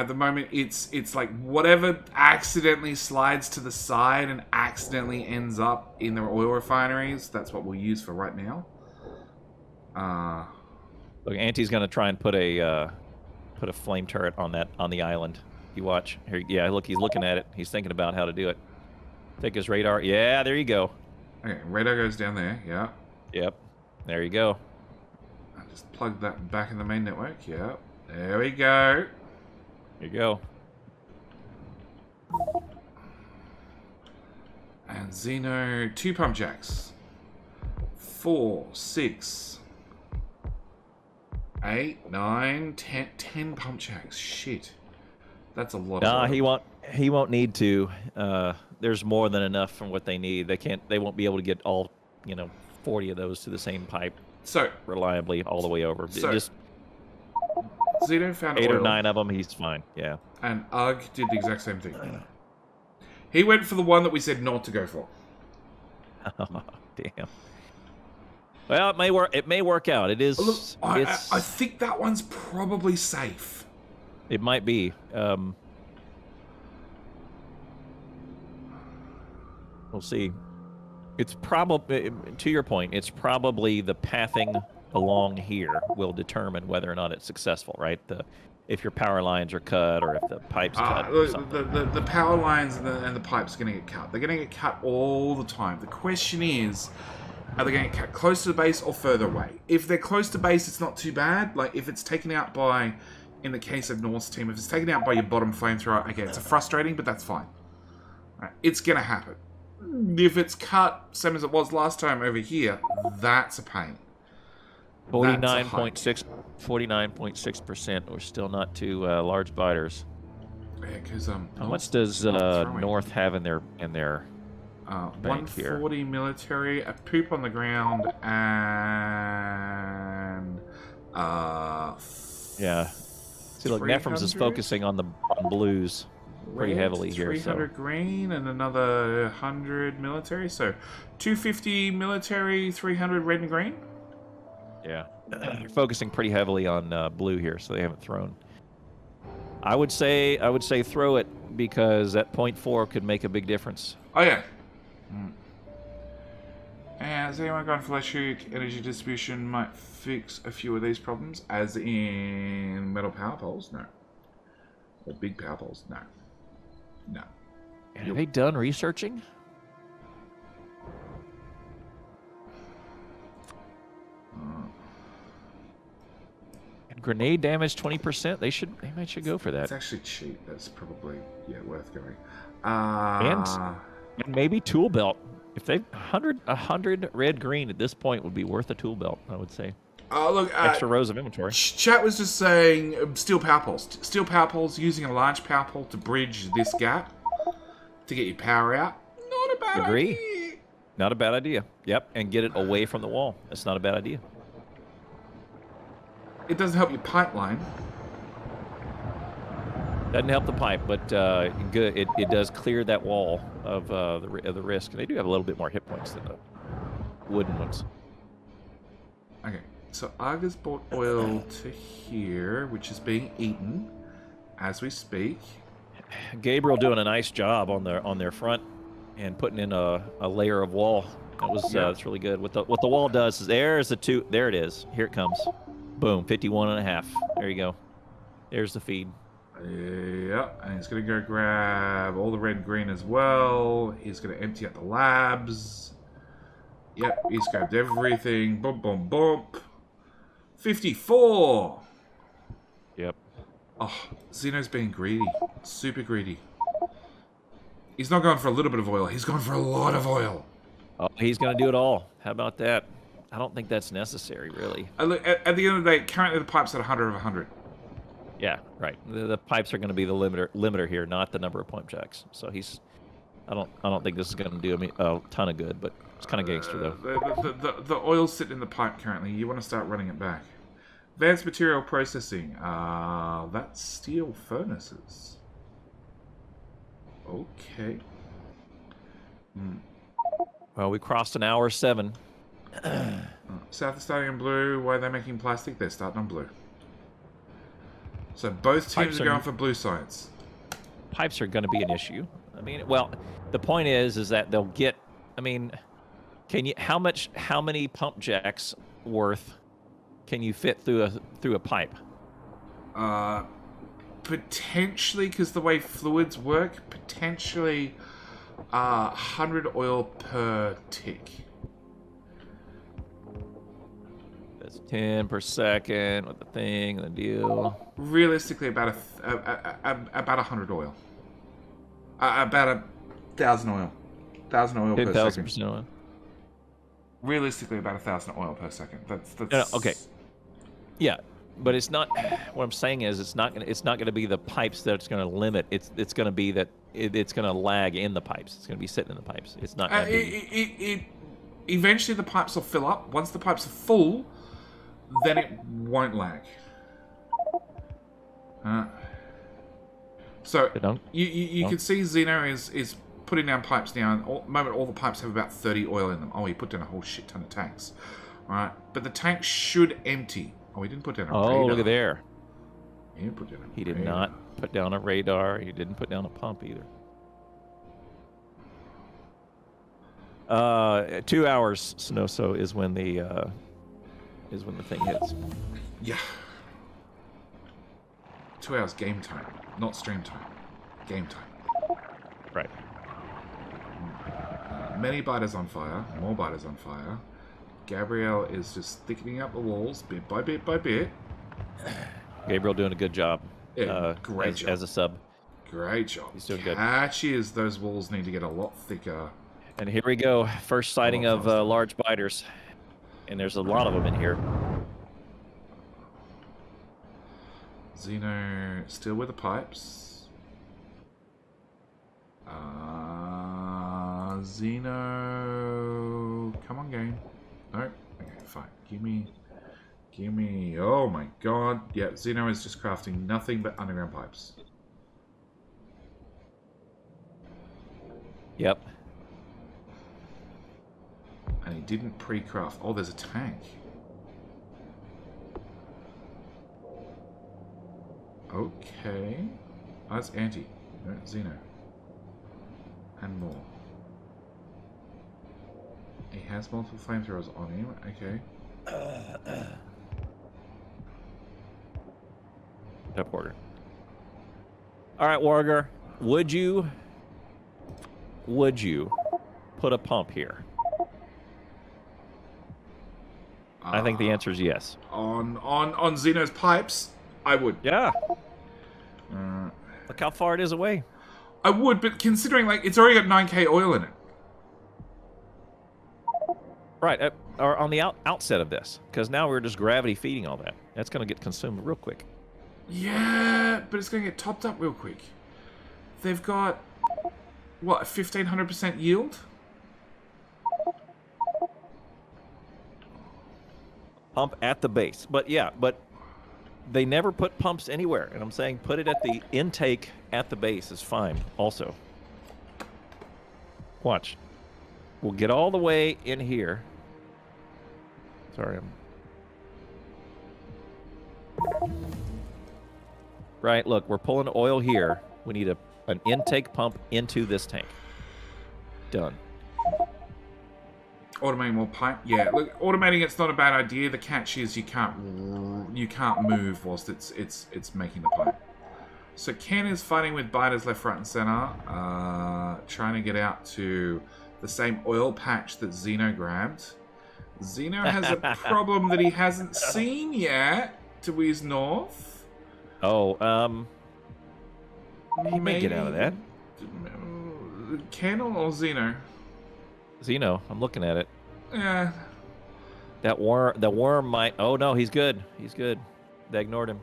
At the moment, it's it's like whatever accidentally slides to the side and accidentally ends up in the oil refineries. That's what we'll use for right now. Uh, Look, Anti's gonna try and put a uh, put a flame turret on that on the island. You watch. Here, yeah, look, he's looking at it. He's thinking about how to do it. Take his radar. Yeah, there you go. okay, radar goes down there. Yeah, Yep. There you go. I just plug that back in the main network. Yeah, there we go. You go. And Xeno, two pump jacks. Four, six, eight, nine, ten, ten pump jacks. Shit. That's a lot Nah, of he won't. He won't need to. Uh, there's more than enough from what they need. They can't. They won't be able to get all, you know, 40 of those to the same pipe So, reliably all the way over. So, Just Found eight oil, or nine of them, he's fine. Yeah. and Ugg did the exact same thing. He went for the one that we said not to go for. Oh, Damn. Well, it may work. It may work out. It is. Look, I, I, it's, I think that one's probably safe. it might be. Um, we'll see. It's probably, to your point, it's probably the pathing along here will determine whether or not it's successful, right? The if your power lines are cut or if the pipes Uh, cut. The, the, the power lines and the, and the pipes are going to get cut. They're going to get cut all the time. The question is, are they going to get cut close to the base or further away? If they're close to base, it's not too bad. Like, if it's taken out by, in the case of North's team, if it's taken out by your bottom flamethrower, okay, it's frustrating, but that's fine. Right, it's going to happen. If it's cut, same as it was last time over here, that's a pain. That's 49.6 49.6% we're still not too uh, large biters. Yeah, because um, How North's much does not uh. North have in their in their Uh, bank here. 140 military, a poop on the ground, and uh, Yeah. See, look, Nephrons is focusing on the on blues pretty red, heavily here. 300 So green and another 100 military. So 250 military, 300 red and green. Yeah, they're focusing pretty heavily on uh, blue here, so they haven't thrown. I would say I would say throw it because that point four could make a big difference. Oh yeah. Mm. And has anyone gone for electric energy distribution might fix a few of these problems, as in metal power poles? No. Or big power poles? No. No. Have they done researching? Grenade damage twenty percent. They should they might should go for that. It's actually cheap. That's probably yeah worth going. Uh, And maybe tool belt. If they hundred a hundred red green at this point would be worth a tool belt. I would say oh look, uh, extra rows of inventory. Ch- Chat was just saying um, steel power poles. Steel power poles using a large power pole to bridge this gap to get your power out. Not a bad Agree. idea. Not a bad idea. Yep, and get it away from the wall. That's not a bad idea. It doesn't help your pipeline. Doesn't help the pipe, but uh, good. It, it does clear that wall of uh, the of the risk. And they do have a little bit more hit points than the wooden ones. Okay, so Argus brought oil to here, which is being eaten as we speak. Gabriel doing a nice job on their on their front and putting in a, a layer of wall. That was Yeah. uh, that's really good. What the what the wall does is there's the two there it is. Here it comes. Boom, 51 and a half. There you go. There's the feed. Yeah, and he's gonna go grab all the red and green as well. He's gonna empty out the labs. Yep, he's grabbed everything. Bump, bump, bump. 54! Yep. Oh, Xeno's being greedy. Super greedy. He's not going for a little bit of oil, he's going for a lot of oil. Oh, he's going to do it all. How about that? I don't think that's necessary, really. Uh, look, at, at the end of the day, currently the pipe's at 100 of 100. Yeah, right. The, the pipes are going to be the limiter limiter here, not the number of pump jacks. So he's, I don't, I don't think this is going to do me a ton of good, but it's kind of gangster though. The, the, the, the oil's sitting in the pipe currently. You want to start running it back. Advanced material processing. Uh, that's steel furnaces. Okay. Hmm. Well, we crossed an hour seven. South is starting on blue. Why are they making plastic? They're starting on blue. So both teams are are- going for blue science. Pipes are going to be an issue. I mean, well, the point is, is that they'll get. I mean, can you? How much? How many pump jacks worth can you fit through a through a pipe? Uh, potentially, because the way fluids work, potentially uh, 100 oil per tick. That's ten per second with the thing and the deal. Realistically, about a, a, a, a, about 100 oil. Uh, about a thousand oil. Thousand oil Ten per thousand second. percent. Realistically, about a thousand oil per second. That's that's. No, no, okay. Yeah, but it's not. What I'm saying is, it's not gonna. It's not gonna be the pipes that's gonna limit. It's it's gonna be that it, it's gonna lag in the pipes. It's gonna be sitting in the pipes. It's not Uh, be. it, it, eventually, the pipes will fill up. Once the pipes are full, then it won't lag. Uh, so you you, you can see Xeno is is putting down pipes now. And all, moment, all the pipes have about thirty oil in them. Oh, he put down a whole shit ton of tanks. All right, but the tank should empty. Oh, he didn't put down a Oh, radar. look at there. He didn't put down a He did radar. not put down a radar. He didn't put down a pump either. Uh, two hours, Snoso, is when the uh, is when the thing hits. Yeah. Two hours game time, not stream time. Game time. Right. Many biters on fire, more biters on fire. Gabrielle is just thickening up the walls bit by bit by bit. Gabriel doing a good job. Yeah, uh, great as, job. as a sub. Great job. He's doing good. Catchy as those walls need to get a lot thicker. And here we go. First sighting Oh, of uh, large biters. And there's a lot of them in here. Xeno still with the pipes. Uh, Xeno, come on, game. No, okay, fine. Give me, give me. Oh my god! Yeah, Xeno is just crafting nothing but underground pipes. Yep. And he didn't pre-craft. Oh, there's a tank. Okay. Oh, that's anti. No, Xeno. And more. He has multiple flamethrowers on him. Okay. Up order. All right, Warger. Would you would you put a pump here? I think the Uh, answer is yes. on on on Xeno's pipes, I would. Yeah. Uh, Look how far it is away. I would, but considering like it's already got 9k oil in it. Right, uh, or on the out, outset of this, because now we're just gravity feeding all that. That's going to get consumed real quick. Yeah, but it's going to get topped up real quick. They've got what 1500% yield. Pump at the base, but yeah, but they never put pumps anywhere, and I'm saying put it at the intake at the base is fine. Also, watch. We'll get all the way in here. Sorry, I'm. Right, look, we're pulling oil here. We need a an intake pump into this tank. Done. Automating more pipe. Yeah, look, automating it's not a bad idea. The catch is you can't you can't move whilst it's it's it's making the pipe. So Ken is fighting with biters left, right, and center, uh, trying to get out to the same oil patch that Xeno grabbed. Xeno has a problem that he hasn't seen yet to his north. Oh, um, he may get out of that. Ken or Xeno? Xeno, I'm looking at it. Yeah, That worm, That worm might. Oh no, he's good. He's good. They ignored him.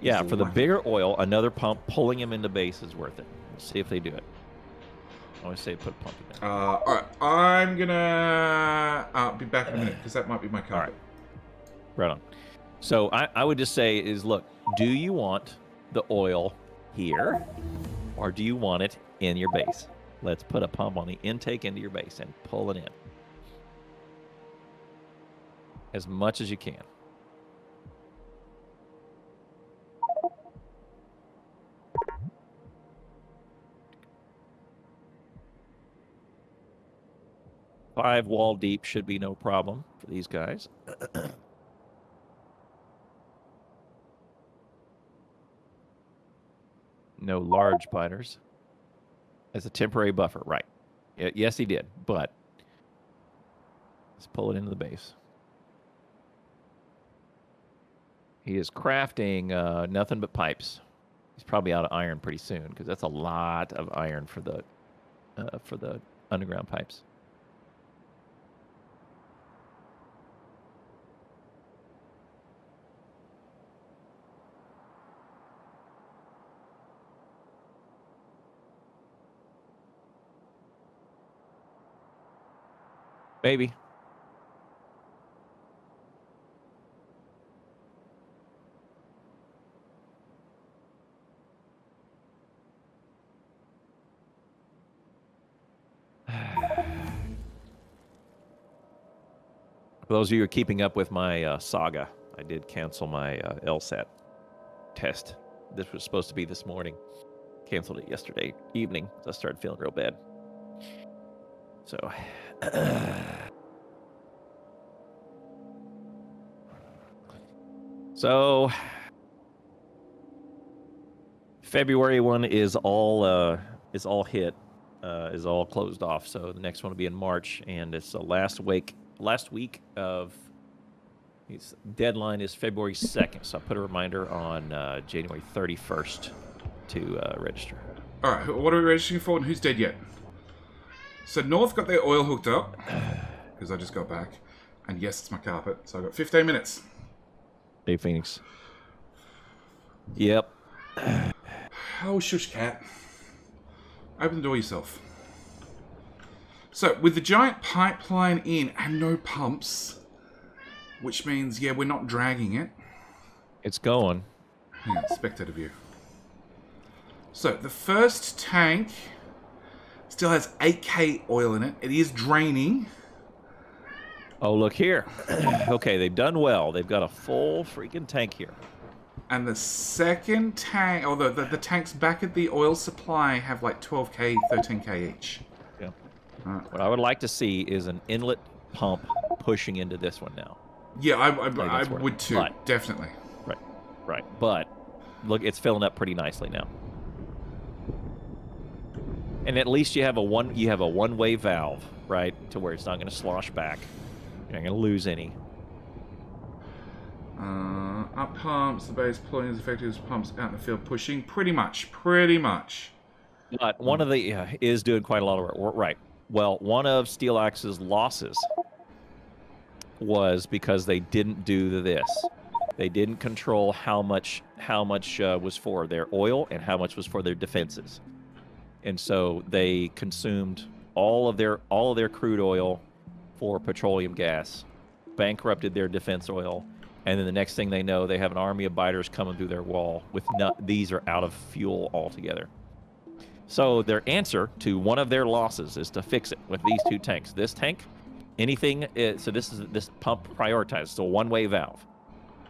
Yeah, for the bigger oil, another pump pulling him into base is worth it. We'll see if they do it. I always say put a pump in there. Uh, alright, I'm gonna uh, be back in a minute because that might be my carpet. Right on. So I, I would just say is look, do you want the oil here, or do you want it in your base? Let's put a pump on the intake into your base and pull it in. As much as you can. Five wall deep should be no problem for these guys. no large biters. As a temporary buffer, right. Yes, he did, but let's pull it into the base. He is crafting uh, nothing but pipes. He's probably out of iron pretty soon because that's a lot of iron for the uh, for the underground pipes. Maybe. For those of you who are keeping up with my uh, saga, I did cancel my uh, LSAT test. This was supposed to be this morning. Canceled it yesterday evening. So I started feeling real bad. So, so February one is all uh, is all hit, uh, is all closed off. So the next one will be in March, and it's the last week last week of. Its deadline is February second, so I put a reminder on uh, January thirty first to uh, register. All right, what are we registering for, and who's dead yet? So North got their oil hooked up because I just got back, and yes, it's my carpet. So I got 15 minutes. Hey, Phoenix. Yep. Oh, shush, cat. Open the door yourself. So, with the giant pipeline in and no pumps, which means, yeah, we're not dragging it. It's going. Hang on, spectator view. So, the first tank still has 8k oil in it. It is draining. Oh, look here. okay, they've done well. They've got a full freaking tank here. And the second tank, or the, the, the tanks back at the oil supply have like 12k, 13k each. Yeah. Alright. What I would like to see is an inlet pump pushing into this one now. Yeah, I, I, I that's would too, but- definitely. Right. Right. But look, it's filling up pretty nicely now. And at least you have a one you have a one-way valve, right, to where it's not going to slosh back. You're not going to lose any. Uh, up pumps, the base pulling as effective as pumps out in the field pushing. Pretty much, pretty much. But one of the uh, is doing quite a lot of work. Right. Well, one of Steelaxe's losses was because they didn't do this. They didn't control how much how much uh, was for their oil and how much was for their defenses, and so they consumed all of their all of their crude oil for petroleum gas, bankrupted their defense oil, and then the next thing they know, they have an army of biters coming through their wall with no, these are out of fuel altogether. So their answer to one of their losses is to fix it with these two tanks. This tank, anything. Is, so this is this pump prioritized. It's a one-way valve.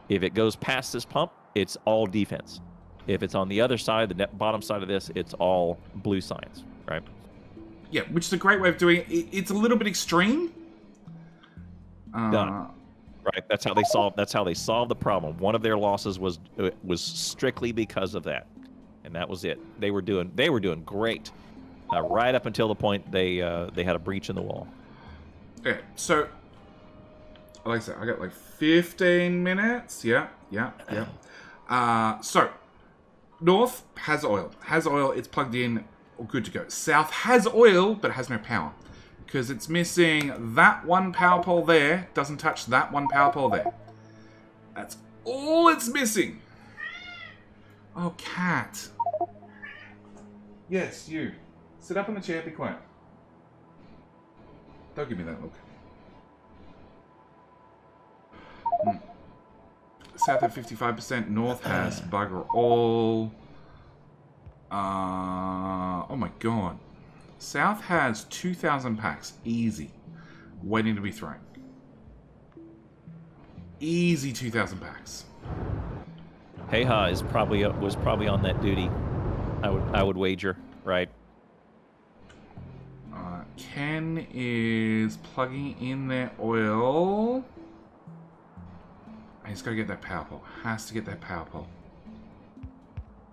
If it goes past this pump, it's all defense. If it's on the other side, the net bottom side of this, it's all blue signs. Right. Yeah, which is a great way of doing it. it it's a little bit extreme. Uh, Done. Right. That's how they solved. That's how they solved the problem. One of their losses was uh, was strictly because of that, and that was it. They were doing they were doing great, uh, right up until the point they uh, they had a breach in the wall. Okay, so like I said, I got like 15 minutes. Yeah, yeah, yeah. Uh, so North has oil, has oil. It's plugged in, good to go. South has oil, but has no power because it's missing that one power pole there. Doesn't touch that one power pole there. That's all it's missing. Oh, cat. Yes, you. Sit up in the chair. Be quiet. Don't give me that look. Hmm. South at 55%, North has bugger all. Uh, oh my god. South has 2,000 packs, easy, waiting to be thrown. Easy 2,000 packs. Heha is probably uh, was probably on that duty. I would I would wager, right? Uh, Ken is plugging in their oil. He's got to get that power pole. Has to get that power pole.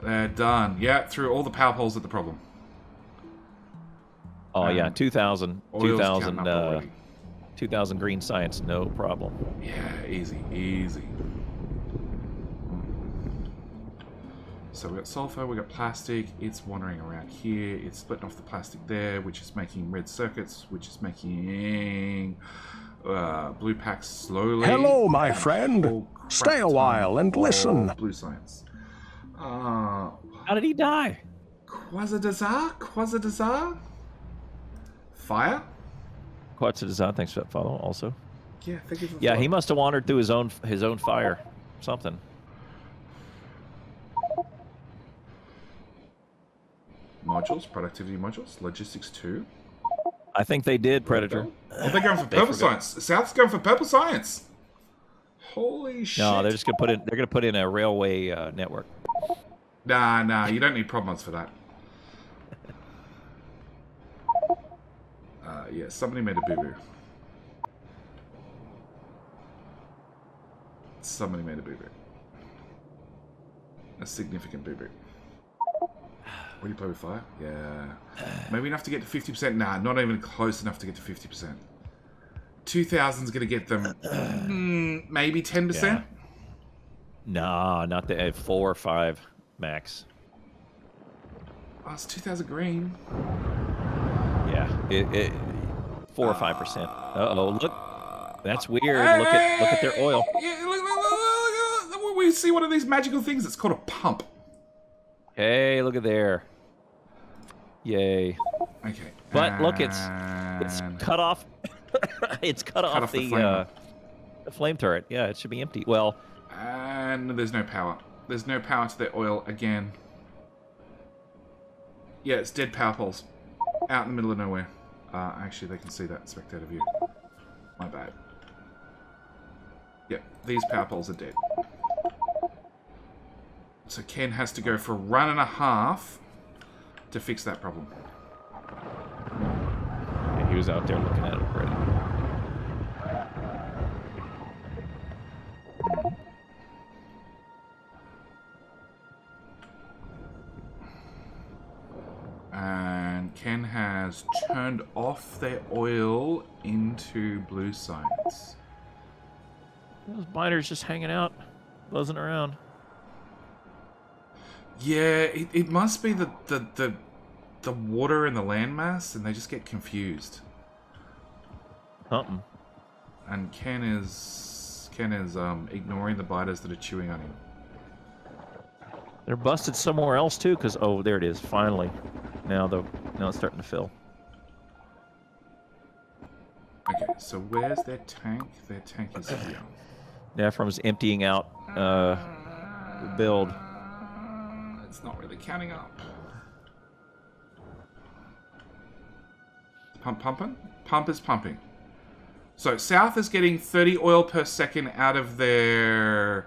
They're done. Yeah, through all the power poles at the problem. Oh yeah, Um, 2000, 2000, uh, already. 2000 green science, no problem. Yeah, easy, easy. So we got sulfur, we got plastic, it's wandering around here, it's splitting off the plastic there, which is making red circuits, which is making uh, blue packs slowly. Hello, my friend. Oh, Stay a while and listen. Blue science. Uh, How did he die? Quasadazar? Quasadazar? Fire? Quats a design. Thanks for that follow. Also, Yeah, thank you for the yeah, he must have wandered through his own his own fire, something. Modules, productivity modules, logistics 2. I think they did, Predator. Oh, they're going for They purple forgot. science. South's going for purple science. Holy shit. No, they're just gonna put in. They're gonna put in a railway uh, network. Nah, nah, you don't need prod mods for that. Uh, yeah, somebody made a boo-boo. Somebody made a boo-boo. A significant boo-boo. What do you play with fire? Yeah. Maybe enough to get to 50%? Nah, not even close enough to get to 50%. 2,000's going to get them mm, maybe 10%? Yeah. Nah, not the uh, four or five max. Oh, it's 2,000 green. Yeah, it, it four or five percent. Uh oh, look, that's weird. Look at look at their oil. Yeah, look, look, look, look, look, look. We see one of these magical things. It's called a pump. Hey, look at there. Yay! Okay. But look, it's it's cut off. it's cut, off, off the the flame uh, the flame turret. Yeah, it should be empty. Well, And there's no power. There's no power to the oil again. Yeah, it's dead power poles. Out in the middle of nowhere. Uh, actually, they can see that spectator view. My bad. Yep, these power poles are dead. So Ken has to go for a run and a half to fix that problem. yeah, he was out there looking at it already. And Ken has turned off their oil into blue science. Those miners just hanging out, buzzing around. Yeah, it, it must be the, the, the, the water and the landmass, and they just get confused. Something. And Ken is Ken is um, ignoring the biters that are chewing on him. They're busted somewhere else too, because oh, there it is. Finally, now the now it's starting to fill. Okay, so where's their tank? Their tank is here. Nephron's emptying out uh, the build. It's not really counting up. Pump pumping? Pump is pumping. So South is getting 30 oil per second out of their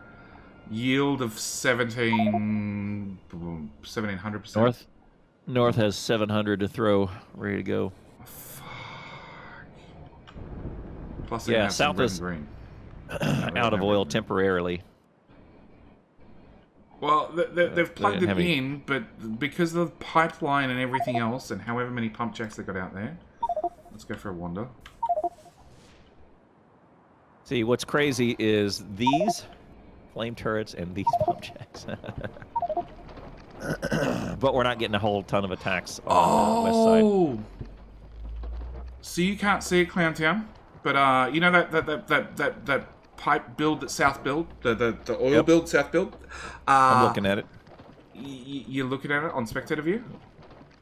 yield of 17 1700%. North, North has 700 to throw, ready to go. Plus Yeah, South is- green. Out of oil temporarily. Well, they, they, they've plugged it any- in, but because of the pipeline and everything else, and however many pump jacks they got out there, let's go for a wander. See, what's crazy is these flame turrets and these pump jacks. but we're not getting a whole ton of attacks on the west side. Oh! So you can't see it, Clowntown, but uh, you know that that that that that, that pipe build that South build, the the, the oil Yep. build South build. Uh, I'm looking at it. Y- you're looking at it on spectator view.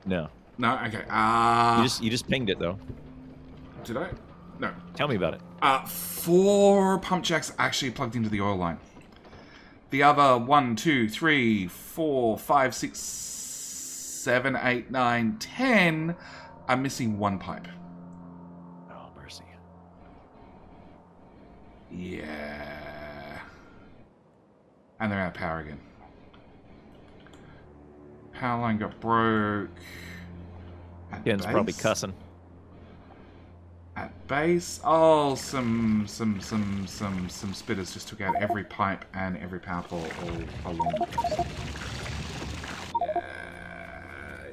No, No, okay. Uh, you just you just pinged it though. did I? No. Tell me about it. Uh, four pump jacks actually plugged into the oil line. The other one, two, three, four, five, six, seven, eight, nine, ten I'm missing one pipe. Yeah. And they're out of power again. Power line got broke. Ken's probably cussing. At base, oh, some some some some some spitters just took out every pipe and every power pole all along.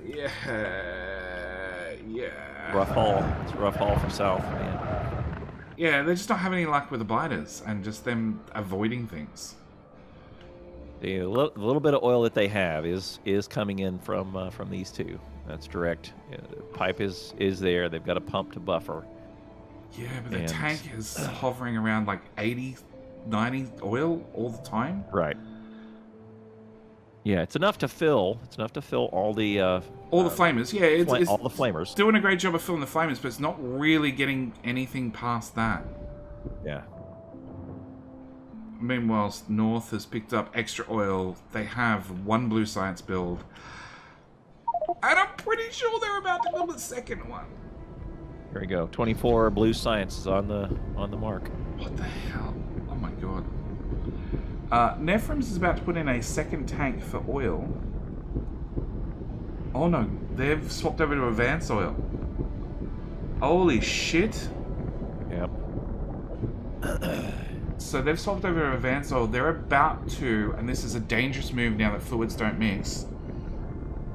Yeah, yeah, yeah. Rough haul. It's a rough haul for South, man. Yeah, they just don't have any luck with the biters and just them avoiding things. The little, little bit of oil that they have is is coming in from uh, from these two. That's direct. Yeah, the pipe is is there. They've got a pump to buffer. Yeah, but the And- tank is hovering around like 80, 90 oil all the time. Right. Yeah, it's enough to fill. It's enough to fill all the uh, All the flamers, yeah, it's, it's all the flamers. doing a great job of filling the flamers, but it's not really getting anything past that. Yeah. Meanwhile, North has picked up extra oil. They have one blue science build. And I'm pretty sure they're about to build a second one. Here we go. 24 blue science is on the on the mark. What the hell? Uh, Nephrons is about to put in a second tank for oil. Oh no, they've swapped over to advance oil. Holy shit. Yep. So they've swapped over to advanced oil. They're about to, and this is a dangerous move now that fluids don't mix.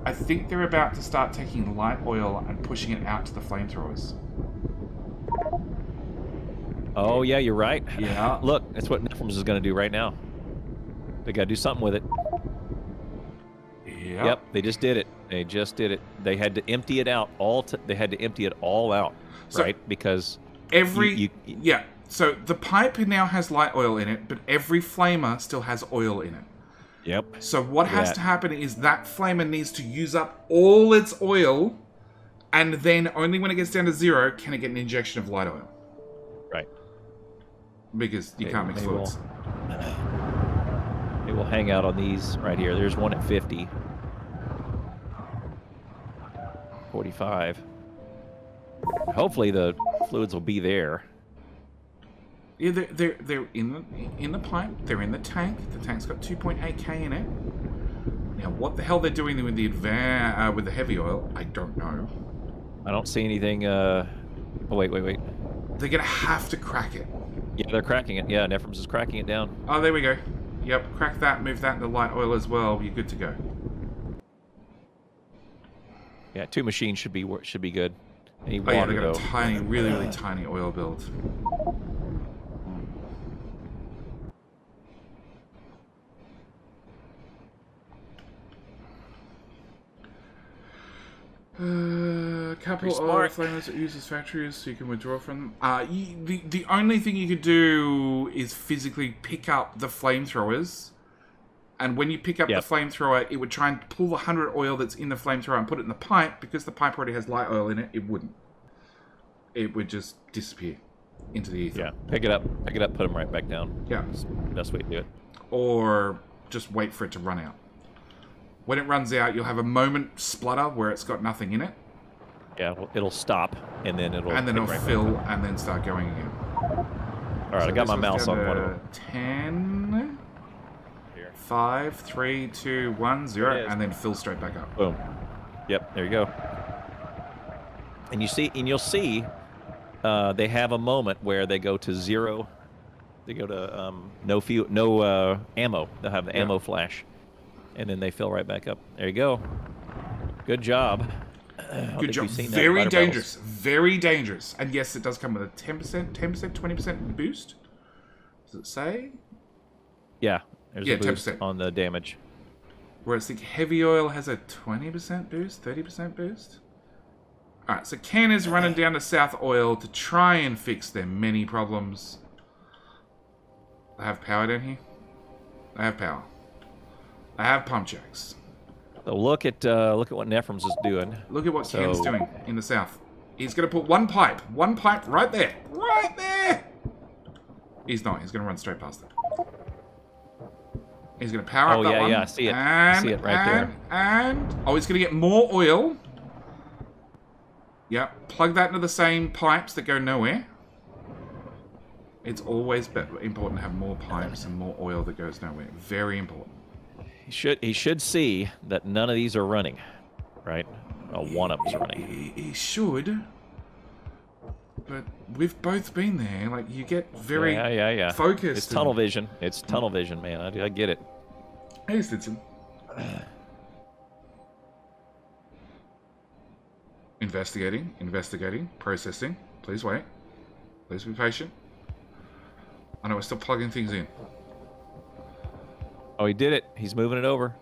I think they're about to start taking light oil and pushing it out to the flamethrowers. Oh yeah, you're right. Yeah. Look, that's what Nephrons is going to do right now. They got to do something with it. Yep. Yep, they just did it. They just did it. They had to empty it out all. T- they had to empty it all out, So- right? Because Every You- you- yeah. So the pipe now has light oil in it, but every flamer still has oil in it. yep, So what has to happen is that flamer needs to use up all its oil, and then only when it gets down to zero can it get an injection of light oil right. because you They- can't mix fluids. Will hang out on these right here. There's one at 50. 45. Hopefully the fluids will be there. Yeah, they're, they're they're in the in the pipe. They're in the tank. The tank's got 2.8k in it. Now, what the hell they're doing with the adva- uh, with the heavy oil? I don't know. I don't see anything. Uh... Oh wait, wait, wait. They're gonna have to crack it. Yeah, they're cracking it. Yeah, Nephrons is cracking it down. Oh, there we go. Yep, crack that. Move that into light oil as well. You're good to go. Yeah, two machines should be should be good. Need Oh yeah, water they got though. a tiny, really, really tiny oil build. Uh, couple Pretty of smart. flamers that uses factories so you can withdraw from them. Uh, you, the the only thing you could do is physically pick up the flamethrowers, and when you pick up Yep. the flamethrower, it would try and pull the hundred oil that's in the flamethrower and put it in the pipe. Because the pipe already has light oil in it, it wouldn't. It would just disappear into the ether. Yeah, pick it up, pick it up, put them right back down. Yeah. That's the best way to do it. Or just wait for it to run out. When it runs out, you'll have a moment splutter where it's got nothing in it, Yeah, well, it'll stop and then it'll. and then it'll right fill up. and then start going again. All right, So I got my mouse on one of them. Ten, Here. five, three, two, one, zero, There it is. and then fill straight back up. Boom. Yep, there you go. And you see, and you'll see, uh, they have a moment where they go to zero. They go to um, no fuel, no uh, ammo. They'll have the Yeah. ammo flash, and then they fill right back up. There you go. Good job. Good job. we've seen that Very dangerous. Very dangerous. And yes, it does come with a ten percent, ten percent, twenty percent boost. Does it say? Yeah, there's Yeah, a boost 10%. on the damage. Whereas the heavy oil has a 20% boost, 30% boost. Alright, so Ken is running down to South Oil to try and fix their many problems. They have power down here? They have power. They have pump jacks. So look at uh, look at what Nephrons is doing. Look at what Ken's doing in the south. He's going to put one pipe, one pipe right there. Right there! He's not. He's going to run straight past it. He's going to power Oh, up that yeah, one. yeah, I see it. I see it right and, there. And, oh, he's going to get more oil. Yep. Plug that into the same pipes that go nowhere. It's always important to have more pipes and more oil that goes nowhere. Very important. He should he should see that none of these are running, right? Oh, one of them's running. He, he should. But we've both been there. Like, you get very yeah, yeah, yeah. focused. It's tunnel and- vision. It's tunnel vision, man. I, I get it. Hey, Stinson. investigating, investigating, processing. Please wait. Please be patient. I know we're still plugging things in. Oh, he did it. He's moving it over.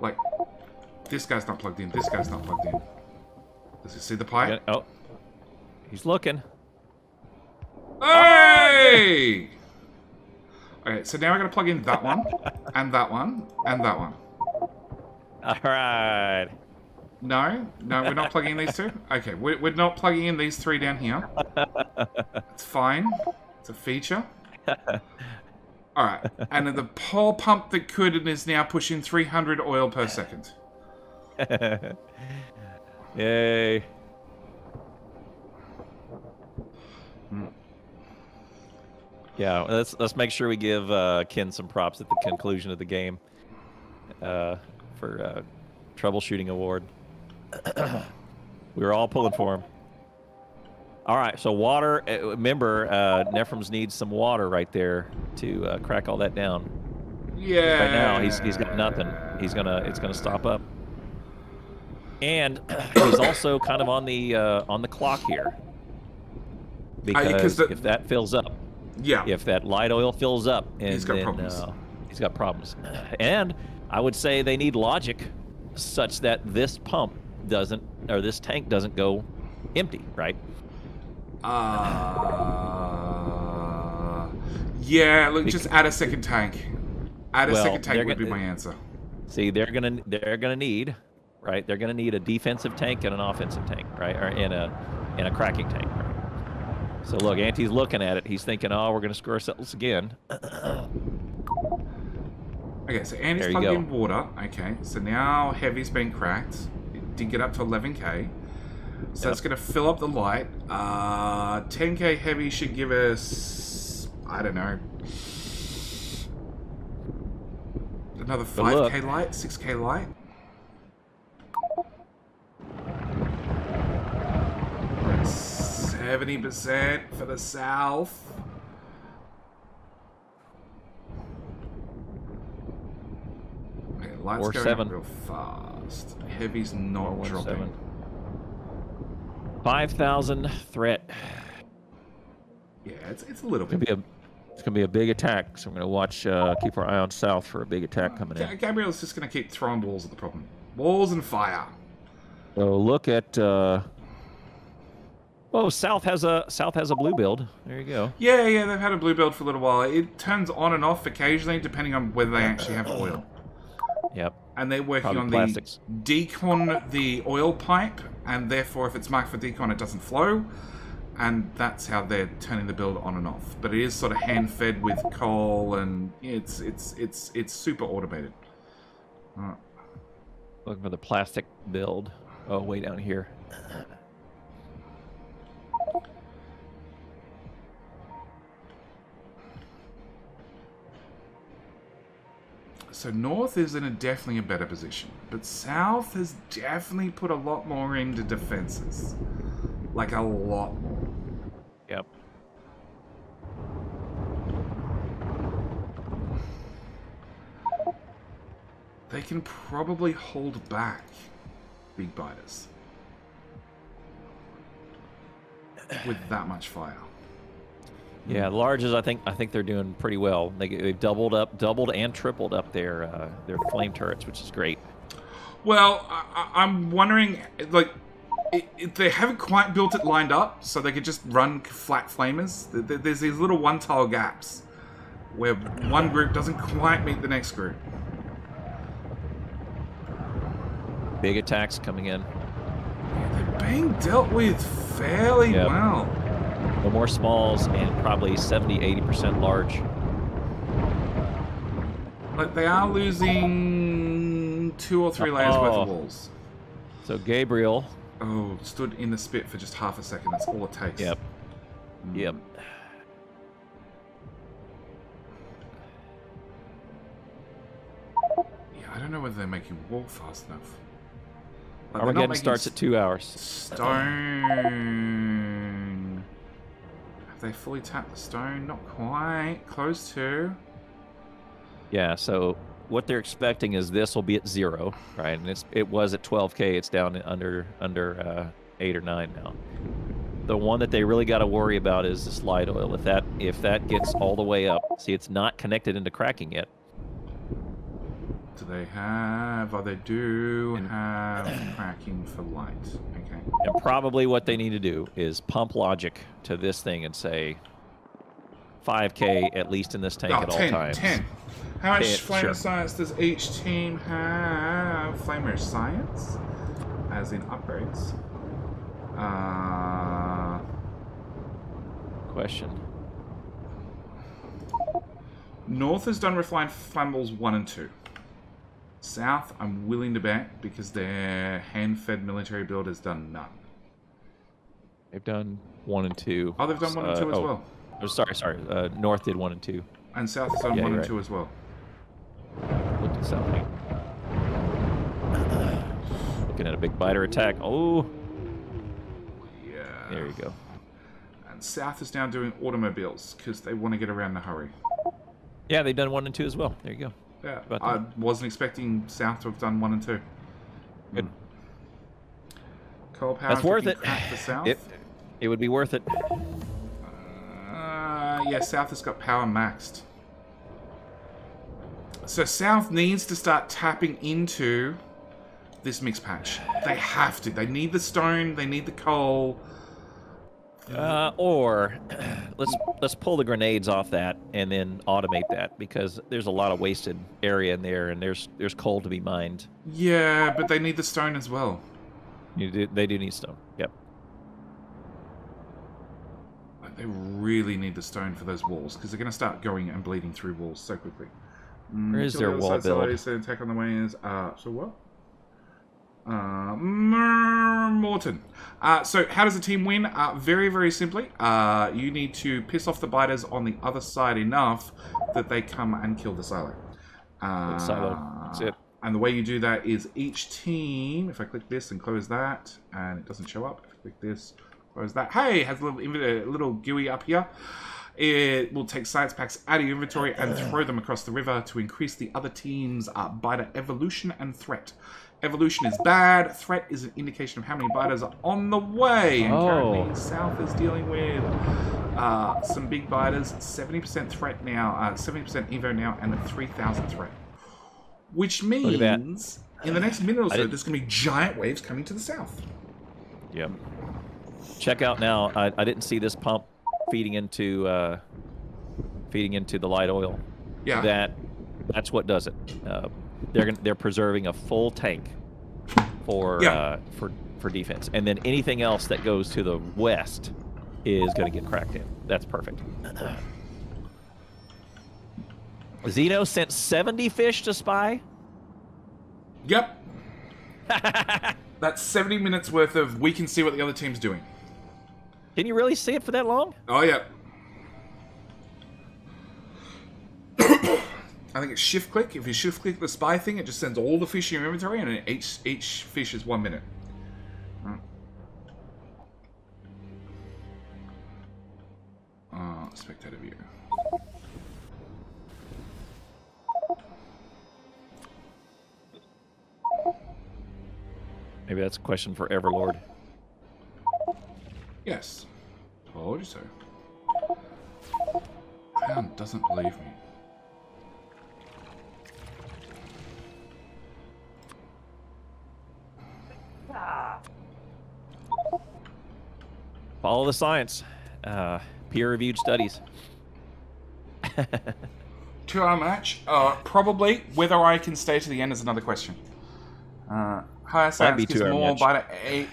Like, this guy's not plugged in. This guy's not plugged in. Does he see the pipe? Oh, he's looking. Hey! Okay, so now we're gonna plug in that one, and that one, and that one. All right. No, no, we're not plugging in these two. Okay, we're, we're not plugging in these three down here. It's fine. It's a feature. All right, and the pole pump that could and is now pushing 300 oil per second. Yay. Yeah, let's let's make sure we give uh, Ken some props at the conclusion of the game uh, for uh, troubleshooting award. we were all pulling for him. All right, so water. uh, Remember, uh, Nephrons needs some water right there to uh, crack all that down. Yeah. Right now, he's he's got nothing. He's gonna it's gonna stop up. And he's also kind of on the uh, on the clock here because 'cause the- if that fills up, Yeah. if that light oil fills up, and He's got then, problems. Uh, he's got problems. And I would say they need logic such that this pump doesn't or this tank doesn't go empty, right? Uh, yeah, look, just add a second tank. Add a Well, second tank would be gonna- my answer. See, they're gonna they're gonna need, right? They're gonna need a defensive tank and an offensive tank, right? Or in a in a cracking tank. Right? So look, Anti's looking at it. He's thinking, oh, we're gonna screw ourselves again. Okay, so Anti's plugged in water. Okay, so now heavy's been cracked. Did get up to 11k. So Yep. it's going to fill up the light. Uh, 10k heavy should give us, I don't know, another 5k light, 6k light. Seventy percent for the south. Okay, lights Or going seven. real fast. Heavy's not dropping. Five thousand threat. Yeah, it's, it's a little It's gonna bit. be a it's gonna be a big attack. So I'm gonna watch, uh, keep our eye on south for a big attack coming in. Gabriel's just going to keep throwing balls at the problem. Walls and fire. So look at. Uh, oh, south has a south has a blue build. There you go. Yeah, yeah, they've had a blue build for a little while. It turns on and off occasionally depending on whether they actually have oil. Yep. And they're working on plastics. the decon the oil pipe, and therefore if it's marked for decon, it doesn't flow. And that's how they're turning the build on and off. But it is sort of hand fed with coal, and it's it's it's it's super automated. Alright. Looking for the plastic build. Oh, way down here. So north is in a definitely a better position, but south has definitely put a lot more into defenses, like a lot more. Yep. They can probably hold back big biters with that much fire. Yeah, the larges. I think I think they're doing pretty well. They they've doubled up, doubled and tripled up their uh, their flame turrets, which is great. Well, I, I'm wondering, like, they haven't quite built it lined up, so they could just run flat flamers. Th- th- There's these little one-tile gaps where one group doesn't quite meet the next group. Big attacks coming in. They're being dealt with fairly Yep. well. No more smalls and probably 70, 80 percent large. But they are losing two or three layers worth of Oh. walls. So Gabriel. Oh, stood in the spit for just half a second. That's all it takes. Yep. Mm. Yep. Yeah, I don't know whether they're making wall fast enough. Like, they're not Armageddon starts at two hours. Stone. They fully tapped the stone? Not quite. Close to. Yeah. So what they're expecting is this will be at zero, right? And it's it was at 12k. It's down under under uh, eight or nine now. The one that they really got to worry about is this light oil. If that if that gets all the way up, see, it's not connected into cracking yet. Do they have? Oh, they do have cracking for light. Okay. And probably what they need to do is pump logic to this thing and say 5k at least in this tank Oh, at all times. 10. How much 10, flamer sure. science does each team have? Flamer science? As in upgrades? Uh, Question. North has done refined flammables 1 and 2. South, I'm willing to bet because their hand-fed military build has done none. They've done one and two. Oh, they've done 1 and Uh, 2 as oh, well. Oh, sorry, sorry. Uh, North did one and two. And South has done Yeah, 1 and right. 2 as well. Looked at something. Looking at a big biter attack. Oh, Yeah. there you go. And South is now doing automobiles because they want to get around in a hurry. Yeah, they've done one and two as well. There you go. Yeah, I wasn't expecting South to have done one and two. Good. Coal power. That's worth it. It, it would be worth it. Uh, yeah, South has got power maxed. So South needs to start tapping into this mix patch. They have to. They need the stone. They need the coal. Uh, or let's let's pull the grenades off that and then automate that because there's a lot of wasted area in there and there's there's coal to be mined. Yeah, but they need the stone as well. You do, they do need stone. Yep. They really need the stone for those walls because they're going to start going and bleeding through walls so quickly. Mm, Where is their wall build? attack on the way is uh so what? Uh, Morton. Uh, so how does a team win? Uh, very very simply, uh, you need to piss off the biters on the other side enough that they come and kill the silo. Uh, silo. That's it. And the way you do that is each team. If I click this and close that, and it doesn't show up. If I click this, close that. Hey, has a little a little GUI up here. It will take science packs out of your inventory and throw them across the river to increase the other team's uh, biter evolution and threat. Evolution is bad. Threat is an indication of how many biters are on the way. And Oh. currently, South is dealing with uh, some big biters. 70% threat now, uh, 70% Evo now, and a 3,000 threat. Which means in the next minute or so, there's going to be giant waves coming to the south. Yep. Check out now. I, I didn't see this pump feeding into uh, feeding into the light oil. Yeah. That that's what does it. Uh, they're gonna, they're preserving a full tank for Yeah. uh, for for defense, and then anything else that goes to the west is going to get cracked in. That's perfect. Xeno sent 70 fish to spy. Yep. That's 70 minutes worth of we can see what the other team's doing. Can you really see it for that long? Oh, yeah. I think it's shift click. If you shift click the spy thing, it just sends all the fish in your inventory, and each each fish is one minute. Uh, spectator view. Maybe that's a question for Everlord. Yes. Told you so. Pound doesn't believe me. Follow the science. Uh, peer-reviewed studies. Two hour match? Uh, probably. Whether I can stay to the end is another question. Uh, higher science gives more biter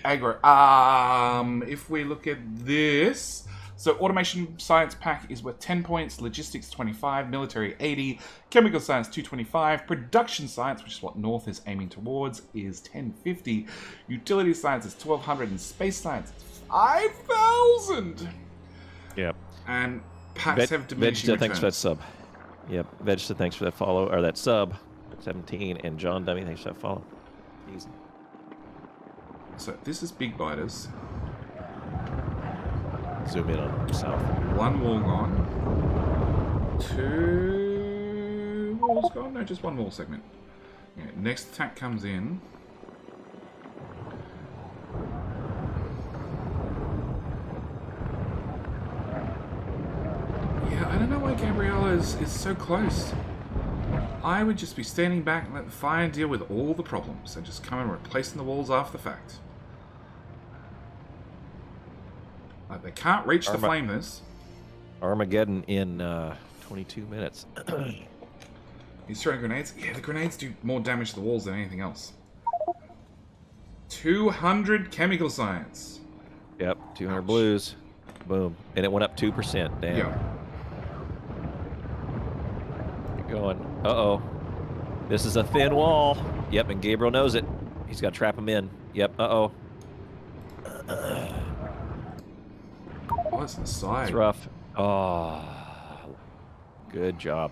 aggro. Um, if we look at this, So automation science pack is worth 10 points, logistics 25, military 80, chemical science 225, production science, which is what North is aiming towards, is 1050, utility science is 1200, and space science is 5000. Yep. And packs have diminishing Vegeta, thanks for that sub. Yep. Vegeta, thanks for that follow or that sub. 17 and John Dummy, thanks for that follow. Easy. So this is Big Biters. Zoom in on south. One wall gone. Two walls gone? No, just one wall segment. Yeah, next attack comes in. Yeah, I don't know why Gabriella is, is so close. I would just be standing back and let the fire deal with all the problems and just come and replacing the walls after the fact. Like, they can't reach the Arma- flame this. Armageddon in uh, 22 minutes. He's throwing grenades. Yeah, the grenades do more damage to the walls than anything else. 200 chemical science. yep. 200 Ouch. blues. Boom. And it went up 2%. Damn. Yeah. Keep going. Uh oh. This is a thin wall. Yep, and Gabriel knows it. He's got to trap him in. Yep. Uh oh. On the side. It's rough. Oh. Good job.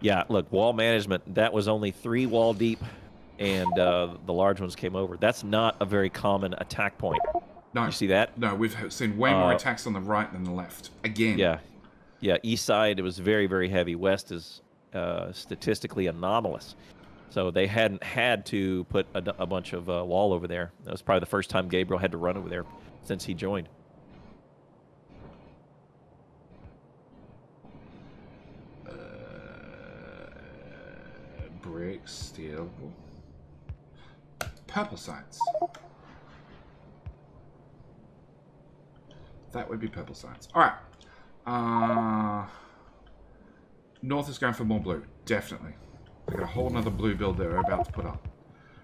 Yeah, look, wall management. That was only three wall deep, and uh, the large ones came over. That's not a very common attack point. No, You see that? no, we've seen way more Uh, attacks on the right than the left. Again. Yeah, yeah. East side it was very very heavy. West is uh, statistically anomalous, so they hadn't had to put a bunch of uh, wall over there. That was probably the first time Gabriel had to run over there since he joined. Brick, steel. Purple science. That would be purple science. Alright. Uh, North is going for more blue. Definitely. They got a whole nother blue build they're about to put up.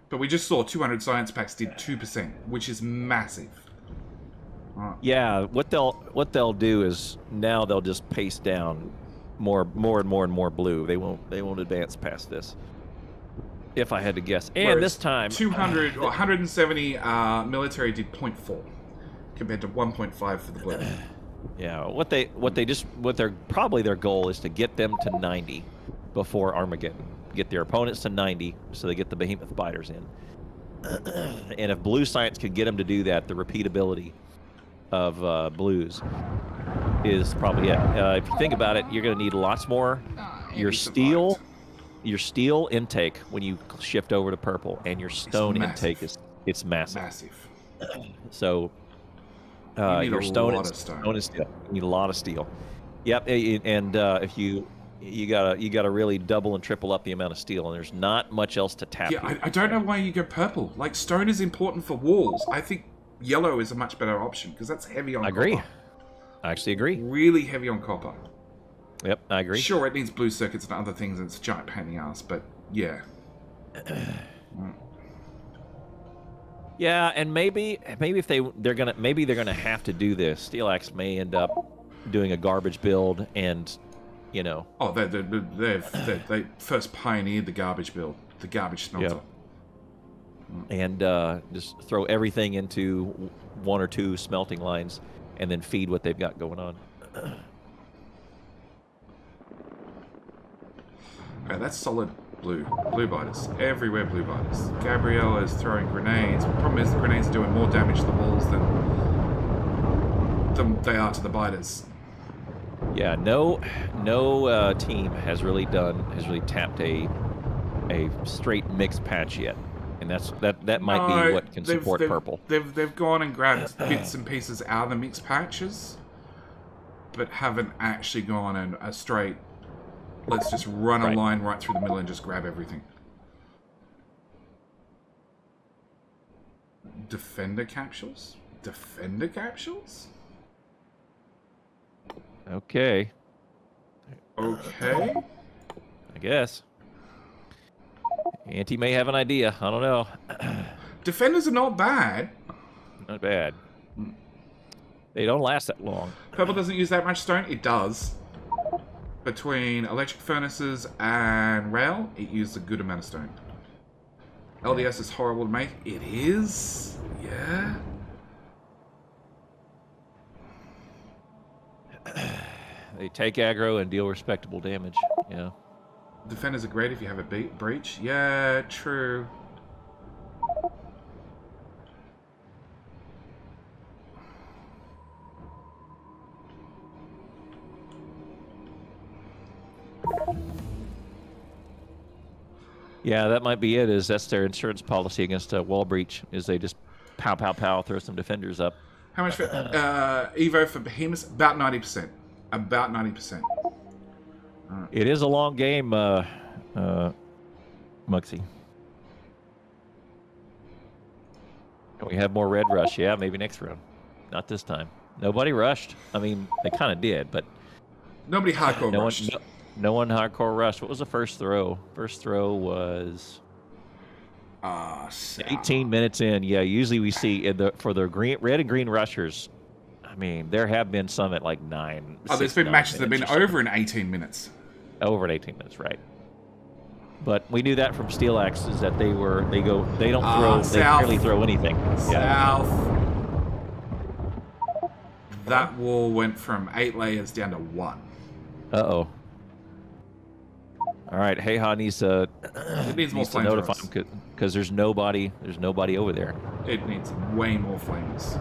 But we just saw 200 science packs did 2%, which is massive. Alright. Yeah, what they'll what they'll do is now they'll just pace down more more and more and more blue. They won't they won't advance past this. If I had to guess, and Whereas this time 200 or 170 uh, military did 0.4 compared to 1.5 for the blue. Yeah, what they what they just what their probably their goal is to get them to 90 before Armageddon. Get their opponents to 90 so they get the behemoth biters in. and if blue science could get them to do that, the repeatability of uh, blues is probably it. Uh, if you think about it, you're going to need lots more. Your steel, your steel intake when you shift over to purple, and your stone intake is it's massive. Massive. So uh, need your a stone, of stone. is steel. You need a lot of steel. Yep, and uh, if you you gotta you gotta really double and triple up the amount of steel, and there's not much else to tap. Yeah. I, I don't know why you go purple. Like, stone is important for walls. I think yellow is a much better option because that's heavy on copper. I agree. copper. I actually agree. Really heavy on copper. Yep, I agree. Sure, it needs blue circuits and other things, and it's a giant pain in the ass, but yeah. Yeah, and maybe maybe if they they're gonna maybe they're gonna have to do this. Steelaxe may end up doing a garbage build, and you know, Oh, they, they, they, they first pioneered the garbage build, the garbage smelter. And uh, just throw everything into one or two smelting lines, and then feed what they've got going on. Okay, that's solid blue. Blue biters. Everywhere blue biters. Gabriella is throwing grenades. The problem is the grenades are doing more damage to the walls than, than they are to the biters. Yeah, no, no uh, team has really done has really tapped a a straight mixed patch yet, that's that that might be what can support they've- purple. They've they've gone and grabbed bits and pieces out of the mixed patches, but haven't actually gone and a straight. Let's just run a line right through the middle and just grab everything. Defender capsules? Defender capsules? Okay, Okay. I guess. Anti may have an idea. I don't know. Defenders are not bad. Not bad. They don't last that long. Purple doesn't use that much stone. It does. Between electric furnaces and rail, it used a good amount of stone. LDS is horrible to make. It is. Yeah. They take aggro and deal respectable damage. Yeah. Defenders are great if you have a breach. Yeah, true. Yeah, that might be it. Is that's their insurance policy against a wall breach? Is they just pow pow pow throw some defenders up. How much for uh, Evo for Behemoth? About 90%. About 90%. It is a long game, uh, uh, Muxie. Can we have more red rush? Yeah, maybe next round. Not this time. Nobody rushed. I mean, they kind of did, but Nobody hardcore no one, rushed. no, no one hardcore rushed. What was the first throw? First throw was South. 18 minutes in. Yeah, usually we see in the for the green, red and green rushers. I mean, there have been some at like nine. Oh, there's six, been matches that have been over in 18 minutes. Over in 18 minutes, right? But we knew that from Steelaxe's that they were they go they don't Ah, throw they barely throw anything. Yeah. South. That wall went from eight layers down to one. Uh oh. All right, Heiha needs to It needs more to notify him because there's nobody there's nobody over there. It needs way more flames.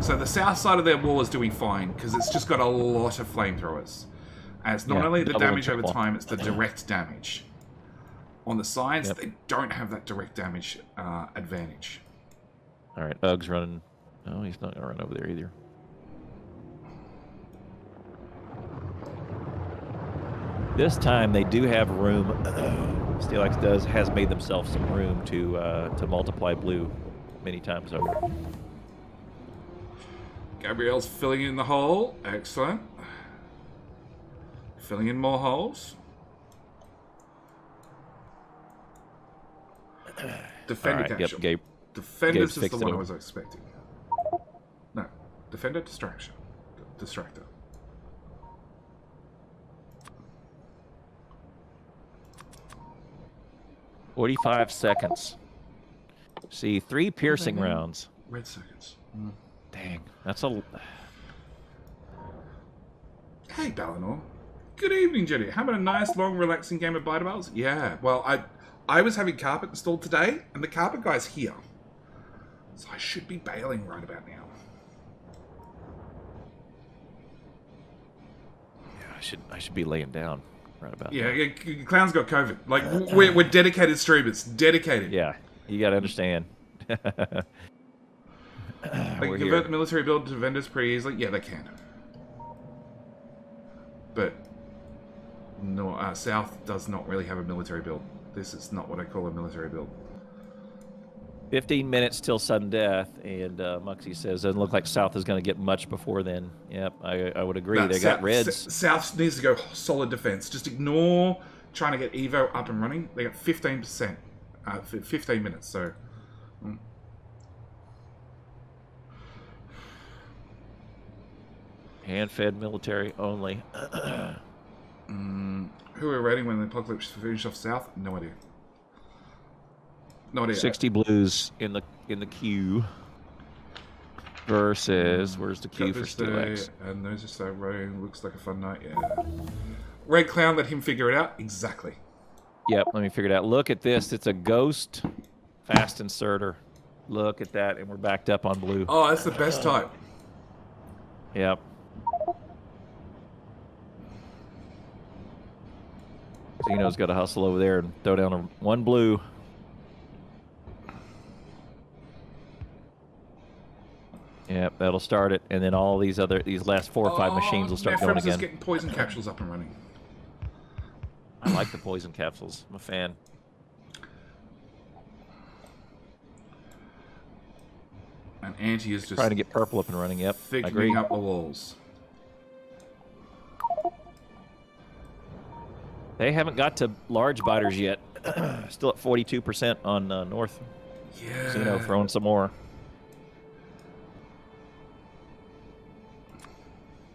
So the south side of their wall is doing fine because it's just got a lot of flamethrowers. And it's not Yeah, only the damage over time, it's the direct damage. On the sides, Yep. they don't have that direct damage uh, advantage. All right, Ugg's running. No, he's not gonna run over there either. This time they do have room. Steelaxe does has made themselves some room to uh, to multiply blue many times over. Gabrielle's filling in the hole. Excellent. Filling in more holes. All Defender right, yep, capture. Gabe. Defenders Gabe's is the fixed one it I was expecting. No. Defender distraction. Distractor. Forty-five seconds. See, three piercing rounds. Red seconds. Dang, that's a. Hey, Balinor. Good evening, Jenny. How about a nice, long, relaxing game of Biter Bells? Yeah. Well, I I was having carpet installed today, and the carpet guy's here. So I should be bailing right about now. Yeah, I should I should be laying down right about. Yeah, yeah Clown's got COVID. Like, w- we're, uh. we're dedicated streamers. Dedicated. Yeah, you got to understand. They can convert the military build to vendors pretty easily. Yeah, they can. But no, uh, South does not really have a military build. This is not what I call a military build. 15 minutes till sudden death, and uh, Muxie says doesn't look like South is going to get much before then. Yep, I, I would agree. No, they got South- Reds. S- South needs to go solid defense. Just ignore trying to get Evo up and running. They got 15%, uh, f- 15 minutes, so. mm. Hand-fed military only. Mm, who are raiding when the apocalypse finished off South? No idea. No idea. 60 blues in the in the queue. Versus where's the queue for this Steel day, X? And those just start raiding. Looks like a fun night, yeah. Red Clown, let him figure it out. Exactly. Yep, let me figure it out. Look at this. It's a ghost fast inserter. Look at that, and we're backed up on blue. Oh, that's the best type. Yep. Xeno's got to hustle over there and throw down a, one blue. Yep, that'll start it, and then all these other these last four or five oh, machines will start Oh, going Nephrons is again. getting poison capsules up and running. I like the poison capsules. I'm a fan. And Anti is just Trying to get purple up and running. Yep, thickening up the walls. They haven't got to large biters yet. Still at 42% on uh, North. Yeah. Xeno throwing some more.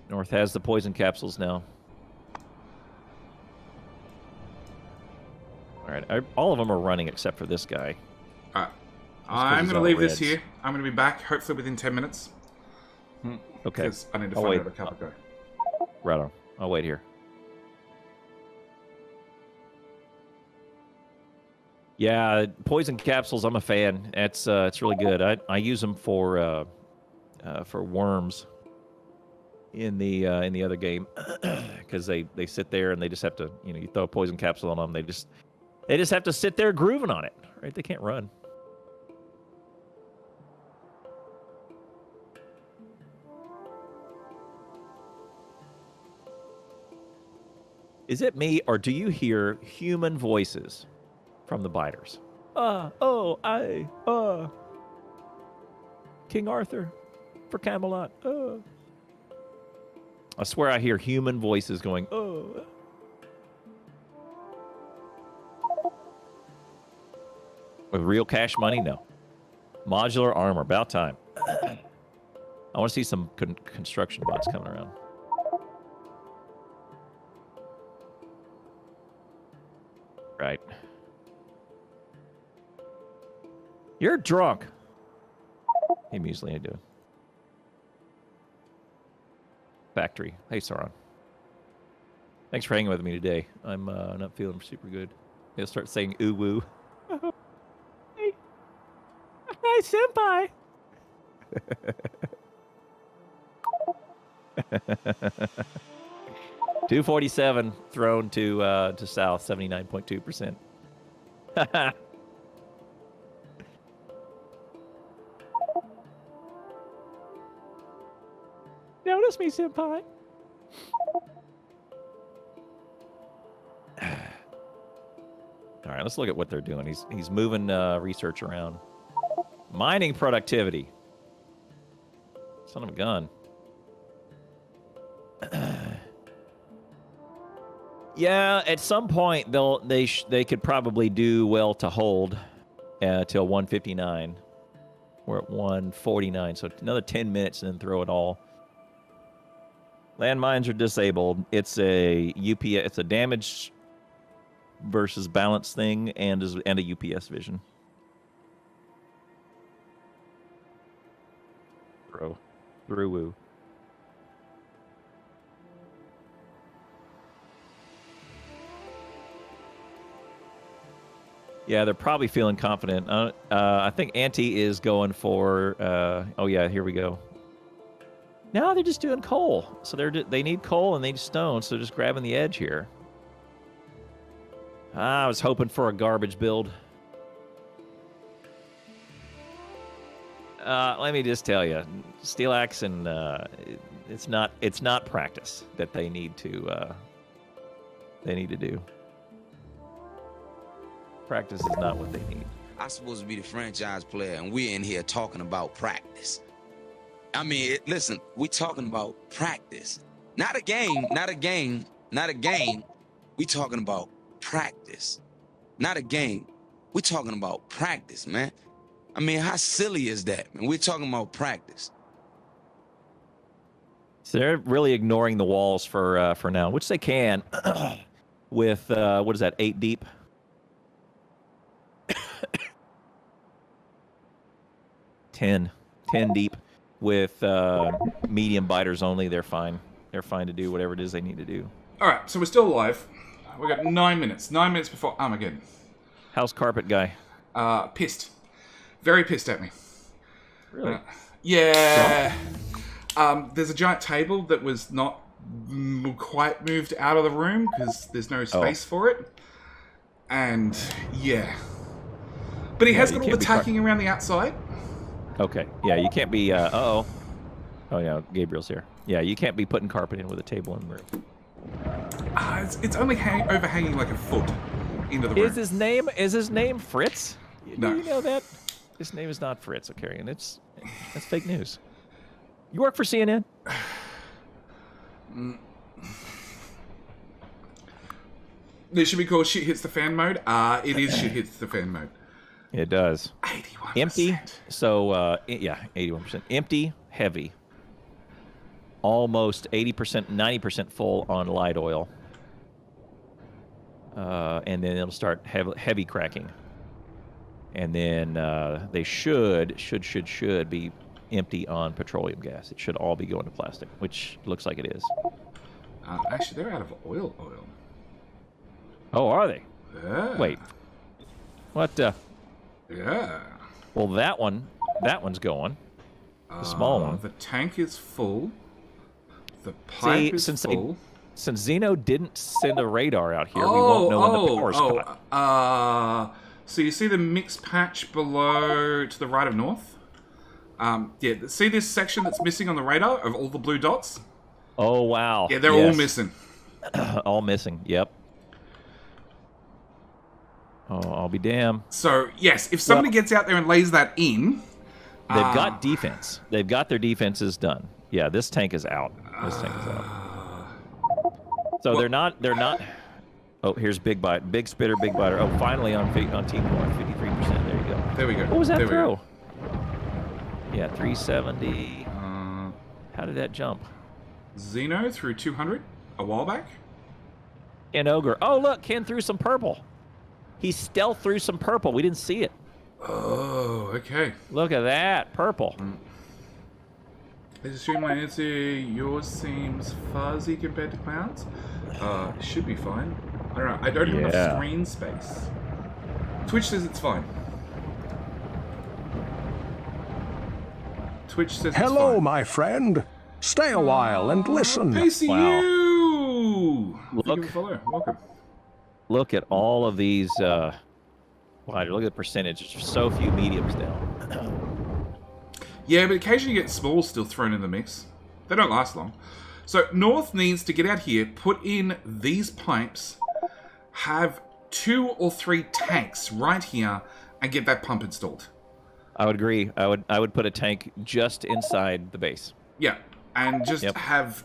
North has the poison capsules now. All right, I, all of them are running except for this guy. Alright. I'm going to all leave this here. I'm going to be back hopefully within 10 minutes Okay, I need to I'll find wait. out where Capico. right on. I'll wait here. Yeah, poison capsules. I'm a fan. It's uh, it's really good. I, I use them for uh, uh, for worms in the uh, in the other game because they they sit there and they just have to you know you throw a poison capsule on them. They just they just have to sit there grooving on it. Right? They can't run. Is it me or do you hear human voices from the biters? Uh, oh, I, uh. King Arthur for Camelot. Uh. I swear I hear human voices going, oh. With real cash money? No. Modular armor, about time. I want to see some con- construction bots coming around. Right. You're drunk. Hey, how you doing? Factory. Hey, Sauron. Thanks for hanging with me today. I'm uh, not feeling super good. He'll start saying ooh woo. hey. Hi, senpai. Two forty seven thrown to uh, to south, seventy nine point two percent. Notice me, senpai. All right, let's look at what they're doing. He's he's moving uh, research around. Mining productivity. Son of a gun. yeah, at some point they'll they they could probably do well to hold uh, till 159. We're at 149, so another 10 minutes and then throw it all. Landmines are disabled. It's a UPS. It's a damage versus balance thing, and is and a UPS vision. Throw, through woo. Yeah, they're probably feeling confident. Uh, uh, I think Anti is going for. Uh, oh yeah, here we go. No, they're just doing coal. So they're they need coal and they need stone, so they're just grabbing the edge here. Ah, I was hoping for a garbage build. Uh, let me just tell you, Steelaxe and uh, it's not it's not practice that they need to uh, they need to do. Practice is not what they need. I'm supposed to be the franchise player, and we're in here talking about practice. I mean, it, listen, we talking about practice, not a game, not a game, not a game. We talking about practice, not a game. We talking about practice, man. I mean, how silly is that? Man? We're talking about practice. So they're really ignoring the walls for uh, for now, which they can with uh, what is that eight deep. Ten. Ten deep with uh, medium biters only. They're fine. They're fine to do whatever it is they need to do. Alright, so we're still alive. We've got nine minutes. Nine minutes before Armageddon. How's carpet guy? Uh, pissed. Very pissed at me. Really? Yeah. Um, there's a giant table that was not quite moved out of the room because there's no space for it. And yeah. But he has got all the tacking around the outside. Okay. Yeah, you can't be. Uh oh. Oh yeah, Gabriel's here. Yeah, you can't be putting carpet in with a table in the room. Ah, it's, it's only hang- overhanging like a foot into the room. Is his name is his name Fritz? No. Do you know that? His name is not Fritz, okay, and it's that's fake news. You work for CNN? This should be called shit hits the fan mode. Ah, it is shit hits the fan mode. It does. 81%. Empty. So uh, yeah, eighty-one percent empty, heavy. almost 80%, 90% full on light oil. Uh, and then it'll start heavy, heavy cracking. And then uh, they should, should, should, should be empty on petroleum gas. It should all be going to plastic, which looks like it is. Uh, actually, they're out of oil. Oil. Oh, are they? Yeah. Wait. What? Uh, Yeah. well, that one, that one's going. The small Uh, one. The tank is full. The pipe See, is since they- full. Since Xeno didn't send a radar out here, we won't know when the power's oh, cut. uh, so you see the mixed patch below to the right of north? Um, yeah, see this section that's missing on the radar of all the blue dots? Oh wow! Yeah, they're all missing. all missing. Yep. Oh, I'll be damned. So, yes, if somebody gets out there and lays that in, They've Ah. got defense. They've got their defenses done. Yeah, this tank is out. This tank is out. So they're not. They're not. Oh, here's big bite, big spitter, big biter. Oh, finally on on team one, 53 percent. There you go. there we go. What was that there throw? Yeah, 370. Uh, How did that jump? Xeno threw 200 a while back. And ogre. Oh look, Ken threw some purple. He stealth threw some purple. We didn't see it. Oh, okay. Look at that purple. Let's assume my answer. Yours seems fuzzy compared to Cloud's. Uh, it should be fine. I don't know. I don't have enough screen space. Twitch says it's fine. Twitch says Hello, it's fine. my friend. Stay a while and listen. Pacey, Wow. you. Thank you for Look. follow. Welcome. Look at all of these. Uh, wow, look at the percentage. There's so few mediums now. Yeah, but occasionally you get smalls still thrown in the mix. They don't last long. So North needs to get out here, put in these pipes, have two or three tanks right here, and get that pump installed. I would agree. I would. I would put a tank just inside the base. Yeah, and just Yep. have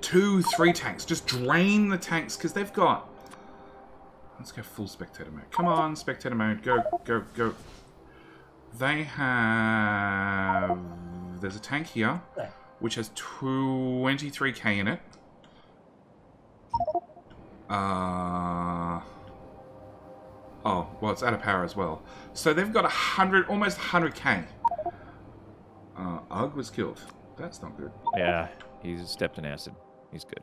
two, three tanks. Just drain the tanks because they've got. Let's go full spectator mode. Come on, spectator mode. Go, go, go. They have. There's a tank here, which has 23k in it. Uh. Oh, well, it's out of power as well. So they've got a hundred, almost 100k. Uh, Ugg was killed. That's not good. Yeah, he's stepped in acid. He's good.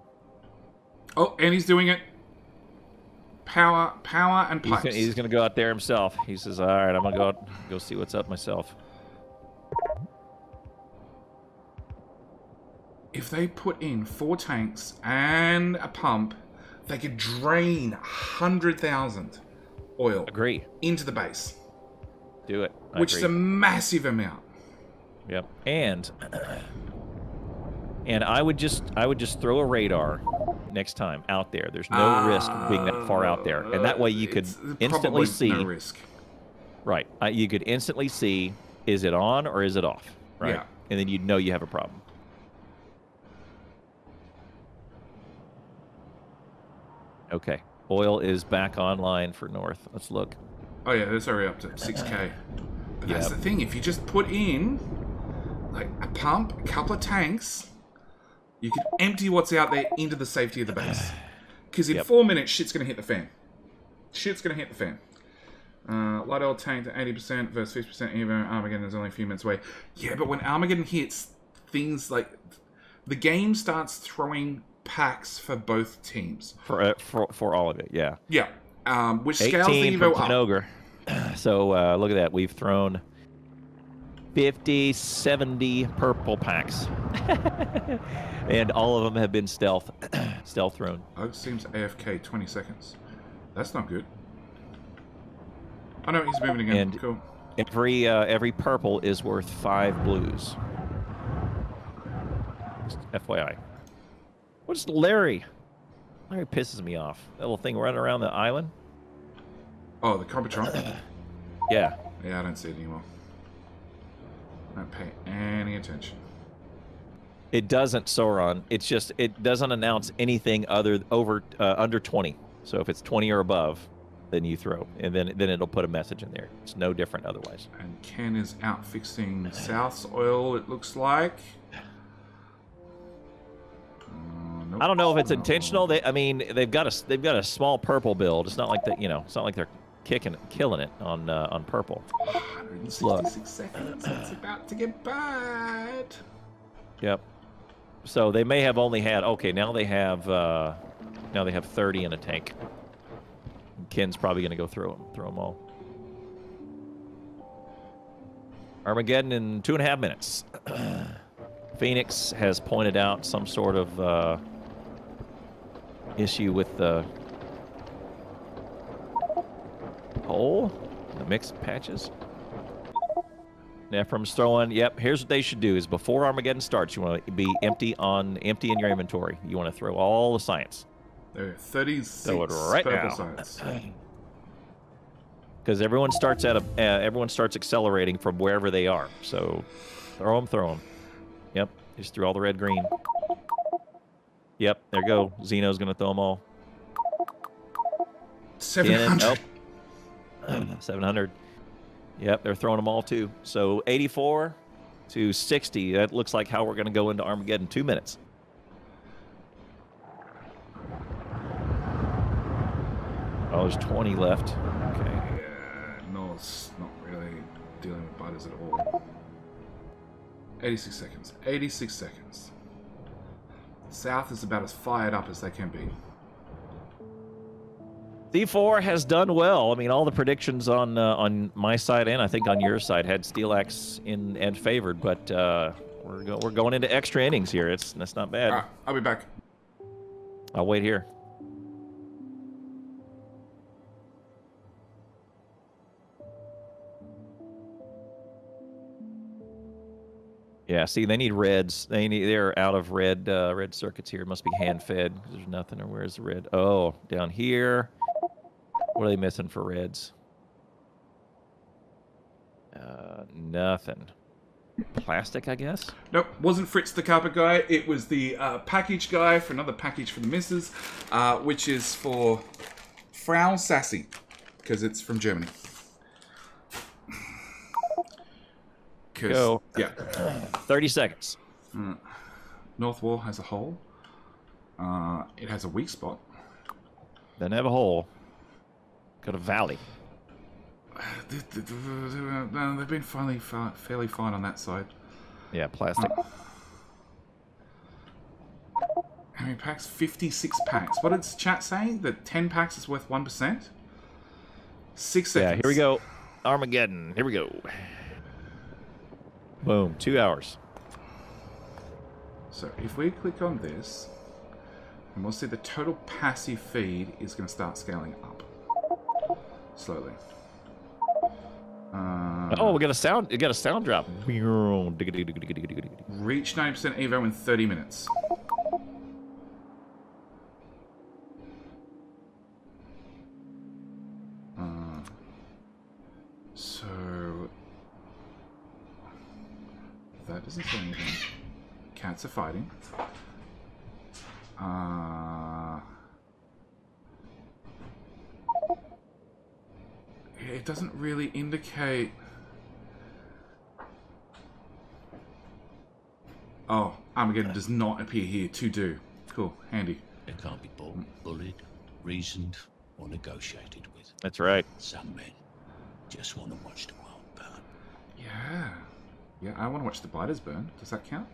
Oh, and he's doing it. Power, power, and He's pipes. gonna, he's gonna go out there himself. He says, "All right, I'm gonna go out, go see what's up myself." If they put in four tanks and a pump, they could drain 100,000 oil Agree. into the base, Do it. I which is a massive amount. Yep. And and I would just I would just throw a radar next time out there. There's no risk being that far out there, and that way you could Uh, instantly see. No risk. Right. Uh, you could instantly see is it on or is it off. Right. Yeah. And then you'd know you have a problem. Okay. Oil is back online for North. Let's look. Oh yeah, that's already up to 6k. But that's the thing. If you just put in like a pump, a couple of tanks, you can empty what's out there into the safety of the base. Because in Yep. four minutes, shit's gonna hit the fan. Shit's gonna hit the fan. Uh, light oil tank to 80% versus 50% even. Armageddon is only a few minutes away. Yeah, but when Armageddon hits, things like the game starts throwing packs for both teams. For uh, for, for all of it, yeah. Yeah, um, which scales the 18 Evo up. Tanoger. So uh, look at that. We've thrown 50, 70 purple packs. and all of them have been stealth stealth thrown. Oak seems AFK 20 seconds. That's not good. Oh no, he's moving again. And- cool. Every uh, every purple is worth five blues. Just FYI. What's Larry? Larry pisses me off. That little thing running around the island. Oh, the Computron? Yeah. yeah, I don't see it anymore. I don't pay any attention. It doesn't Sauron. It's just it doesn't announce anything other over uh, under 20. So if it's 20 or above, then you throw, and then then it'll put a message in there. It's no different otherwise. And Ken is out fixing South's oil, it looks like. Nope. I don't know if it's intentional. They, I mean, they've got a they've got a small purple build. It's not like that, you know. It's not like they're kicking killing it on uh, on purple. 166 seconds. It's about to get bad. Yep. So they may have only had okay. Now they have uh, now they have 30 in a tank. Ken's probably going to go through them, throw them all. Armageddon in two and a half minutes. Phoenix has pointed out some sort of uh, issue with the hole, the mixed patches. Ephraim's throwing. Yep. Here's what they should do: is before Armageddon starts, you want to be empty on empty in your inventory. You want to throw all the science There are 36 Throw it right now. science. because everyone starts at a uh, everyone starts accelerating from wherever they are. So throw them, throw them. Yep. Just threw all the red, green. Yep. There you go. Xeno's gonna throw them all. 700. Nope. 700. Yep, they're throwing them all too. So 84 to 60. That looks like how we're going to go into Armageddon. Two minutes. Oh, there's 20 left. Okay. Yeah, no, it's not really dealing with biters at all. 86 seconds. 86 seconds. South is about as fired up as they can be. C4 has done well. I mean, all the predictions on uh, on my side and I think on your side had Steelaxe in and favored, but uh, we're go- we're going into extra innings here. It's that's not bad. I'll be back. I'll wait here. Yeah, see, they need reds. They need they're out of red uh, red circuits here. It must be hand fed. There's nothing. Or where's the red? Oh, down here. What are they missing for reds? Uh, nothing. Plastic, I guess. Nope, wasn't Fritz the carpet guy. It was the uh, package guy for another package for the missus, uh, which is for Frau Sassy, because it's from Germany. Go. Yeah, Thirty seconds. North Wall has a hole. Uh, it has a weak spot. Doesn't have a hole. Got a valley. They've been finally fa- fairly fine on that side. Yeah, plastic. How many packs? 56 packs. What did chat say? That 10 packs is worth 1%? Six Yeah, here we go. Armageddon. Here we go. Boom. Two hours. So if we click on this, and we'll see the total passive feed is going to start scaling up. Slowly. Uh, Oh, we got a sound. We got a sound drop. reach 90% Evo in 30 minutes. Uh, so that doesn't say anything. Cats are fighting. Uh, it doesn't really indicate. Oh, Armageddon does not appear here to do. Cool, handy. It can't be bought, bullied, reasoned, or negotiated with. That's right. Some men just want to watch the world burn. Yeah. Yeah, I want to watch the biters burn. Does that count?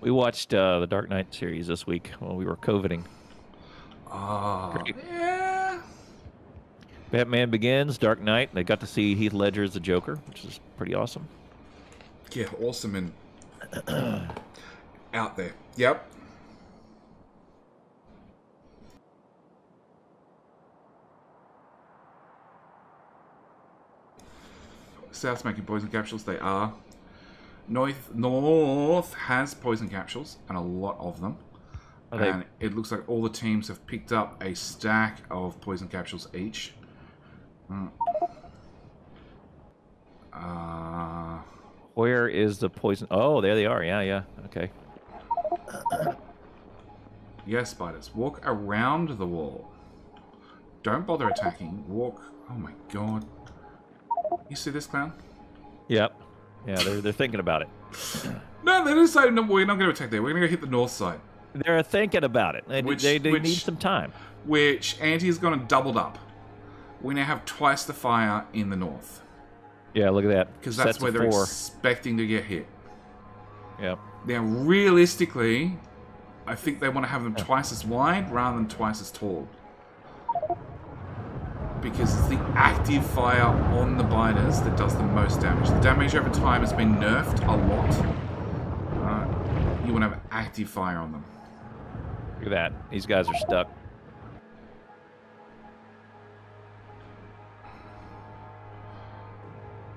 We watched uh, the Dark Knight series this week while we were coveting. Oh, Great. yeah. Batman Begins, Dark Knight. They got to see Heath Ledger as the Joker, which is pretty awesome. Yeah, awesome and out there. Yep. South's making poison capsules. They are. North North has poison capsules and a lot of them. Are they- and it looks like all the teams have picked up a stack of poison capsules each. Mm. Uh, Where is the poison? Oh, there they are. Yeah, yeah. Okay. Yes, spiders. Walk around the wall. Don't bother attacking. Walk. Oh my god. You see this clown? Yep. Yeah, they're they're thinking about it. No, they decided no, we're not going to attack there. We're going to go hit the north side. They're thinking about it. They, Which- they, they which- need some time. which anti has gone and doubled up. We now have twice the fire in the north Yeah, look at that. because that's Sets where they're four. expecting to get hit. Yep. Now, realistically, I think they want to have them twice as wide rather than twice as tall. Because it's the active fire on the biters that does the most damage. The damage over time has been nerfed a lot. Uh, you want to have active fire on them. Look at that. These guys are stuck.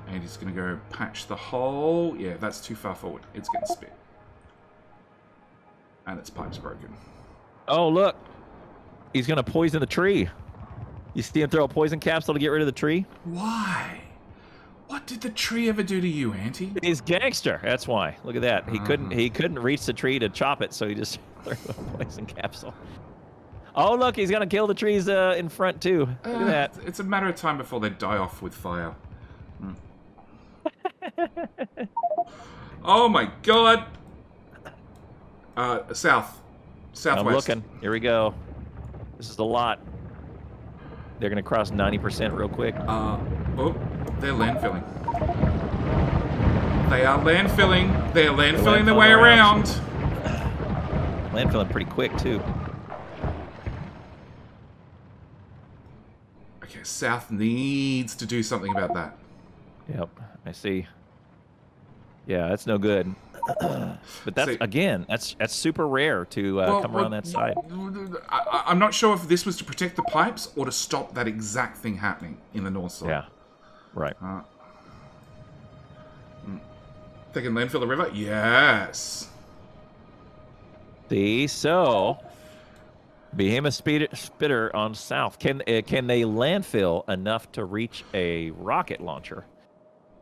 And he's going to go patch the hole. Yeah, that's too far forward. It's getting spit. And its pipe's broken. Oh, look. He's going to poison the tree. You see him throw a poison capsule to get rid of the tree? Why? What did the tree ever do to you, Anti? He's gangster. That's why. Look at that. He couldn't Ah. he couldn't reach the tree to chop it, so he just threw a poison capsule. Oh, look, he's going to kill the trees uh, in front too. Look Uh, at that. It's a matter of time before they die off with fire. Oh my god! Uh, south. Southwest. I'm looking. Here we go. This is a lot. They're going to cross 90% real quick. Uh, oh, they're landfilling. They are landfilling. They're landfilling their way around. around. Landfilling pretty quick too. Okay, South needs to do something about that. Yep, I see. Yeah, that's no good. but that's See- again, that's that's super rare to uh, Well, come well, around that side. I, I'm not sure if this was to protect the pipes or to stop that exact thing happening in the north side. Yeah, right. Uh, mm. They can landfill the river? Yes. See, so Behemoth speed- Spitter on south. Can uh, can they landfill enough to reach a rocket launcher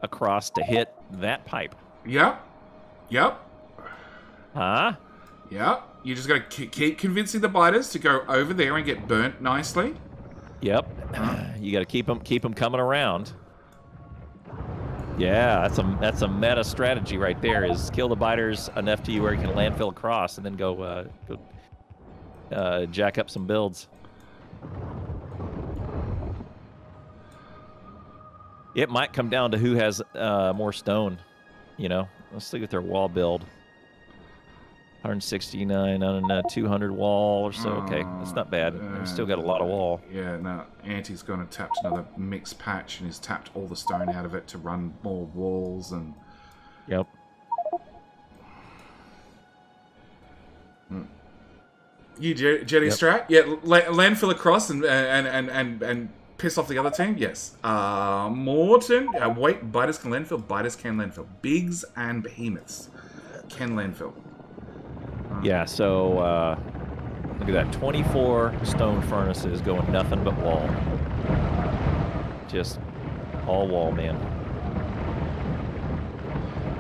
across to hit that pipe? Yep. Yep. Huh? Yep. You just got to keep convincing the biters to go over there and get burnt nicely. Yep. You got to keep them keep them coming around. Yeah, that's a that's a meta strategy right there. Is kill the biters enough to you where you can landfill across, and then go uh, go uh, jack up some builds. It might come down to who has uh, more stone. You know, let's look at their wall build. 169 on a 200 wall or so. Okay, that's not bad. Mm, They've uh, still got a lot of wall. Yeah, no. Anti's gone and tapped another mixed patch and he's tapped all the stone out of it to run more walls and. Yep. Hmm. You Je- jetty Yep. strat? Yeah, landfill across uh, and and, and and and piss off the other team? Yes. Uh, Morton. Uh, wait, biters can landfill. Biters can landfill. Bigs and behemoths can landfill. Yeah, so uh, look at that 24 stone furnaces going nothing but wall. Just all wall, man.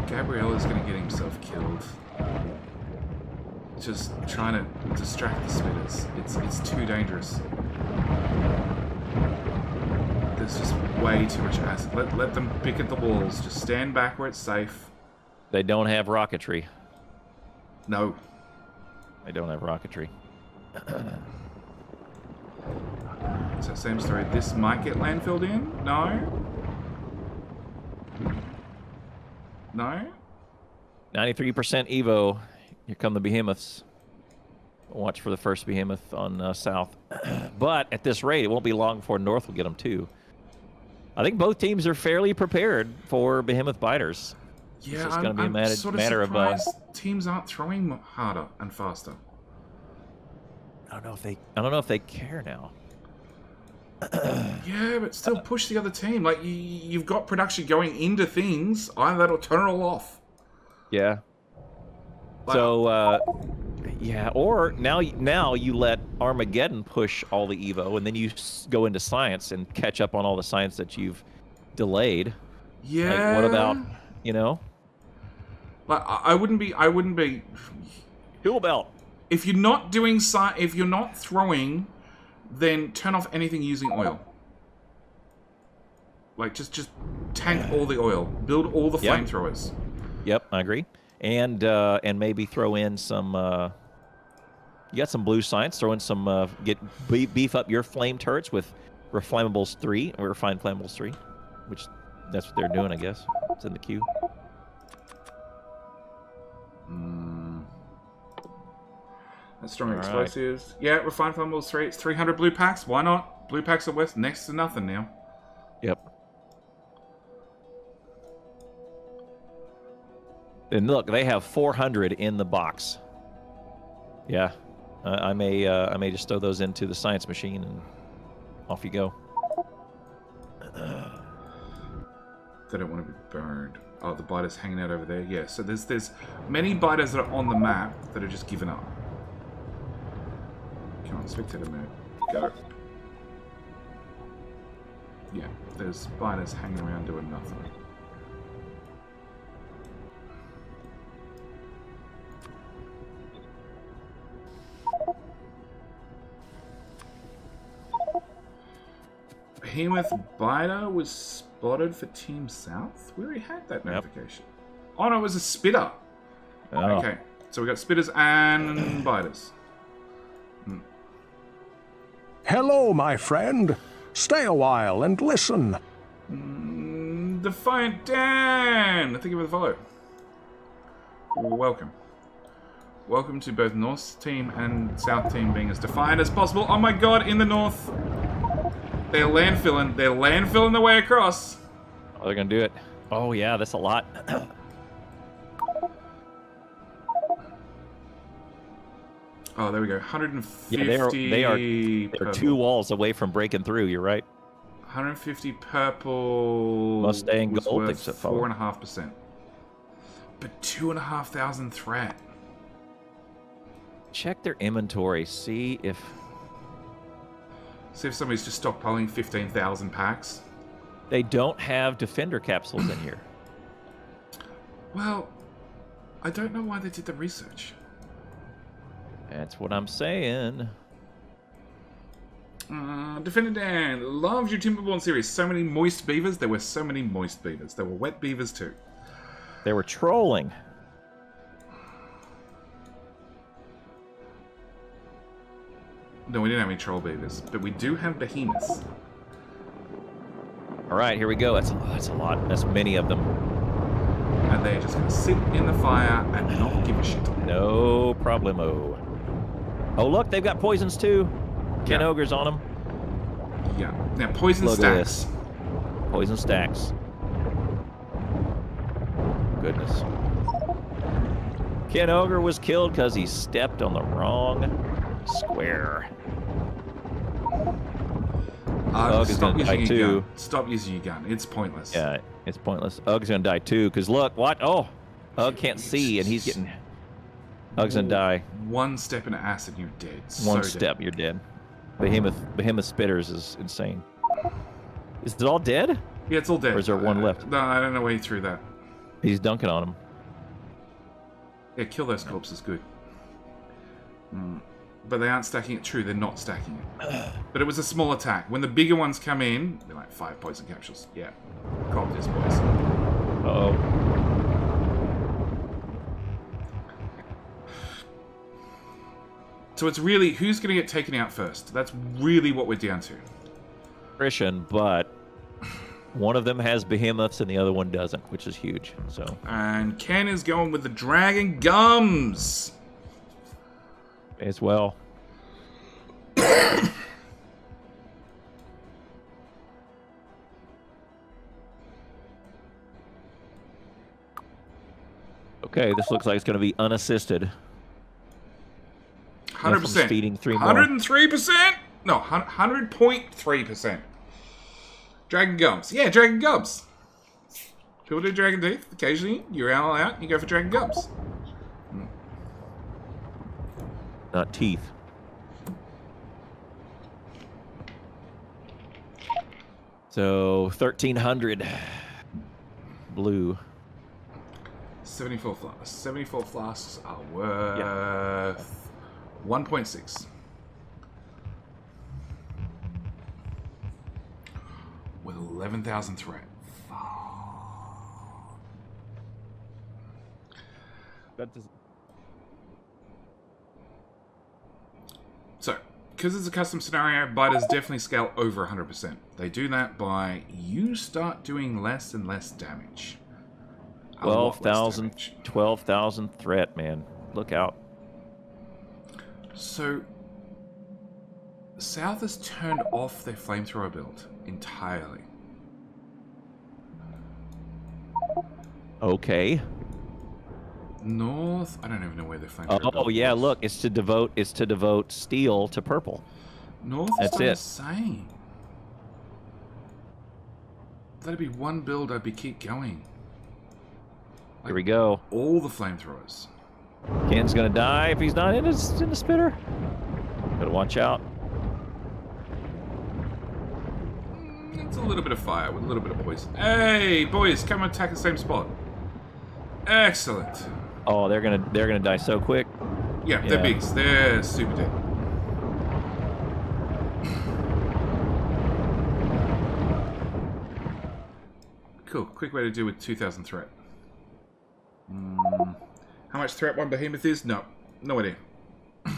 Gabriella's gonna get himself killed. Just trying to distract the spitters. It's it's too dangerous. There's just way too much acid. Let let them pick at the walls. Just stand back where it's safe. They don't have rocketry. No. They don't have rocketry. So same story. This might get landfilled in. No. No. 93% Evo. Here come the behemoths. Watch for the first behemoth on uh, south. but at this rate, it won't be long before north will get them too. I think both teams are fairly prepared for behemoth biters. Yeah, just I'm, gonna be a I'm matter- sort of matter of, uh, surprised teams aren't throwing harder and faster. I don't know if they. I don't know if they care now. Yeah, but still push the other team. Like you, you've got production going into things. Either that or turn it all off. Yeah. Like- So, uh, yeah, or now now you let Armageddon push all the Evo, and then you go into science and catch up on all the science that you've delayed. Yeah. Like, what about you know, Like I wouldn't be. I wouldn't be. Tool Belt? If you're not doing sci, if you're not throwing, then turn off anything using oil. Like just just tank all the oil. Build all the Yep. flamethrowers. Yep, I agree. And uh, and maybe throw in some uh, You got some blue science. Throw in some. Uh, get beef up your flame turrets with Reflammables three or Refined Flammables three, which that's what they're doing, I guess. It's in the queue. Mm. That's strong All right. explosives. Yeah, refined flammables three. It's 300 blue packs. Why not? Blue packs are worth next to nothing now. Yep. And look, they have 400 in the box. Yeah, I I may uh, I may just throw those into the science machine and off you go. They don't want to be burned. Oh, the biters hanging out over there. Yeah, so there's there's many biters that are on the map that are just given up. Come on, spectator mode. Go. Yeah, there's biters hanging around doing nothing. Behemoth Biter was spotted for Team South? We already had that Yep. notification. Oh no, it was a spitter. Oh, Okay, so we got spitters and biters. Hello, my friend. Stay a while and listen. Mm, Defiant Dan! Thank you for the follow. Welcome. Welcome to both North team and South team being as defiant as possible. Oh my god, in the North! They're landfilling. They're landfilling the way across. oh, they're gonna do it. Oh yeah, that's a lot. Oh, there we go. 150 Yeah, they are- they are- They're two walls away from breaking through. You're right. 150 purple. Mustang was gold worth thinks it follow. four and a half percent. But two and a half thousand threat. Check their inventory. See if See if somebody's just stockpiling 15,000 packs. they don't have defender capsules in here. Well, I don't know why they did the research. That's what I'm saying. Uh, Defender Dan loves your Timberborn series. So many moist beavers. There were so many moist beavers. There were wet beavers too. They were trolling. No, we didn't have any troll babies, but we do have behemoths. All right, here we go. That's that's a lot. That's many of them. And they're just to sit in the fire and not give a shit. No problemo. Oh look, they've got poisons too. Ken Yeah. Ogre's on them. Yeah. Now, poison Look at stacks. Poison stacks. Goodness. Ken Ogre was killed because he stepped on the wrong square. Uh, Ugg is stop gonna using die your too. gun. Stop using your gun. It's pointless. Yeah, it's pointless. Ugg's gonna die too, because look, what? Oh, Ugg can't see, and he's getting. Ugg's gonna die. One step into acid, you're dead. One So dead. step, you're dead. Behemoth, Behemoth Spitters is insane. Is it all dead? Yeah, it's all dead. Or is there one Uh, left? No, I don't know why he threw that. He's dunking on him. Yeah, kill those corpses, good. Mm. But they aren't stacking it. True, they're not stacking it. But it was a small attack. When the bigger ones come in, they're like five poison capsules. Yeah. Cop this, boys. Oh, So it's really who's going to get taken out first. That's really what we're down to. Christian, but one of them has behemoths and the other one doesn't, which is huge. So And Ken is going with the dragon gums. As well. Okay, this looks like it's going to be unassisted. Hundred percent. speeding three more. Hundred and three percent. No, hundred point three percent. Dragon gums. Yeah, dragon gums. People do dragon teeth. Occasionally, you're all out. You go for dragon gums. Not teeth. So 1300 blue. 74 flasks. 74 flasks are worth 1.6. With 11,000 threat. That does... because it's a custom scenario, biters definitely scale over 100%. They do that by you start doing less and less damage. A 12,000 damage. 12,000 threat, man. Look out. So, South has turned off their flamethrower build entirely. Okay. North, I don't even know where flamethrower Oh, build yeah, look, it's to devote it's to devote steel to purple. North That's it. same. That'd be one build I'd be keep going. Here we go. All the flamethrowers. Ken's gonna die if he's not in his in the spitter. Gotta watch out. Mm, it's a little bit of fire with a little bit of poison. Hey, boys, come and attack the same spot. Excellent. Oh, they're gonna they're gonna die so quick. Yeah, they're Yeah. bigs. They're super dead. Cool. Quick way to deal with 2,000 threat. Mm, how much threat one behemoth is? No. No idea.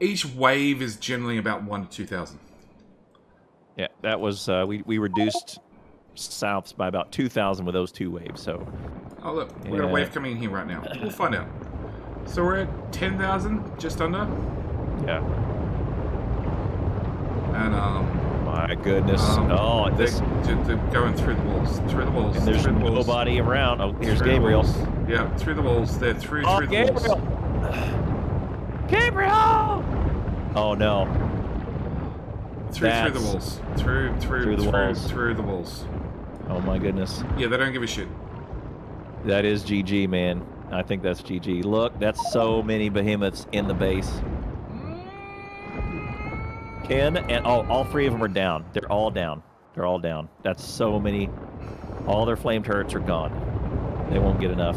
Each wave is generally about 1 to 2,000. Yeah, that was uh, we we reduced souths by about two thousand with those two waves. So Oh, look. We've got a wave coming in here right now. We'll find out. So we're at 10,000, just under. yeah, And, um... my goodness. Um, oh, they're, this they're, they're going through the walls, through the walls, and there's through the walls, nobody around. Oh, here's through Gabriel. Yeah, through the walls. They're through Oh, through the Gabriel! walls. Gabriel! Oh no. Through through the walls. Through through Through the through, walls. through the walls. Oh my goodness. Yeah, they don't give a shit. That is GG, man. I think that's GG. Look, that's so many behemoths in the base. Ken and oh, all three of them are down. They're all down. They're all down. That's so many. All their flame turrets are gone. They won't get enough.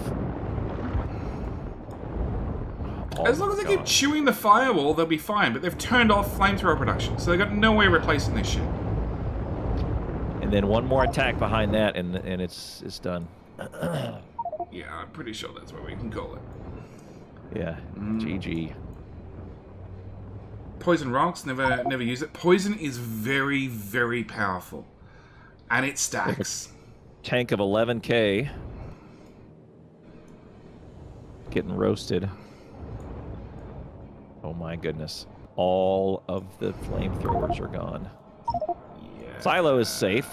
Oh As long as they keep chewing the firewall, they'll be fine. But they've turned off flamethrower production, so they've got no way of replacing this shit. And then one more attack behind that, and and it's it's done. Yeah, I'm pretty sure that's what we can call it. Yeah, Mm. GG. Poison rocks, never never use it. Poison is very, very powerful. And it stacks. Tank of 11k. Getting roasted. Oh my goodness. All of the flamethrowers are gone. Silo is safe.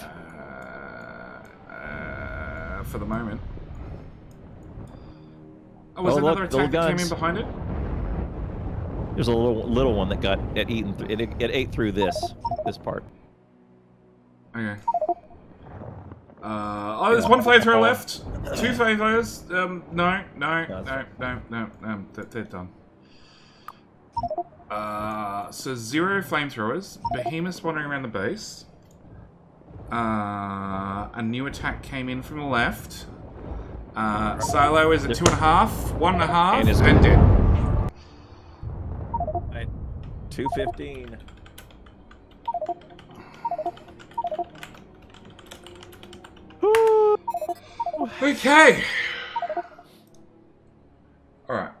Uh, for the moment. Oh, was Oh, another look, attack that came in behind it? There's a little little one that got it eaten. Th- it, it ate through this this part. Okay. Uh, oh, there's one flamethrower left. Two flamethrowers. Um, no, no, no, That's- no, no, no. They're, they're done. Uh, so zero flamethrowers. Behemoths wandering around the base. Uh, a new attack came in from the left. Uh, Silo is at two and a half, one and a half, And and, dead. Right. 215. Okay. Alright.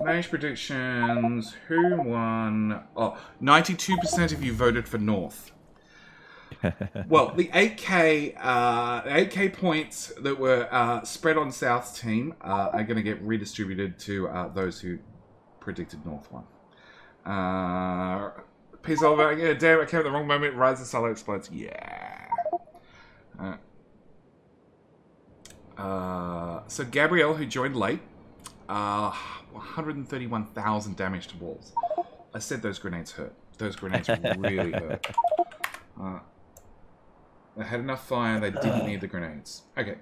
Managed predictions. Who won? Oh, 92% of you voted for North. Well, the 8k, uh, 8k points that were uh, spread on South's team uh, are going to get redistributed to uh, those who predicted North one. Uh, Peace over. Yeah, damn, I came at the wrong moment. Rise of Solo explodes. Yeah. Uh, so Gabrielle, who joined late, uh, 131,000 damage to walls. I said those grenades hurt. Those grenades really hurt. Uh, they had enough fire. They didn't need the grenades. Okay.